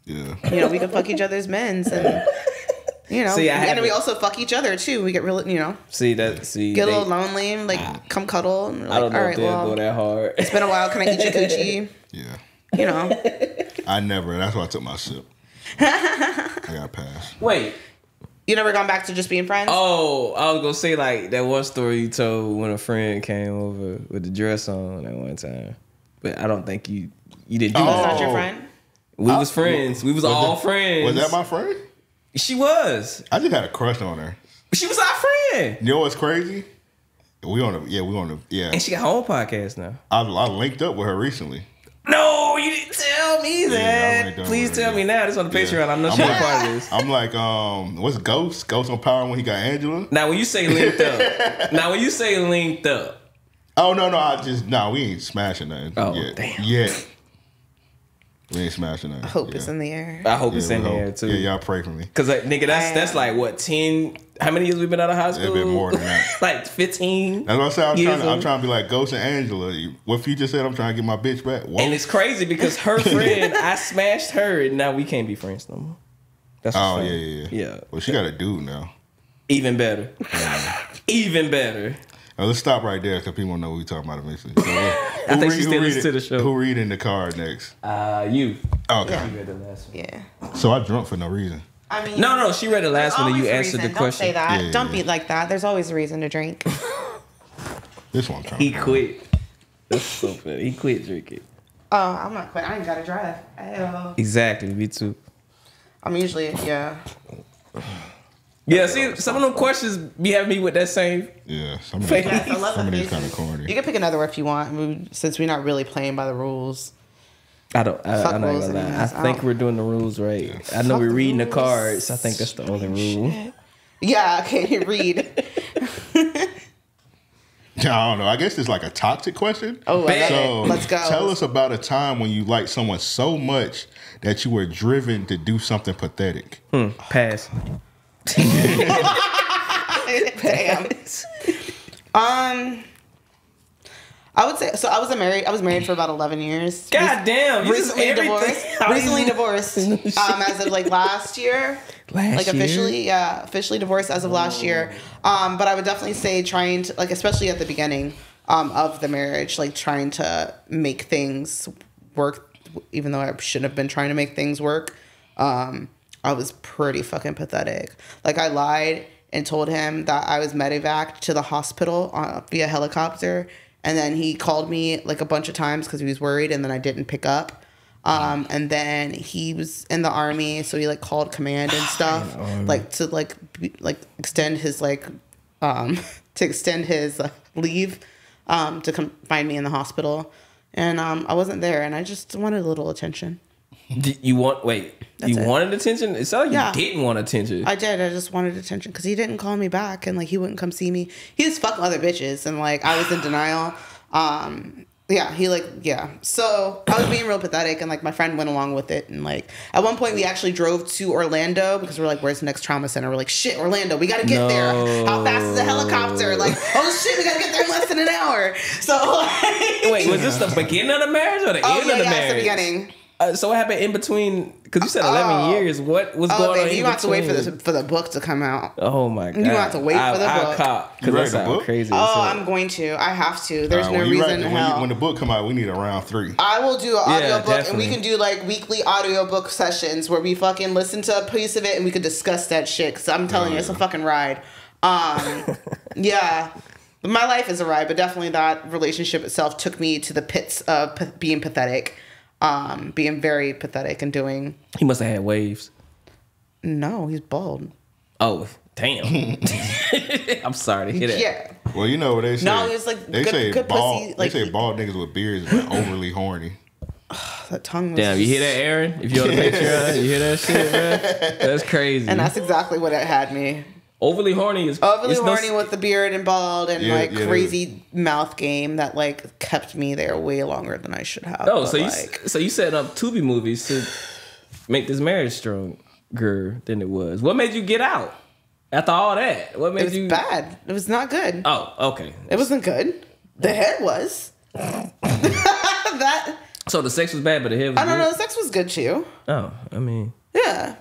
Yeah. you know, we can fuck each other's men's and. You know, See, and then we also fuck each other too. We get real, you know, See that? See, get a they- little lonely, and like come cuddle. And we're I like, don't know all if right, they'll well, go that hard. it's been a while. Can I eat your coochie? Yeah. You know, I never. That's why I took my sip. I got passed. Wait. you never gone back to just being friends. Oh, I was gonna say like that one story you told when a friend came over with the dress on that one time, but I don't think you you didn't do That's that. not your Oh. friend. We was friends. We was, all that- friends. Was that my friend? She was. I just had a crush on her. She was our friend, You know what's crazy? We on a yeah, we on a yeah. and she got her own podcast now. I, I linked up with her recently. No, you didn't tell me that. went down Please tell me now. This on the Patreon. Know I'm not a like- part of this. I'm like, um, what's Ghost? Ghost on Power when he got Angela? Now, when you say linked up, now when you say linked up, Oh no, no, I just no, we ain't smashing nothing Oh, yet. damn. Yet. We ain't smashing that. I Hope yeah. it's in the air. I hope Yeah, it's in we there hope. too. Yeah, y'all pray for me. Cause like, nigga, that's that's like what ten? How many years we been out of high school? been more than that. like fifteen. That's what I said. I'm trying, to, I'm trying to be like Ghost and Angela. What you just said? I'm trying to get my bitch back. Whoa. And it's crazy because her friend, I smashed her, and now we can't be friends no more. That's what's oh yeah, yeah, yeah. yeah. Well, she got a dude now. Even better. Even better. Now, let's stop right there because people know what we're talking about eventually. So, uh, I who think read- she still read listens it- to the show. Who reading the card next? Uh, you. Okay. Yeah. You read the last one. Yeah. So I drunk for no reason. I mean, No, no, she read the last one, and you always a answered the reason. question. Don't say that. Yeah, yeah, Don't yeah. be like that. There's always a reason to drink. This one. He to quit. That's so funny. He quit drinking. oh, I'm not quit. I ain't gotta drive. Ew. Exactly. Me too. I'm usually yeah. Yeah. See, some of them questions be having me with that same. Yeah. Some of these, Yes, I love some of these kind of faces. corny. You can pick another one if you want, we- since we're not really playing by the rules. I don't. I, Fuck I'm not rules gonna lie. I anyways. I think don't- we're doing the rules right. I know Fuck we're the reading the rules. cards. I think that's the only rule. Yeah. Okay. Read. I don't know. I guess it's like a toxic question. Oh, I love Bet. it. So Let's go. Tell us about a time when you liked someone so much that you were driven to do something pathetic. Hmm. Pass. Damn. Um, I would say so. I was married. I was married for about eleven years. God damn, recently divorced. Recently divorced. Um, as of like last year. Last like year? officially, yeah, officially divorced as of last year. Um, but I would definitely say trying to like, especially at the beginning um, of the marriage, like trying to make things work, even though I shouldn't have been trying to make things work. Um, I was pretty fucking pathetic. Like I lied and told him that I was medevaced to the hospital uh, via helicopter, and then he called me like a bunch of times because he was worried, and then I didn't pick up. Um, and then he was in the army, so he like called command and stuff, like to like be, like extend his like um to extend his uh, leave um to come find me in the hospital. And um I wasn't there, and I just wanted a little attention. D- You want wait? That's you it. wanted attention? It sounded like Yeah. you didn't want attention. I did. I just wanted attention because he didn't call me back, and like he wouldn't come see me. He was fucking other bitches, and like I was in denial. Um, yeah, he like yeah. So I was being real pathetic, and like my friend went along with it, and like at one point we actually drove to Orlando because we're like, where's the next trauma center? We're like, shit, Orlando, we gotta get there. How fast is a helicopter? Like, oh shit, we gotta get there in less than an hour. So like, Wait, was this the beginning of the marriage or the oh end yeah, of the yeah, it's the beginning. Uh, so what happened in between? Because you said eleven Oh. years. What was Oh, going on? baby, in you have to wait for the for the book to come out. Oh my god! You have to wait I, for the I book. Caught, You Cause read that the sounds book? crazy. Oh, as hell. I'm going to. I have to. There's Uh, no reason write- when, you- when the book come out, we need a round three. I will do an Yeah, audiobook and we can do like weekly audiobook sessions where we fucking listen to a piece of it and we could discuss that shit. Cause I'm telling you, it's a fucking ride. Um, yeah. My life is a ride, but definitely that relationship itself took me to the pits of p- being pathetic, um, being very pathetic and doing. He must have had waves. No, he's bald. Oh damn! I'm sorry to hear that. Yeah. Well, you know what they say. No, it's like they good- say good bald. pussy, like- they say bald niggas with beards is overly horny. That tongue was Damn, you hear that, Aaron? If you're on the Patreon, you hear that shit, man? That's crazy. And that's exactly what it had me. Overly horny is overly it's no- horny with the beard and bald and Yeah, like yeah. crazy mouth game that like kept me there way longer than I should have. No, But, so you like, so you set up Tubi movies to make this marriage stronger than it was. What made you get out after all that? What made it was you? bad. It was not good. Oh, okay. It wasn't good. The head was. that So the sex was bad, but the head was I don't good? know. The sex was good too. Oh, I mean, Yeah,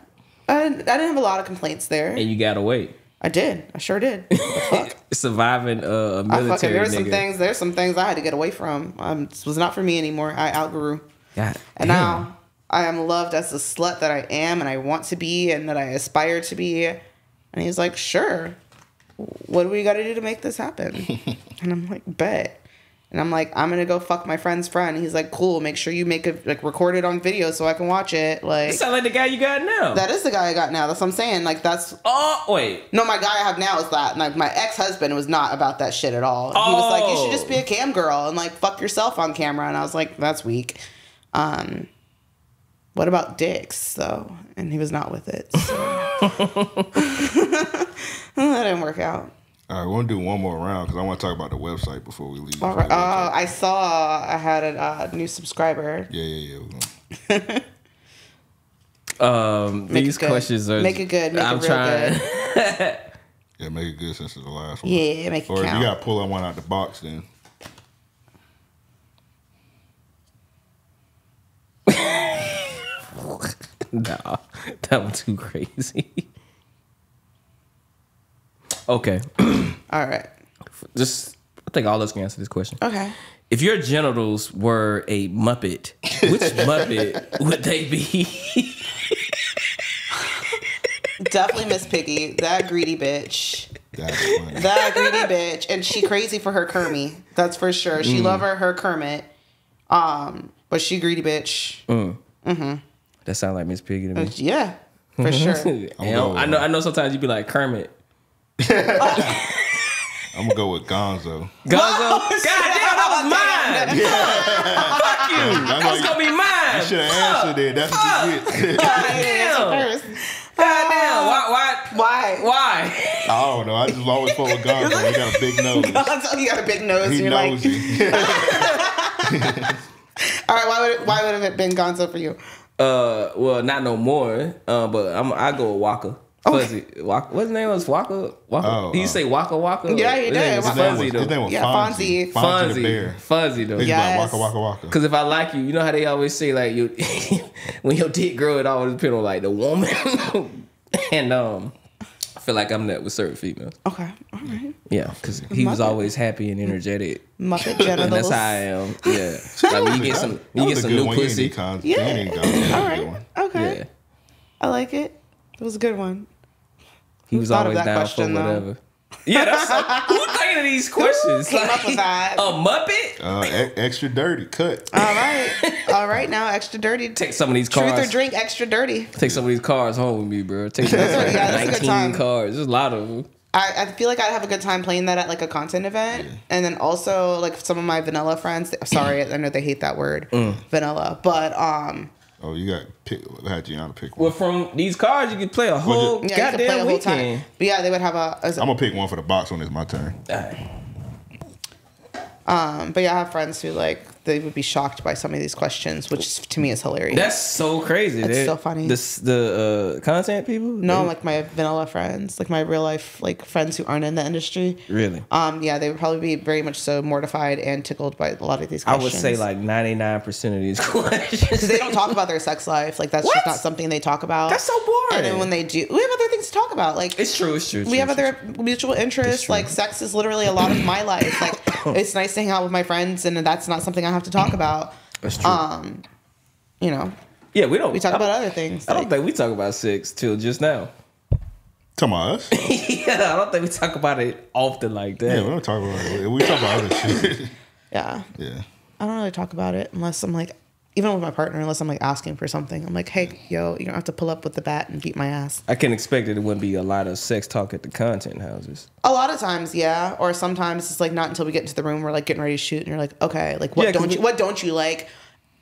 I didn't, I didn't have a lot of complaints there. and you gotta wait. I did. I sure did. Fuck. Surviving uh, a I military fucking there's some things. There's some things I had to get away from. Um, this was not for me anymore. I outgrew. Yeah. And damn. now I am loved as the slut that I am and I want to be and that I aspire to be. And he's like, sure. What do we got to do to make this happen? and I'm like, bet. And I'm like, I'm gonna go fuck my friend's friend. He's like, cool. Make sure you make it like record it on video so I can watch it. Like sound like the guy you got now. that is the guy I got now. That's what I'm saying. Like that's oh wait, no, my guy I have now is that. Like my ex husband was not about that shit at all. He was like, you should just be a cam girl and like fuck yourself on camera. And I was like, that's weak. Um, what about dicks though? And he was not with it. So. that didn't work out. All right, we're gonna do one more round because I want to talk about the website before we leave. All right. Oh, I saw I had a uh, new subscriber. yeah, yeah, yeah. gonna- um, Make these it good. questions are. Make it good. Make I'm it real trying. good. Yeah, make it good since it's the last one. Yeah, make it Or if you gotta pull that one out the box, then nah, that was too crazy. Okay, All right. just I think all of us can answer this question. Okay. If your genitals were a Muppet, which Muppet would they be? Definitely Miss Piggy. That greedy bitch. that's funny. that greedy bitch, and she crazy for her Kermit. That's for sure. She love her her Kermit, um, but she greedy bitch. mm-hmm that sounds like Miss Piggy to me. Yeah, for sure. You know, I know. I know. Sometimes you'd be like Kermit. I'm gonna go with Gonzo. Gonzo. God damn, that was mine. Fuck you. That's That was gonna be mine. you should have answered it. That's what you get. God damn. First. God damn. Why? Why? Why? Why? I don't know. I just always fuck with Gonzo. He got a big nose. Gonzo, you got a big nose. He you're knows like, you. all right. Why would it, why would it have been Gonzo for you? Uh, well, not no more. Uh, but I'm I go with Waka Fuzzy. Waka, what's his name was Waka? Waka. Oh, he used to say Waka Waka. Yeah, he His did. His name Fuzzy was, his name was Yeah, Fonzie. Fonzie. Fonzie the Fonzie. bear. Fuzzy though. He's Yes. like waka waka waka. Cause if I like you, you know how they always say like you when your dick grow, it always depend on like the woman. and um, I feel like I'm that with certain females. Okay. All right. Yeah, cause he was always happy and energetic, Muppet and genitals. that's how I am. Yeah, like when you get some, when you get That was a some new one. Pussy. Yeah. you ain't need cons- All Good right. one. Okay. Yeah, I like it. It was a good one. He was thought of always down question, for though? whatever. Yeah, that's so, who thinking of these questions? came up with that? A Muppet? Uh, e- extra dirty cut. All right. All right. Now extra dirty. Take some of these cars. Truth or drink extra dirty. Take some of these cars home with me, bro. Take some That's right, yeah, that's a good 19 time. cars. There's a lot of them. I, I feel like I'd have a good time playing that at like a content event. And then also like some of my vanilla friends. Sorry, I know they hate that word, Mm. vanilla. But um, Oh, you got pick. Had Gianna pick one. Well, from these cards, you can play a whole yeah, you could play goddamn a whole time. weekend. But yeah, they would have a. a- I'm gonna pick one for the box when it's my turn. Alright. um, but yeah, I have friends who like they would be shocked by some of these questions, which to me is hilarious. That's so crazy. That's They- so funny. This the uh, content people. no, They- like my vanilla friends, like my real life like friends who aren't in the industry. really. Um, yeah, they would probably be very much so mortified and tickled by a lot of these I questions. would say like 99 percent of these questions. because they don't talk about their sex life. Like that's What? just not something they talk about. That's so boring. And then when they do, we have other things to talk about. Like It's true. It's true. it's we true, have it's other mutual interests. Like sex is literally a lot of my life. Like it's nice to hang out with my friends, and that's not something I have to talk about. That's true. Um, you know, yeah, we don't. we talk about other things. I don't like- think we talk about sex till just now. Talking about us? yeah, I don't think we talk about it often like that. Yeah, we don't talk about it. We talk about other shit. yeah, yeah. I don't really talk about it unless I'm like, even with my partner, unless I'm like asking for something. I'm like, hey, yo, you don't have to pull up with the bat and beat my ass. I can expect that it wouldn't be a lot of sex talk at the content houses. A lot of times, yeah. Or sometimes it's like not until we get into the room we're like getting ready to shoot and you're like, okay, like what Yeah, 'cause don't you what don't you like?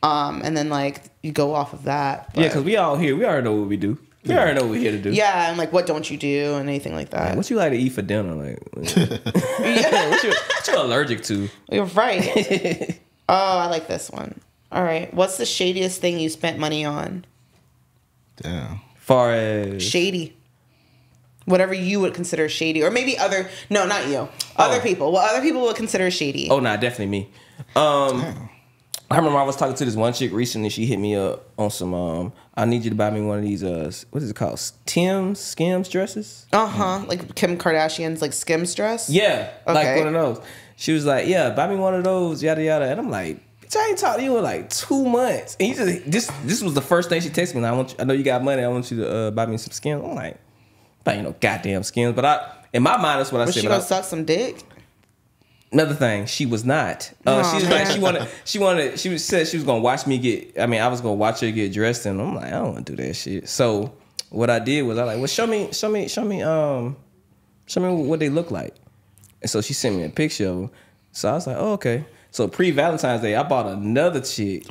Um, and then like you go off of that. Yeah, because we all here. We already know what we do. We already know what we're here to do. yeah, and like what don't you do and anything like that. What you like to eat for dinner? Like, what, you, what you allergic to? You're right. oh, I like this one. All right. What's the shadiest thing you spent money on? Damn. Far as Shady. Whatever you would consider shady, or maybe other. No, not you. Other Oh. people. What other people would consider shady. oh, nah, definitely me. Um, I remember I was talking to this one chick recently. She hit me up on some. Um, I need you to buy me one of these. Uh, what is it called? Tim's Skims dresses. Uh huh. Like Kim Kardashian's like Skims dress. Yeah, like one of those. She was like, "Yeah, buy me one of those." Yada yada. And I'm like, "Bitch, I ain't talked to you in like two months." And you just this this was the first thing she texted me. Like, I want you, I know you got money. I want you to uh, buy me some Skims. I'm like, "Buy you no goddamn Skims." But I in my mind that's what I Was said. she but I- gonna suck some dick? Another thing, she was not. Uh, Aw, she was like, she wanted, she wanted, she was, said she was gonna watch me get. I mean, I was gonna watch her get dressed, and I'm like, I don't want to do that shit. So what I did was I like, well, show me, show me, show me, um, show me what they look like. And so she sent me a picture of them. So I was like, oh, okay. So pre Valentine's Day, I bought another chick.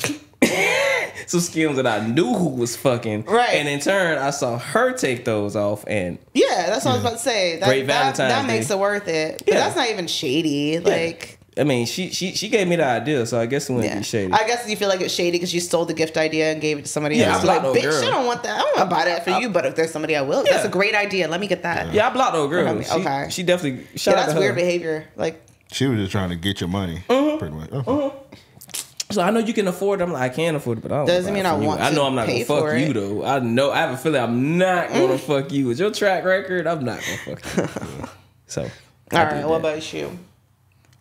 Some Skims that I knew who was fucking. Right. And in turn, I saw her take those off and Yeah, that's what I was mm. about to say. That, Great that, Valentine's that Day. makes it worth it. But Yeah. that's not even shady. Like, I mean, she she she gave me the idea, so I guess it wouldn't yeah. be shady. I guess you feel like it's shady because you stole the gift idea and gave it to somebody Yeah, else. I Like, no bitch, girl. I don't want that. I don't want to buy that for you. But if there's somebody I will, that's a great idea. Let me get that. Yeah, I blocked old girl. Okay. She, Okay. she definitely Yeah, that's weird her. behavior. Like, She was just trying to get your money. Mm-hmm. Pretty much. Okay. So I know you can afford it. I'm like, I can afford it, but I don't. Doesn't mean I for you. want I know I'm not gonna fuck for you it. though. I know. I have a feeling I'm not gonna fuck you with your track record. I'm not gonna fuck you. so. all I right, what that. about you?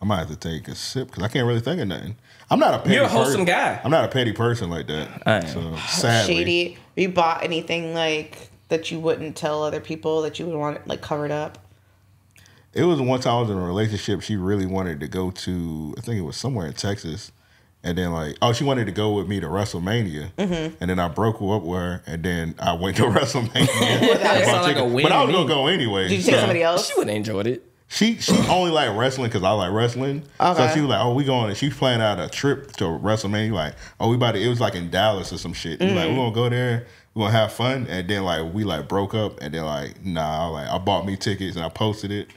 I might have to take a sip because I can't really think of nothing. I'm not a petty You're a wholesome person. guy. I'm not a petty person like that. I am. So sadly, Shady. You bought anything like that you wouldn't tell other people that you would want like covered up? It was one time I was in a relationship. She really wanted to go to, I think it was somewhere in Texas, and then like, oh, she wanted to go with me to WrestleMania, Mm-hmm. and then I broke up with her, and then I went to WrestleMania. That sound like a win but I was gonna go anyway. Did you take so- somebody else? She wouldn't enjoyed it. She she only like wrestling because I like wrestling. So she was like, "Oh, we going?" And she's planning out a trip to WrestleMania. Like, "Oh, we about to." It was like in Dallas or some shit. We Like, Mm-hmm. we gonna go there. We gonna have fun. And then like we like broke up. And then like nah, like I bought me tickets and I posted it.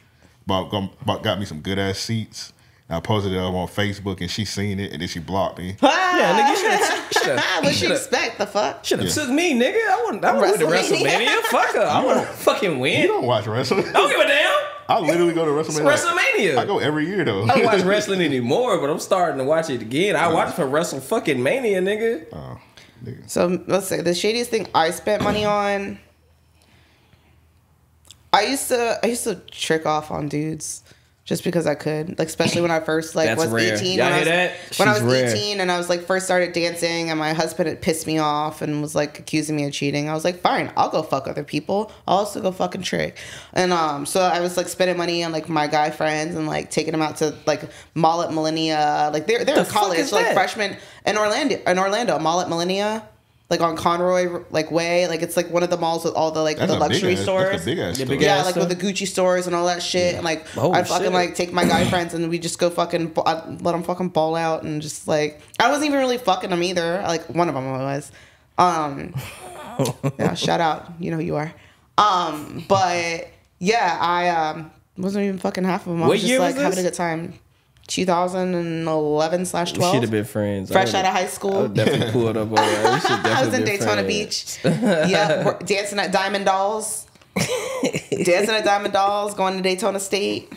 Bought, got- bought got me some good ass seats. I posted it up on Facebook, and she seen it, and then she blocked me. Ah. Yeah, nigga, you should What have. she expect? The fuck? Should have Yeah. took me, nigga. I wouldn't. I wouldn't to WrestleMania. WrestleMania. Fuck her. I want to fucking win. You don't watch wrestling. I don't give a damn. I literally go to WrestleMania. like- WrestleMania. I go every year though. I don't watch wrestling anymore, but I'm starting to watch it again. I uh-huh. watch for Wrestle fucking Mania, nigga. Oh, nigga. So let's say the shadiest thing I spent money on. I used to I used to trick off on dudes just because I could, like especially when I first like was rare. eighteen. Y'all when I was, that? When I She's was rare. eighteen and I was like first started dancing, and my husband had pissed me off and was like accusing me of cheating. I was like, fine, I'll go fuck other people. I'll also go fucking trick. And um, so I was like spending money on like my guy friends and like taking them out to like Mall at Millennia. Like they're they're The in college, is like that? freshmen in Orlando. In Orlando, Mall at Millennia. Like on Conroy, like way, like it's like one of the malls with all the like That's the a big luxury ass, stores. That's a big ass The store. big Yeah, ass like with the? Gucci stores and all that shit. And like, Oh, I fucking shit. like take my guy friends and we just go fucking, ba- I let them fucking ball out and just like, I wasn't even really fucking them either. Like one of them was. Um, yeah, shout out, you know who you are. Um, but yeah, I um wasn't even fucking half of them. I What was just like was having a good time. 2011 slash We should have 12. been friends. Fresh out of high school. would definitely pulled up on that. We I was in Daytona friends. Beach. yeah, dancing at Diamond Dolls. dancing at Diamond Dolls, going to Daytona State.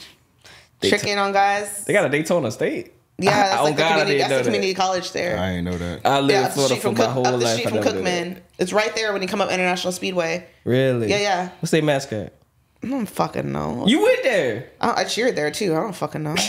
Daytona- Tricking on guys. They got a Daytona State. Yeah, that's oh like the God, I community, that's the community that. college there. I ain't know that. I lived yeah, in up the Florida street for from my Cook, whole up the life. street I from never knew that. Cookman. It's right there when you come up International Speedway. Really? Yeah, yeah. What's their mascot? I don't fucking know. You went there. I, I cheered there too. I don't fucking know.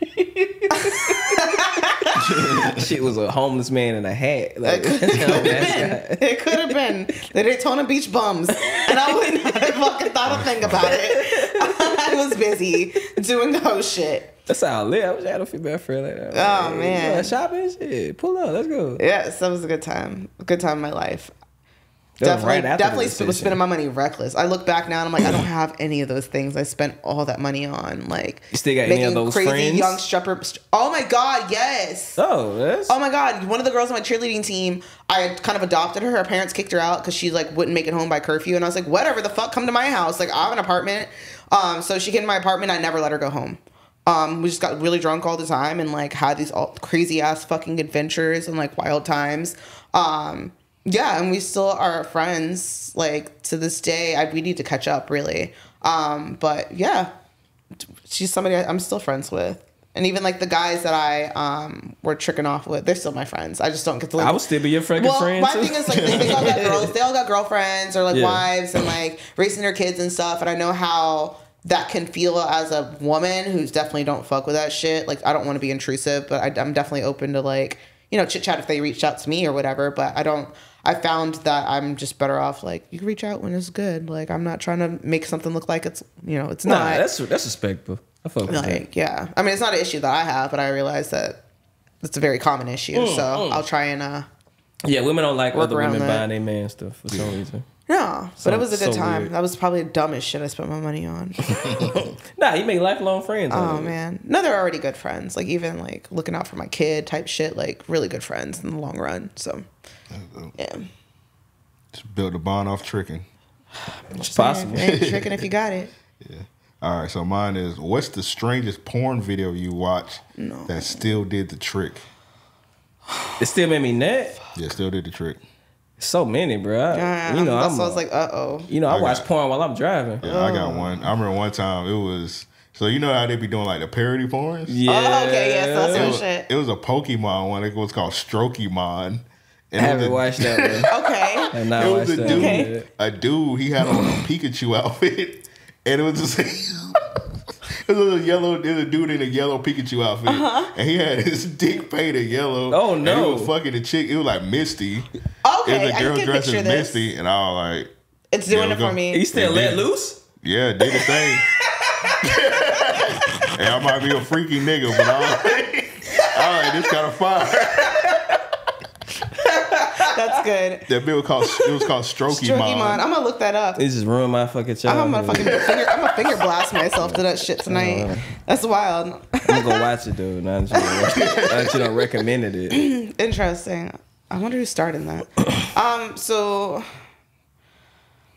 Shit was a homeless man in a hat. Like, It could have oh, been. It could have been the Daytona Beach bums, and I wouldn't have fucking thought a thing about it. I was busy doing host shit. That's how I live. I wish I had a female friend like that. Oh, Hey, man. shopping shit. Pull up. Let's go. Yes, that was a good time. A good time in my life. Definitely, right definitely sp- was spending my money reckless. I look back now and I'm like, I don't have any of those things. I spent all that money on like You still got any of those crazy friends? young stripper. st- Oh my god, yes. Oh, that's Oh my god, one of the girls on my cheerleading team, I had kind of adopted her. Her parents kicked her out because she like wouldn't make it home by curfew, and I was like, whatever the fuck, come to my house. Like I have an apartment. Um, so she came to my apartment. I never let her go home. Um, we just got really drunk all the time and like had these all crazy ass fucking adventures and like wild times. Um, yeah, and we still are friends. Like to this day, I, we need to catch up really. Um, but yeah, she's somebody I, I'm still friends with. And even like the guys that I um were tricking off with, they're still my friends. I just don't get to like I would still be your fucking well, friend my too. thing is like they, they all got girls, they all got girlfriends or like Yeah. wives and like raising their kids and stuff. And I know how that can feel as a woman who's definitely don't fuck with that shit. Like I don't want to be intrusive, but I, I'm definitely open to like you know chit chat if they reached out to me or whatever. But I don't. I found that I'm just better off like you reach out when it's good. Like I'm not trying to make something look like it's you know it's nah, not. that's that's respectful. I fuck like yeah. I mean it's not an issue that I have, but I realize that it's a very common issue. Mm, so I'll try and uh Yeah, women don't like other women that. buying their man stuff for some reason. No, but it was a good so time. weird. That was probably the dumbest shit I spent my money on. Nah, you make lifelong friends. oh man, no, they're already good friends. Like even like looking out for my kid type shit. Like really good friends in the long run. So yeah, Just build a bond off tricking. It's possible. Ain't tricking if you got it. Yeah. All right, so mine is what's the strangest porn video you watched No. that still did the trick? It still made me nut. Yeah, still did the trick. So many, bro. I- Yeah, you know, that's I'm. why I was like, uh oh. you know, I, I watch got- porn while I'm driving. Yeah, I got one. I remember one time it was so you know how they be doing like the parody porns. Yeah. Oh, okay, yes, that's It was, shit. it was a Pokemon one. It was called Strokemon. I And it was haven't a- watched that one. Okay. I have not It was a dude. Okay. A dude. He had on a Pikachu outfit, and it was just. It was a yellow, it was a dude in a yellow Pikachu outfit, uh-huh. and he had his dick painted yellow. Oh, And no. he was fucking a chick. It was like Misty. Okay, it was I a girl can dressed picture as this. Misty, and I was like, It's doing Yeah, it for go. me. He still They let did. loose? "Yeah, did the thing." and I might be a freaky nigga, but I was like, all right, this kind of fire. That's good. That bill called it was called Strokey Strokey Mon. I'm gonna look that up. It just ruined my fucking childhood. I'm gonna fucking finger, I'm gonna finger blast myself to that shit tonight. That's wild. I'm gonna go watch it dude. Now that you, know, now that you done recommended it. Interesting. I wonder who started that. Um. So,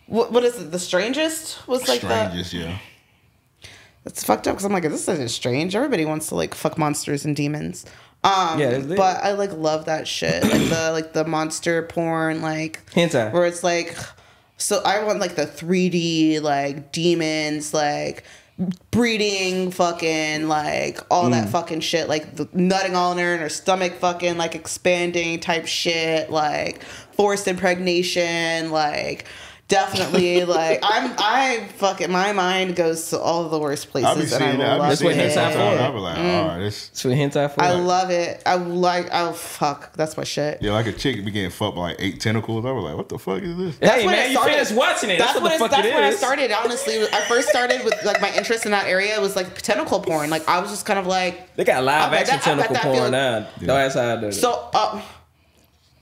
what what is it? The strangest was like the Strangest, yeah. It's fucked up because I'm like, this isn't strange. Everybody wants to like fuck monsters and demons. Um, Yeah, but I like love that shit, like the like the monster porn, like Hentai. where it's like, so I want like the 3D like demons, like breeding, fucking like all Mm. that fucking shit, like the nutting all in her and her stomach, fucking like expanding type shit, like forced impregnation, like. Definitely, like I'm, I fucking my mind goes to all the worst I be places, and I seeing that. I be love That's what seeing it. that hentai sometimes. for. I be like, all right, this. That's what hentai for. I love it. I like. Oh fuck, that's my shit. Yeah, like a chick be getting fucked by like eight tentacles. I was like, what the fuck is this? hey when man, you started. finished watching it. That's, That's, what when, the fuck that's it when I started. Honestly, I first started with like my interest in that area was like tentacle porn. Like I was just kind of like, They got live I bet action that- tentacle porn feels- now. No, that's how I do it. so. Uh,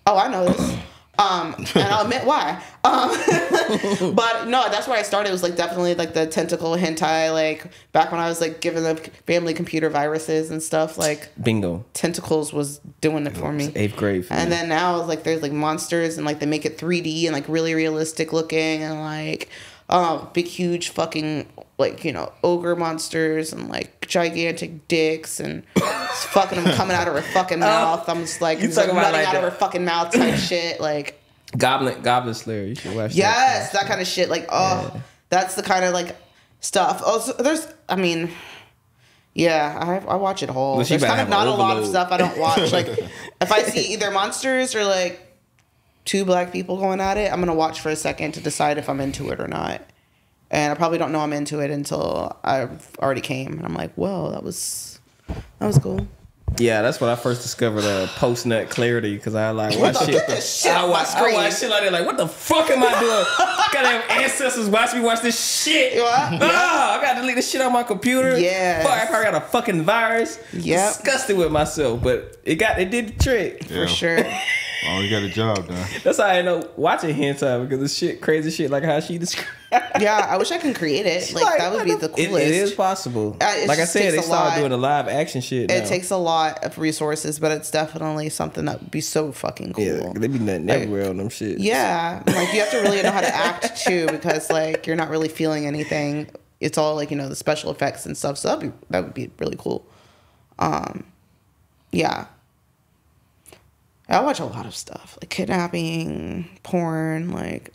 oh, I know this. Um, and I'll admit why. Um, but no, that's where I started. Was like definitely like the tentacle hentai. Like back when I was like giving the family computer viruses and stuff. Like Bingo. tentacles was doing it for me. Eighth grade. And me. then now it's like there's like monsters and like they make it 3D and like really realistic looking and like um big huge fucking like you know ogre monsters and like gigantic dicks and fucking them coming out of her fucking oh, mouth. I'm just like, Oh. Like about nutting like out of her fucking mouth type shit. Like Goblin Goblin Slayer. You should watch that. yes, that kind of shit. Like oh, that's the kind of like stuff. Oh, also, there's I mean. Yeah, I, I watch it whole. Well, There's kind of not a lot of stuff I don't watch. Like, if I see either monsters or like two black people going at it, I'm gonna watch for a second to decide if I'm into it or not. And I probably don't know I'm into it until I've already came, and I'm like, "Whoa, that was that was cool." Yeah, that's when I first discovered uh, post nut clarity because I like watch the- shit. get this shit I off watch, I watch shit like that. Like, what the fuck am I doing? Gotta have ancestors watch me watch this shit. Yeah. Ah, I gotta delete this shit on my computer. Yeah, Fuck, I probably got a fucking virus. Yep. Disgusted with myself, but it got it did the trick. For sure. Oh, you got a job done. That's how I know watching hentai because it's shit, crazy shit like how she described. Yeah, I wish I can create it. Like, that would be the It- coolest. it is possible. Uh, it like I said, they a started doing the live action shit. It now. takes a lot of resources, but it's definitely something that would be so fucking cool. yeah, they be nothing Like- everywhere on them shit. Yeah, like you have to really know how to act too, because like you're not really feeling anything. It's all like you know the special effects and stuff. So that'd be that would be really cool. Um, yeah. I watch a lot of stuff like kidnapping, porn, like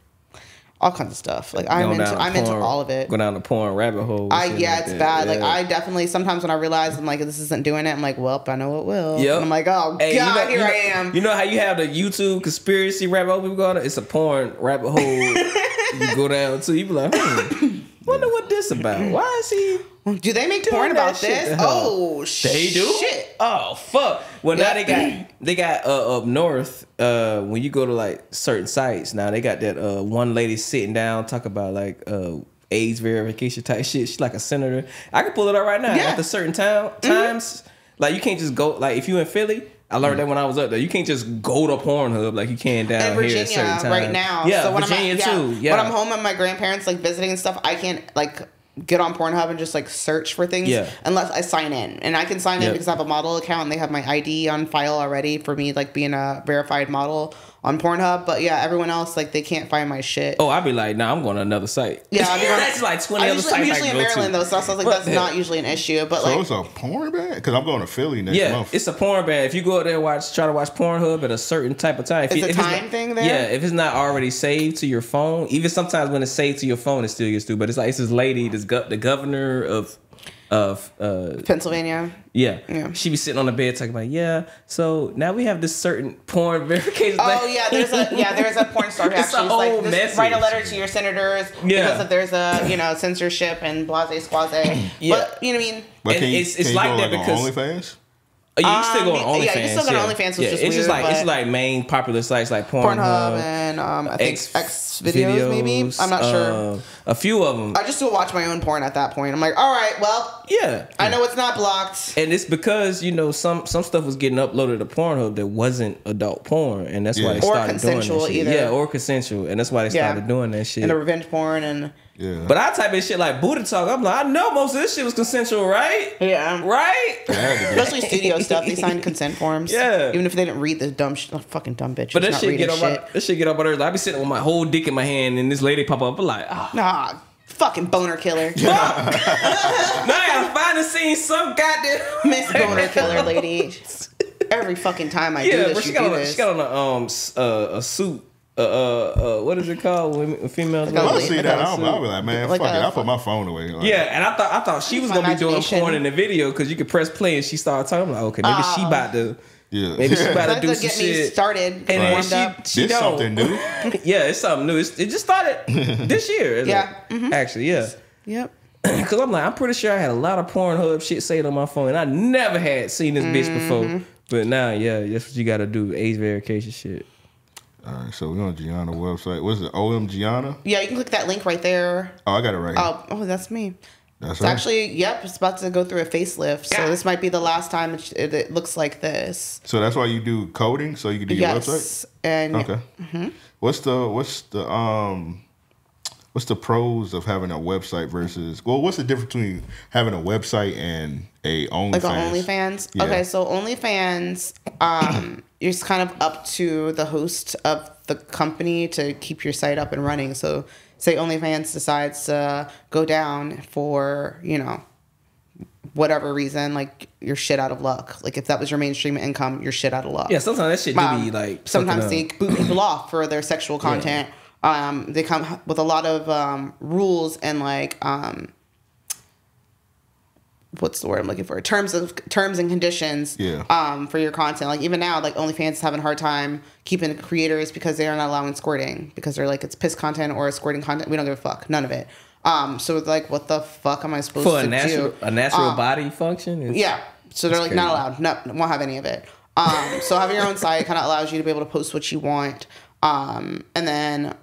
all kinds of stuff. Like I'm into I'm into all of it. Go down the porn rabbit hole. I yeah, like it's that. bad. Like I definitely sometimes when I realize I'm like this isn't doing it, I'm like, well, I know it will. Yeah. I'm like, oh Hey, god, you know, here you know, I am. You know how you have the YouTube conspiracy rabbit hole people go on? It's a porn rabbit hole. you go down to. You be like, hmm, wonder what this about. Why is he? Do they make porn about shit this? to her? Oh, They do. Shit. Oh fuck. Well, now they got they got uh, up north. Uh, when you go to like certain sites, now they got that uh one lady sitting down talk about like uh. age verification type shit. She's like a senator. I can pull it up right now. Yeah. Mm-hmm. After certain time times, like you can't just go. Like if you in Philly, I learned that when I was up there. You can't just go to Pornhub like you can down in here. Virginia at certain times. right now. Yeah, so when Virginia I'm at, too. Yeah, Yeah, When I'm home and my grandparents, like visiting and stuff, I can't like get on Pornhub and just like search for things Yeah. unless I sign in. And I can sign in because I have a model account and they have my ID on file already for me like being a verified model on Pornhub. But yeah, everyone else like they can't find my shit. Oh, I'd be like, nah, I'm going to another site. Yeah, I'd be going- that's like twenty I other usually, sites I'm I usually can in go to. Maryland though, so I was like, What that's not usually an issue. But So like, it's a porn band? Because I'm going to Philly next Yeah, month. it's a porn band. If you go out there and watch, try to watch Pornhub at a certain type of time. If It's you- a if time not- thing there? Yeah, if it's not already saved to your phone, even sometimes when it's saved to your phone, it still gets through. But it's like it's this lady, this go- the governor of of uh Pennsylvania. yeah. Yeah. she be sitting on the bed talking about yeah. So now we have this certain porn verification. Oh yeah, there's a yeah, there's a porn star who actually is like this, write a letter to your senators Yeah. because if there's a you know censorship and blase squaze. Yeah. But you know what I mean? but can you, it's- it's can you like go, that like, because- on OnlyFans? Oh, you can still go on Um, OnlyFans. yeah, you still go on OnlyFans, which yeah, is it's just like it's like main popular sites like Pornhub, Pornhub and um, I think X, X, videos, maybe. I'm not sure. uh, a few of them. I just do watch my own porn at that point. I'm like, all right, well, yeah, I know it's not blocked. and it's because you know some some stuff was getting uploaded to Pornhub that wasn't adult porn, and that's why Yeah. they Or started doing that shit. either. Yeah, or consensual, and that's why they Yeah. started doing that shit. And the revenge porn and Yeah. but I type in shit like booty talk. I'm like, I know most of this shit was consensual, right? yeah. Right? It had to be. Especially studio stuff, they sign consent forms. Yeah. Even if they didn't read the dumb, sh- oh, fucking dumb bitch. But who's that not shit reading get on my that shit get up on my nerves. I be sitting with my whole dick in my hand, and this lady pop up. I'm like, ah, Nah, Fucking boner killer. now I gotta find the scene some goddamn. Miss boner killer lady. Every fucking time I do Yeah, this, but she got on this. she got on a um uh, a suit. Uh, uh, uh, what is it called? Women, females. Like a I'll Like see that. suit. I'll, I'll be like, man, Like fuck a- it. I'll put my phone away. Like, Yeah, and I thought I thought she was gonna be doing porn in the video because you could press play and she started talking. I'm like, okay, maybe she Oh. about to, yeah. maybe she about to do some get me shit. started. And get then warmed she, up. she This don't. something new. yeah, it's something new. It's, it just started this year. isn't Yeah. it? actually, yeah. Yep. Because I'm like, I'm pretty sure I had a lot of Pornhub shit saved on my phone, and I never had seen this bitch Mm-hmm. before. But now, yeah, that's what you got to do. Age verification shit. All right, so we're on Gianna website. What's it? OM Gianna? Yeah, you can click that link right there. Oh, I got it right here. Oh, oh, that's me. That's It's right. actually, yep, it's about to go through a facelift. So God. this might be the last time it, it, it looks like this. so that's why you do coding, so you can do your website. Yes, and Okay. Mm-hmm. What's the what's the um what's the pros of having a website versus well what's the difference between having a website and a OnlyFans? like on OnlyFans. Yeah. Okay, so OnlyFans, um, it's kind of up to the host of the company to keep your site up and running. So, say OnlyFans decides to go down for you know whatever reason, like you're shit out of luck. Like if that was your mainstream income, you're shit out of luck. Yeah, sometimes that shit do Um, be like. sometimes they up. boot people off for their sexual content. Um, they come with a lot of um, rules and like um, what's the word I'm looking for? Terms of terms and conditions. Yeah. Um, for your content, like even now, like OnlyFans is having a hard time keeping creators because they are not allowing squirting because they're like it's piss content or squirting content. We don't give a fuck. None of it. Um, so it's like, what the fuck am I supposed for to a natural do? a natural Um, body function. It's- yeah. So they're That's like not allowed. No, won't have any of it. Um, so having your own site kind of allows you to be able to post what you want. Um, and then,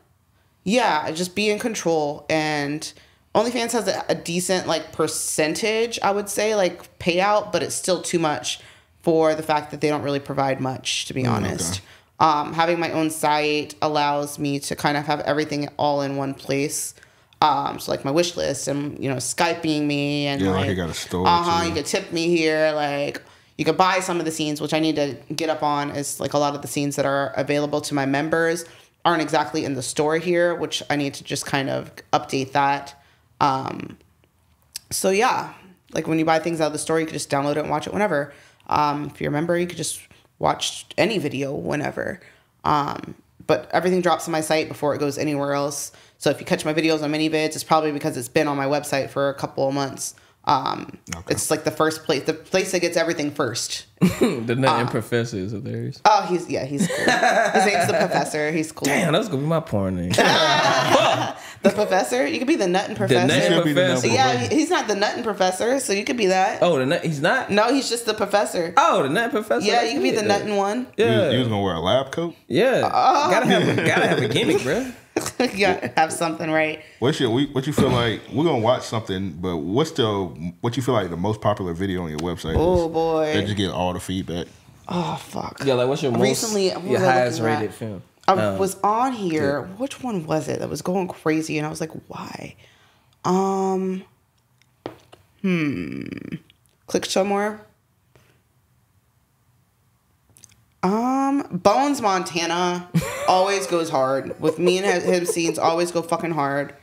yeah, just be in control. And OnlyFans has a, a decent like percentage, I would say, like payout, but it's still too much for the fact that they don't really provide much, to be honest. Um, having my own site allows me to kind of have everything all in one place. Um, so like my wish list and you know Skyping me and Yeah, like like, you got a store, Uh huh. You could tip me here. Like you could buy some of the scenes, which I need to get up on. Is like a lot of the scenes that are available to my members aren't exactly in the store here, which I need to just kind of update that. Um, so yeah, like when you buy things out of the store, you could just download it and watch it whenever. Um, if you're a member, you could just watch any video whenever. Um, but everything drops on my site before it goes anywhere else. So if you catch my videos on ManyVids, it's probably because it's been on my website for a couple of months. Um, Okay. It's like the first place, the place that gets everything first. the uh, nutting professor is hilarious. Oh, he's yeah, he's cool. His name's the professor. He's cool. Damn, that's gonna be my porn name. The professor. You could be the nutting professor. nutting Should be the professor. yeah, one. he's not the nutting professor, so you could be that. oh, the nut. He's not. No, he's just the professor. Oh, the nut professor. yeah, you could be the though. nutting one. You, Yeah, was, you was gonna wear a lab coat. yeah. Oh. gotta have a, gotta have a gimmick, bro. you gotta have something right. What's your what you feel like? We're gonna watch something, but what's the what you feel like the most popular video on your website? Oh, boy. that you get all the feedback. Oh fuck. Yeah, like what's your most Recently, what your I highest looking at? rated film? I Um, was on here. Which one was it that was going crazy? And I was like, why? Um. Hmm. Click show more. Um, Bones Montana always goes hard with me and his- him scenes. Always go fucking hard.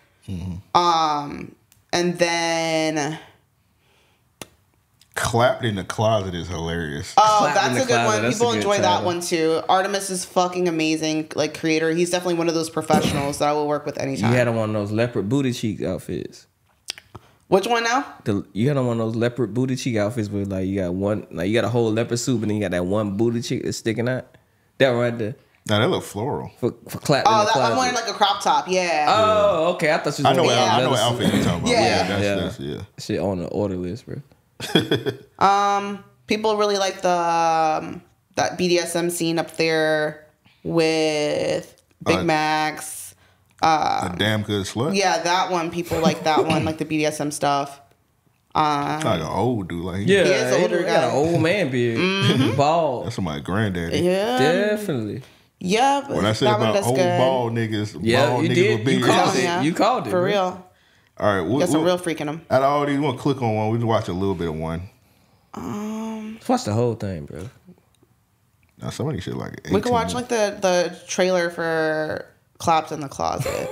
Um, and then Clapped in the closet is hilarious. oh, Clap that's a good Closet, one. that's People good enjoy that one too. Artemis is fucking amazing, like creator. He's definitely one of those professionals that I will work with You anytime. had on one of those leopard booty cheek outfits. Which one now? The, you got on one of those leopard booty cheek outfits where like you got one like you got a whole leopard suit, but then you got that one booty cheek that's sticking out. That right there now that look floral. for for clap. Oh, that closet. I'm wearing like a crop top. Yeah. Oh, okay. I thought you was I know what wearing Yeah. I know what outfit you're talking about. Yeah. Yeah, that's, Yeah. that's yeah. Shit on the order list, bro. um, People really like the um, that BDSM scene up there with Big Uh, Macs. Uh, a damn good slut. Yeah, that one. People like that one, like the BDSM stuff. like um, an old dude. Like Yeah, He is he older got guy. an old man beard, mm-hmm. bald. that's my granddaddy. Yeah. Definitely. Yeah. but When I said that one about old good. bald niggas, Yeah, bald you niggas did. with big You called it. Yeah. You called it For bro. real. All right, what, Got some what- real freaking them. Out of all these, we want to click on one. We just watch a little bit of one. Um Let's watch the whole thing, bro. Now somebody should like. It. We could watch like the the trailer for Clapped in the Closet.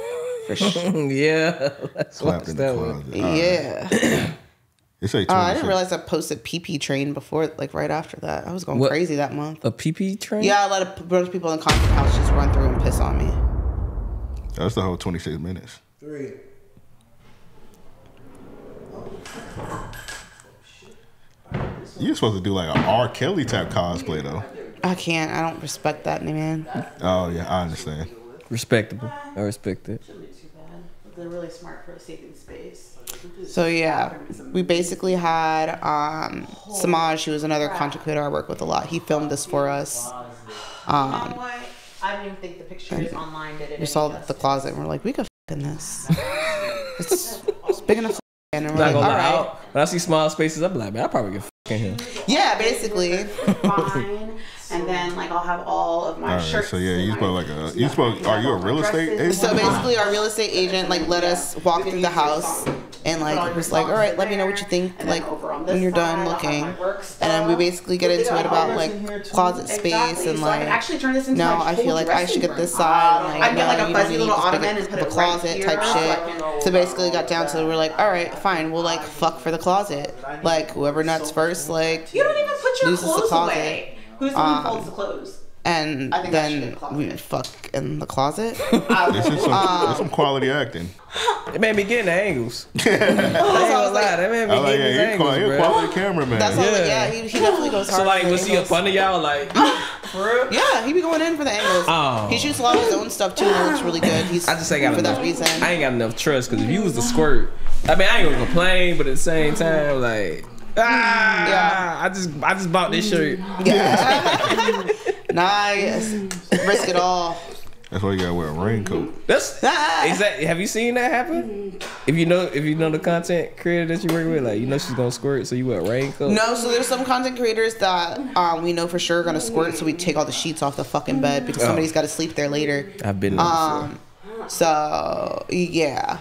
For sure. yeah, that's what Clapped in the that was. closet. All right. Yeah. It say Uh, I didn't realize I posted PP train before, like right after that. I was going What? crazy that month. A PP train? Yeah, I let a bunch of people in the content house just run through and piss on me. That's the whole 26 minutes. Three. You're supposed to do like a R. Kelly type cosplay though. I can't. I don't respect that, man. Oh yeah, I understand. Respectable. I respect it. Shouldn't be too bad. They're really smart for saving space. So yeah, we basically had um, Samaj, who was another content creator I work with a lot. He filmed this for us. Um, I don't even think the pictures online did it. we saw the closet and we're like, we could f- in this. it's, it's big enough. And we're like, all gonna lie. right. I'll- When I see small spaces, I'm like, man, I probably get f- in here. Yeah, basically. Fine, and then like I'll have all of my All right, shirts. so yeah, you my- supposed like a you supposed are you a real estate agent? So basically, our real estate agent like let us walk through the house and like was like, all right, let me know what you think like when you're done looking. And then we basically get into it about like closet space and like. actually turn this into No, I feel like I should get this side. And I like, can get like no, a you fuzzy don't need little this big ottoman and of put a closet type so I can shit. So basically, got down to we're like, all right, fine, we'll like fuck for the closet. Like whoever nuts first, like, You don't even put your loses the clothes closet. away. Who's the one who folds the clothes? and I think then be closet. we fuck in the closet. This is some, Um, some quality acting. It made me get in the angles. I So ain't I gonna was lie, like, that made me I like, get in yeah, his he, angles, quality, he a bro. quality cameraman. that's all. Like, Yeah. yeah, he, he definitely goes hard. So like, for was he angles. up under y'all like? for real? Yeah, he be going in for the angles. Oh. He shoots a lot of his own stuff too, and it looks really good. He's I just ain't got for enough. that reason. I ain't got enough trust because if you was the squirt, I mean, I ain't gonna complain, but at the same time, like, ah, Yeah. I just, I just bought this shirt. yeah. nice. Risk it all. That's why you gotta wear a raincoat. That's exactly. Have you seen that happen? If you know, if you know the content creator that you work with, like you know she's gonna squirt, so you wear a raincoat. No, so there's some content creators that um, we know for sure are gonna squirt, so we take all the sheets off the fucking bed because Oh. somebody's got to sleep there later. I've been there before. Um, so yeah.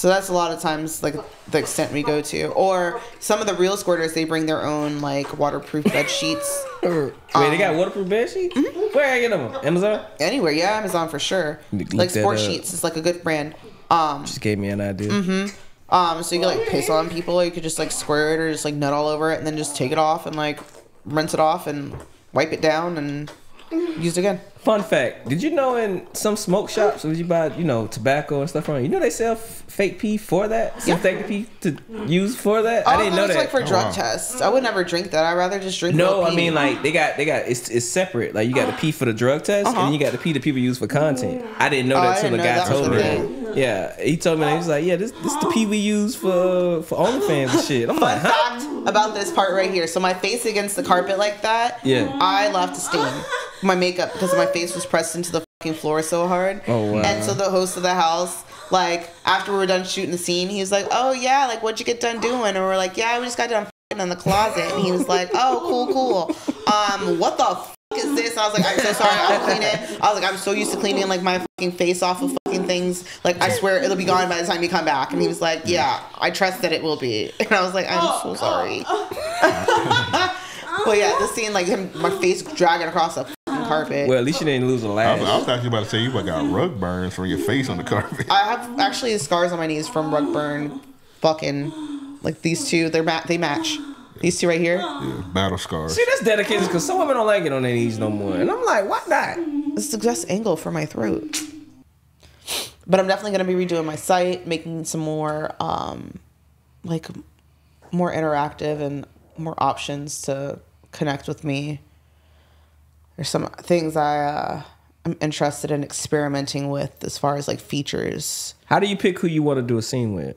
So that's a lot of times like the extent we go to, or some of the real squirters they bring their own like waterproof bed sheets. Wait, they got waterproof bed sheets? Where I get them? Amazon? Anywhere, yeah, Amazon for sure. Like look that Sport up. Sheets is like a good brand. Um, Just gave me an idea. Mm-hmm. Um, so you can like piss on people, or you could just like squirt it, or just like nut all over it, and then just take it off and like rinse it off and wipe it down and use it again. Fun fact: Did you know in some smoke shops, when you buy, you know, tobacco and stuff from, you know they sell f- fake pee for that, synthetic pee to use for that. I Oh, didn't know it's that. like for drug wow. tests. I would never drink that. I'd rather just drink. no, real I mean like they got they got it's it's separate. Like you got the pee for the drug test, Uh-huh. and you got the pee that people use for content. I didn't know Oh, that I till the didn't know guy that was told a me. thing. Yeah, he told me that he was like, yeah, this this the pee we use for for OnlyFans and shit. I'm like, huh? fact about this part right here. So my face against the carpet like that. Yeah. I left a stain. My makeup because my face was pressed into the fucking floor so hard. Oh, wow. And so the host of the house, like after we were done shooting the scene, he was like, "Oh yeah, like what'd you get done doing?" And we are like, "Yeah, we just got done in the closet." And he was like, "Oh, cool, cool. Um, what the f- is this?" And I was like, "I'm so sorry, I'll clean it." I was like, "I'm so used to cleaning like my fucking face off of fucking things. Like I swear it'll be gone by the time you come back." And he was like, "Yeah, I trust that it will be." And I was like, "I'm so oh, oh. sorry." But yeah, the scene like him, my face dragging across the fucking carpet. Well, at least you didn't lose a I lash. was, I was actually about to say you got rug burns from your face on the carpet. I have actually scars on my knees from rug burn. Fucking like these two, they're ma- they match. These two right here. Yeah, battle scars. See, that's dedication because some women don't like it on their knees no more, and I'm like, why not? This is the best angle for my throat. But I'm definitely gonna be redoing my site, making some more um, like more interactive and more options to connect with me. There's some things I uh, am interested in experimenting with as far as like features, How do you pick who you want to do a scene with?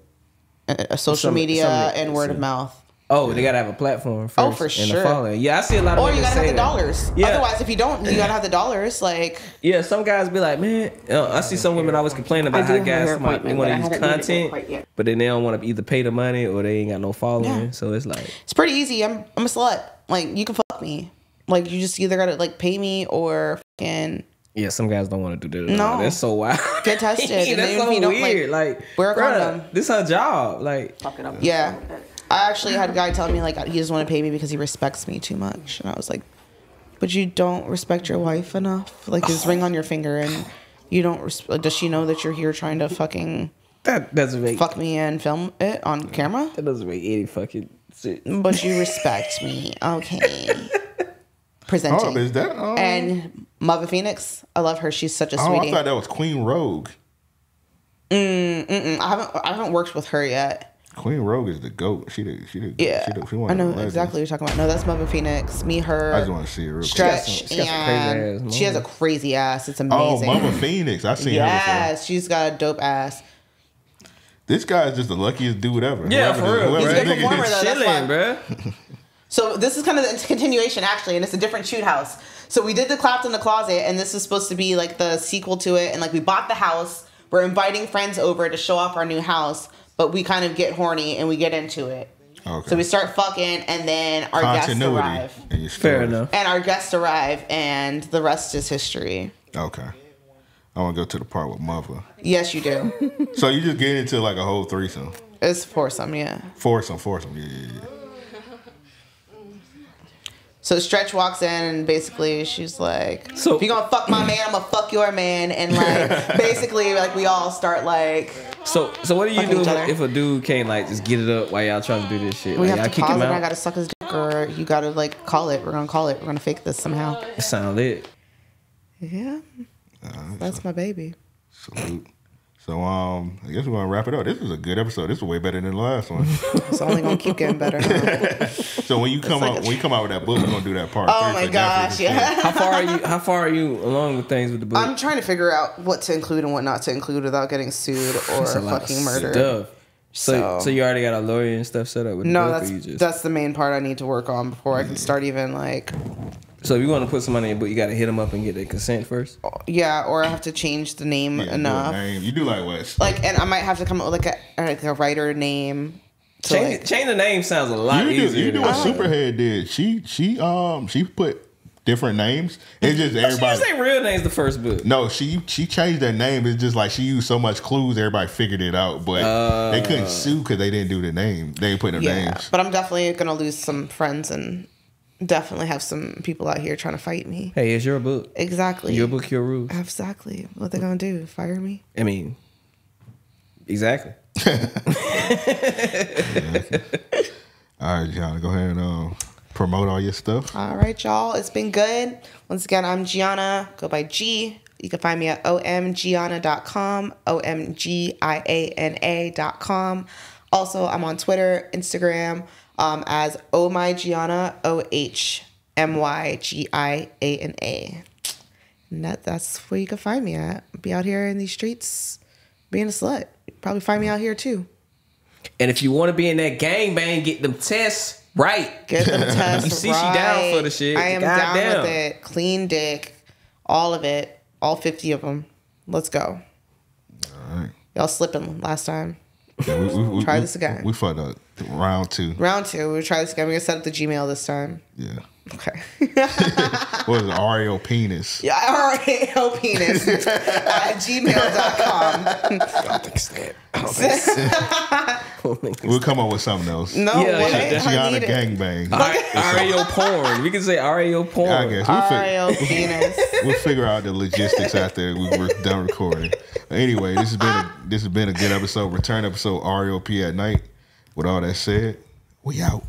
uh, uh, social Some- media, some- and word of mouth. Oh, they gotta have a platform first. Oh, for and sure. A following. Yeah, I see a lot of. Or you gotta say have the that. dollars. Yeah. Otherwise, if you don't, you gotta have the dollars. Like, Yeah, some guys be like, man, uh, I see some women always complaining about how guys hair come out, they want to use haven't made it content, but then they don't want to either pay the money or they ain't got no following. Yeah. So it's like, it's pretty easy. I'm I'm a slut. Like, you can fuck me. Like, you just either gotta like pay me or fucking yeah, some guys don't want to do that. No. all. that's so wild. Get tested, and that's then so you don't, like, weird. Like, wear a bruh, condom. This her job. Like, Fuck it up. yeah. I actually had a guy tell me like he doesn't want to pay me because he respects me too much, and I was like, but you don't respect your wife enough. Like, his ring on your finger, and You don't. Res- does she know that you're here trying to fucking That doesn't make fuck me and film it on camera? that doesn't make any fucking sense. But you respect me, okay? Presenting. Oh, is that? Oh, and Mother Phoenix, I love her. She's such a oh, I sweetie. thought that was Queen Rogue. Mm, mm I haven't I haven't worked with her yet. Queen Rogue is the goat. She did. she did. Yeah, She the, she one I know exactly what you're talking about. No, that's Mother Phoenix. Me, her, I just want to see it real quick. Stretch, She got some- she got some crazy and she has a crazy ass. It's amazing. Oh, amazing. Mama Phoenix. I seen her before. yes, she's got a dope ass. This guy is just the luckiest dude ever. Yeah, Whoever for real. whoever He's a good performer, though. that's Chilling, why- bruh. So this is kind of the continuation actually, and it's a different shoot house. So we did the Clapped in the Closet, and this is supposed to be like the sequel to it. And like we bought the house, we're inviting friends over to show off our new house, but we kind of get horny and we get into it. Okay. So we start fucking, and then our guests Continuity. arrive, in Fair enough. and our guests arrive, and the rest is history. Okay. I want to go to the part with mother. Yes, you do. So you just get into like a whole threesome, it's foursome, yeah. foursome, foursome. Yeah, yeah, yeah. So Stretch walks in and basically she's like, So- "If you gonna fuck my man, I'm gonna fuck your man." And like, basically, like we all start like, So so what do you do if, a dude can't like just get it up while y'all trying to do this shit? we Like, have y'all to kick pause him it. I gotta suck his dick, or you gotta like call it. We're gonna call it. We're gonna fake this somehow. Sound lit. Yeah, that's my baby. Salute. So um, I guess we're gonna wrap it up. This is a good episode. This is way better than the last one. It's only gonna keep getting better. huh? so when you come like out, a- when you come out with that book, we're gonna do that part. Oh three my gosh, yeah. How far are you? How far are you along with things with the book? I'm trying to figure out what to include and what not to include without getting sued or That's a fucking murdered. Stuff. So, So- so you already got a lawyer and stuff set up with the No, book, that's or you just that's the main part I need to work on before I can start even like so if you want to put some money in your book, you got to hit them up and get their consent first. yeah, or I have to change the name Yeah, enough. name. You do like what? Like, and I might have to come up with like a like a writer name. Change, like, change the name sounds a lot you do, easier. you do what Superhead did. She she um she put different names. It's just She everybody. used their real names the first book. No, she she changed their name. It's just like she used so much clues, everybody figured it out. But they couldn't sue because they didn't do the name. They didn't put their yeah, names. but I'm definitely gonna lose some friends and definitely have some people out here trying to fight me. Hey, it's your book. Exactly. Your book, your rules. Exactly. What they gonna do? Fire me? I mean, exactly. All right, Gianna, go ahead and uh, promote all your stuff. All right, y'all. It's been good. Once again, I'm Gianna. Go by G. You can find me at omgianna.com, O-M-G-I-A-N-A.com. Also, I'm on Twitter, Instagram, um, as Oh My Giana, O-H-M-Y-G-I-A-N-A. And that, that's where you can find me at. Be out here in these streets being a slut. Probably find me out here too. And if you want to be in that gang bang, get them tests right. Get them tests You see she down for the shit. I am Goddamn. down with it. Clean dick, all of it, all fifty of them. Let's go. All right. Y'all slipping last time. Yeah, we, we, we, Try we- this again. We fucked up. Round two. Round two. We'll try this again. We're gonna set up the Gmail this time. Yeah. Okay. what is was it? Oreo penis? yeah, all right. Hell penis at gmail.com. I don't think so. I don't think so. I don't think so. We'll come up with something else. No Yeah, way. yeah, I Gianna need it. gangbang. RAO porn. We can say RAO porn. I guess we'll, fig- penis. we'll figure out the logistics after we were done recording. Anyway, this has been a, this has been a good episode. Return episode RAOP at night. With all that said, we out.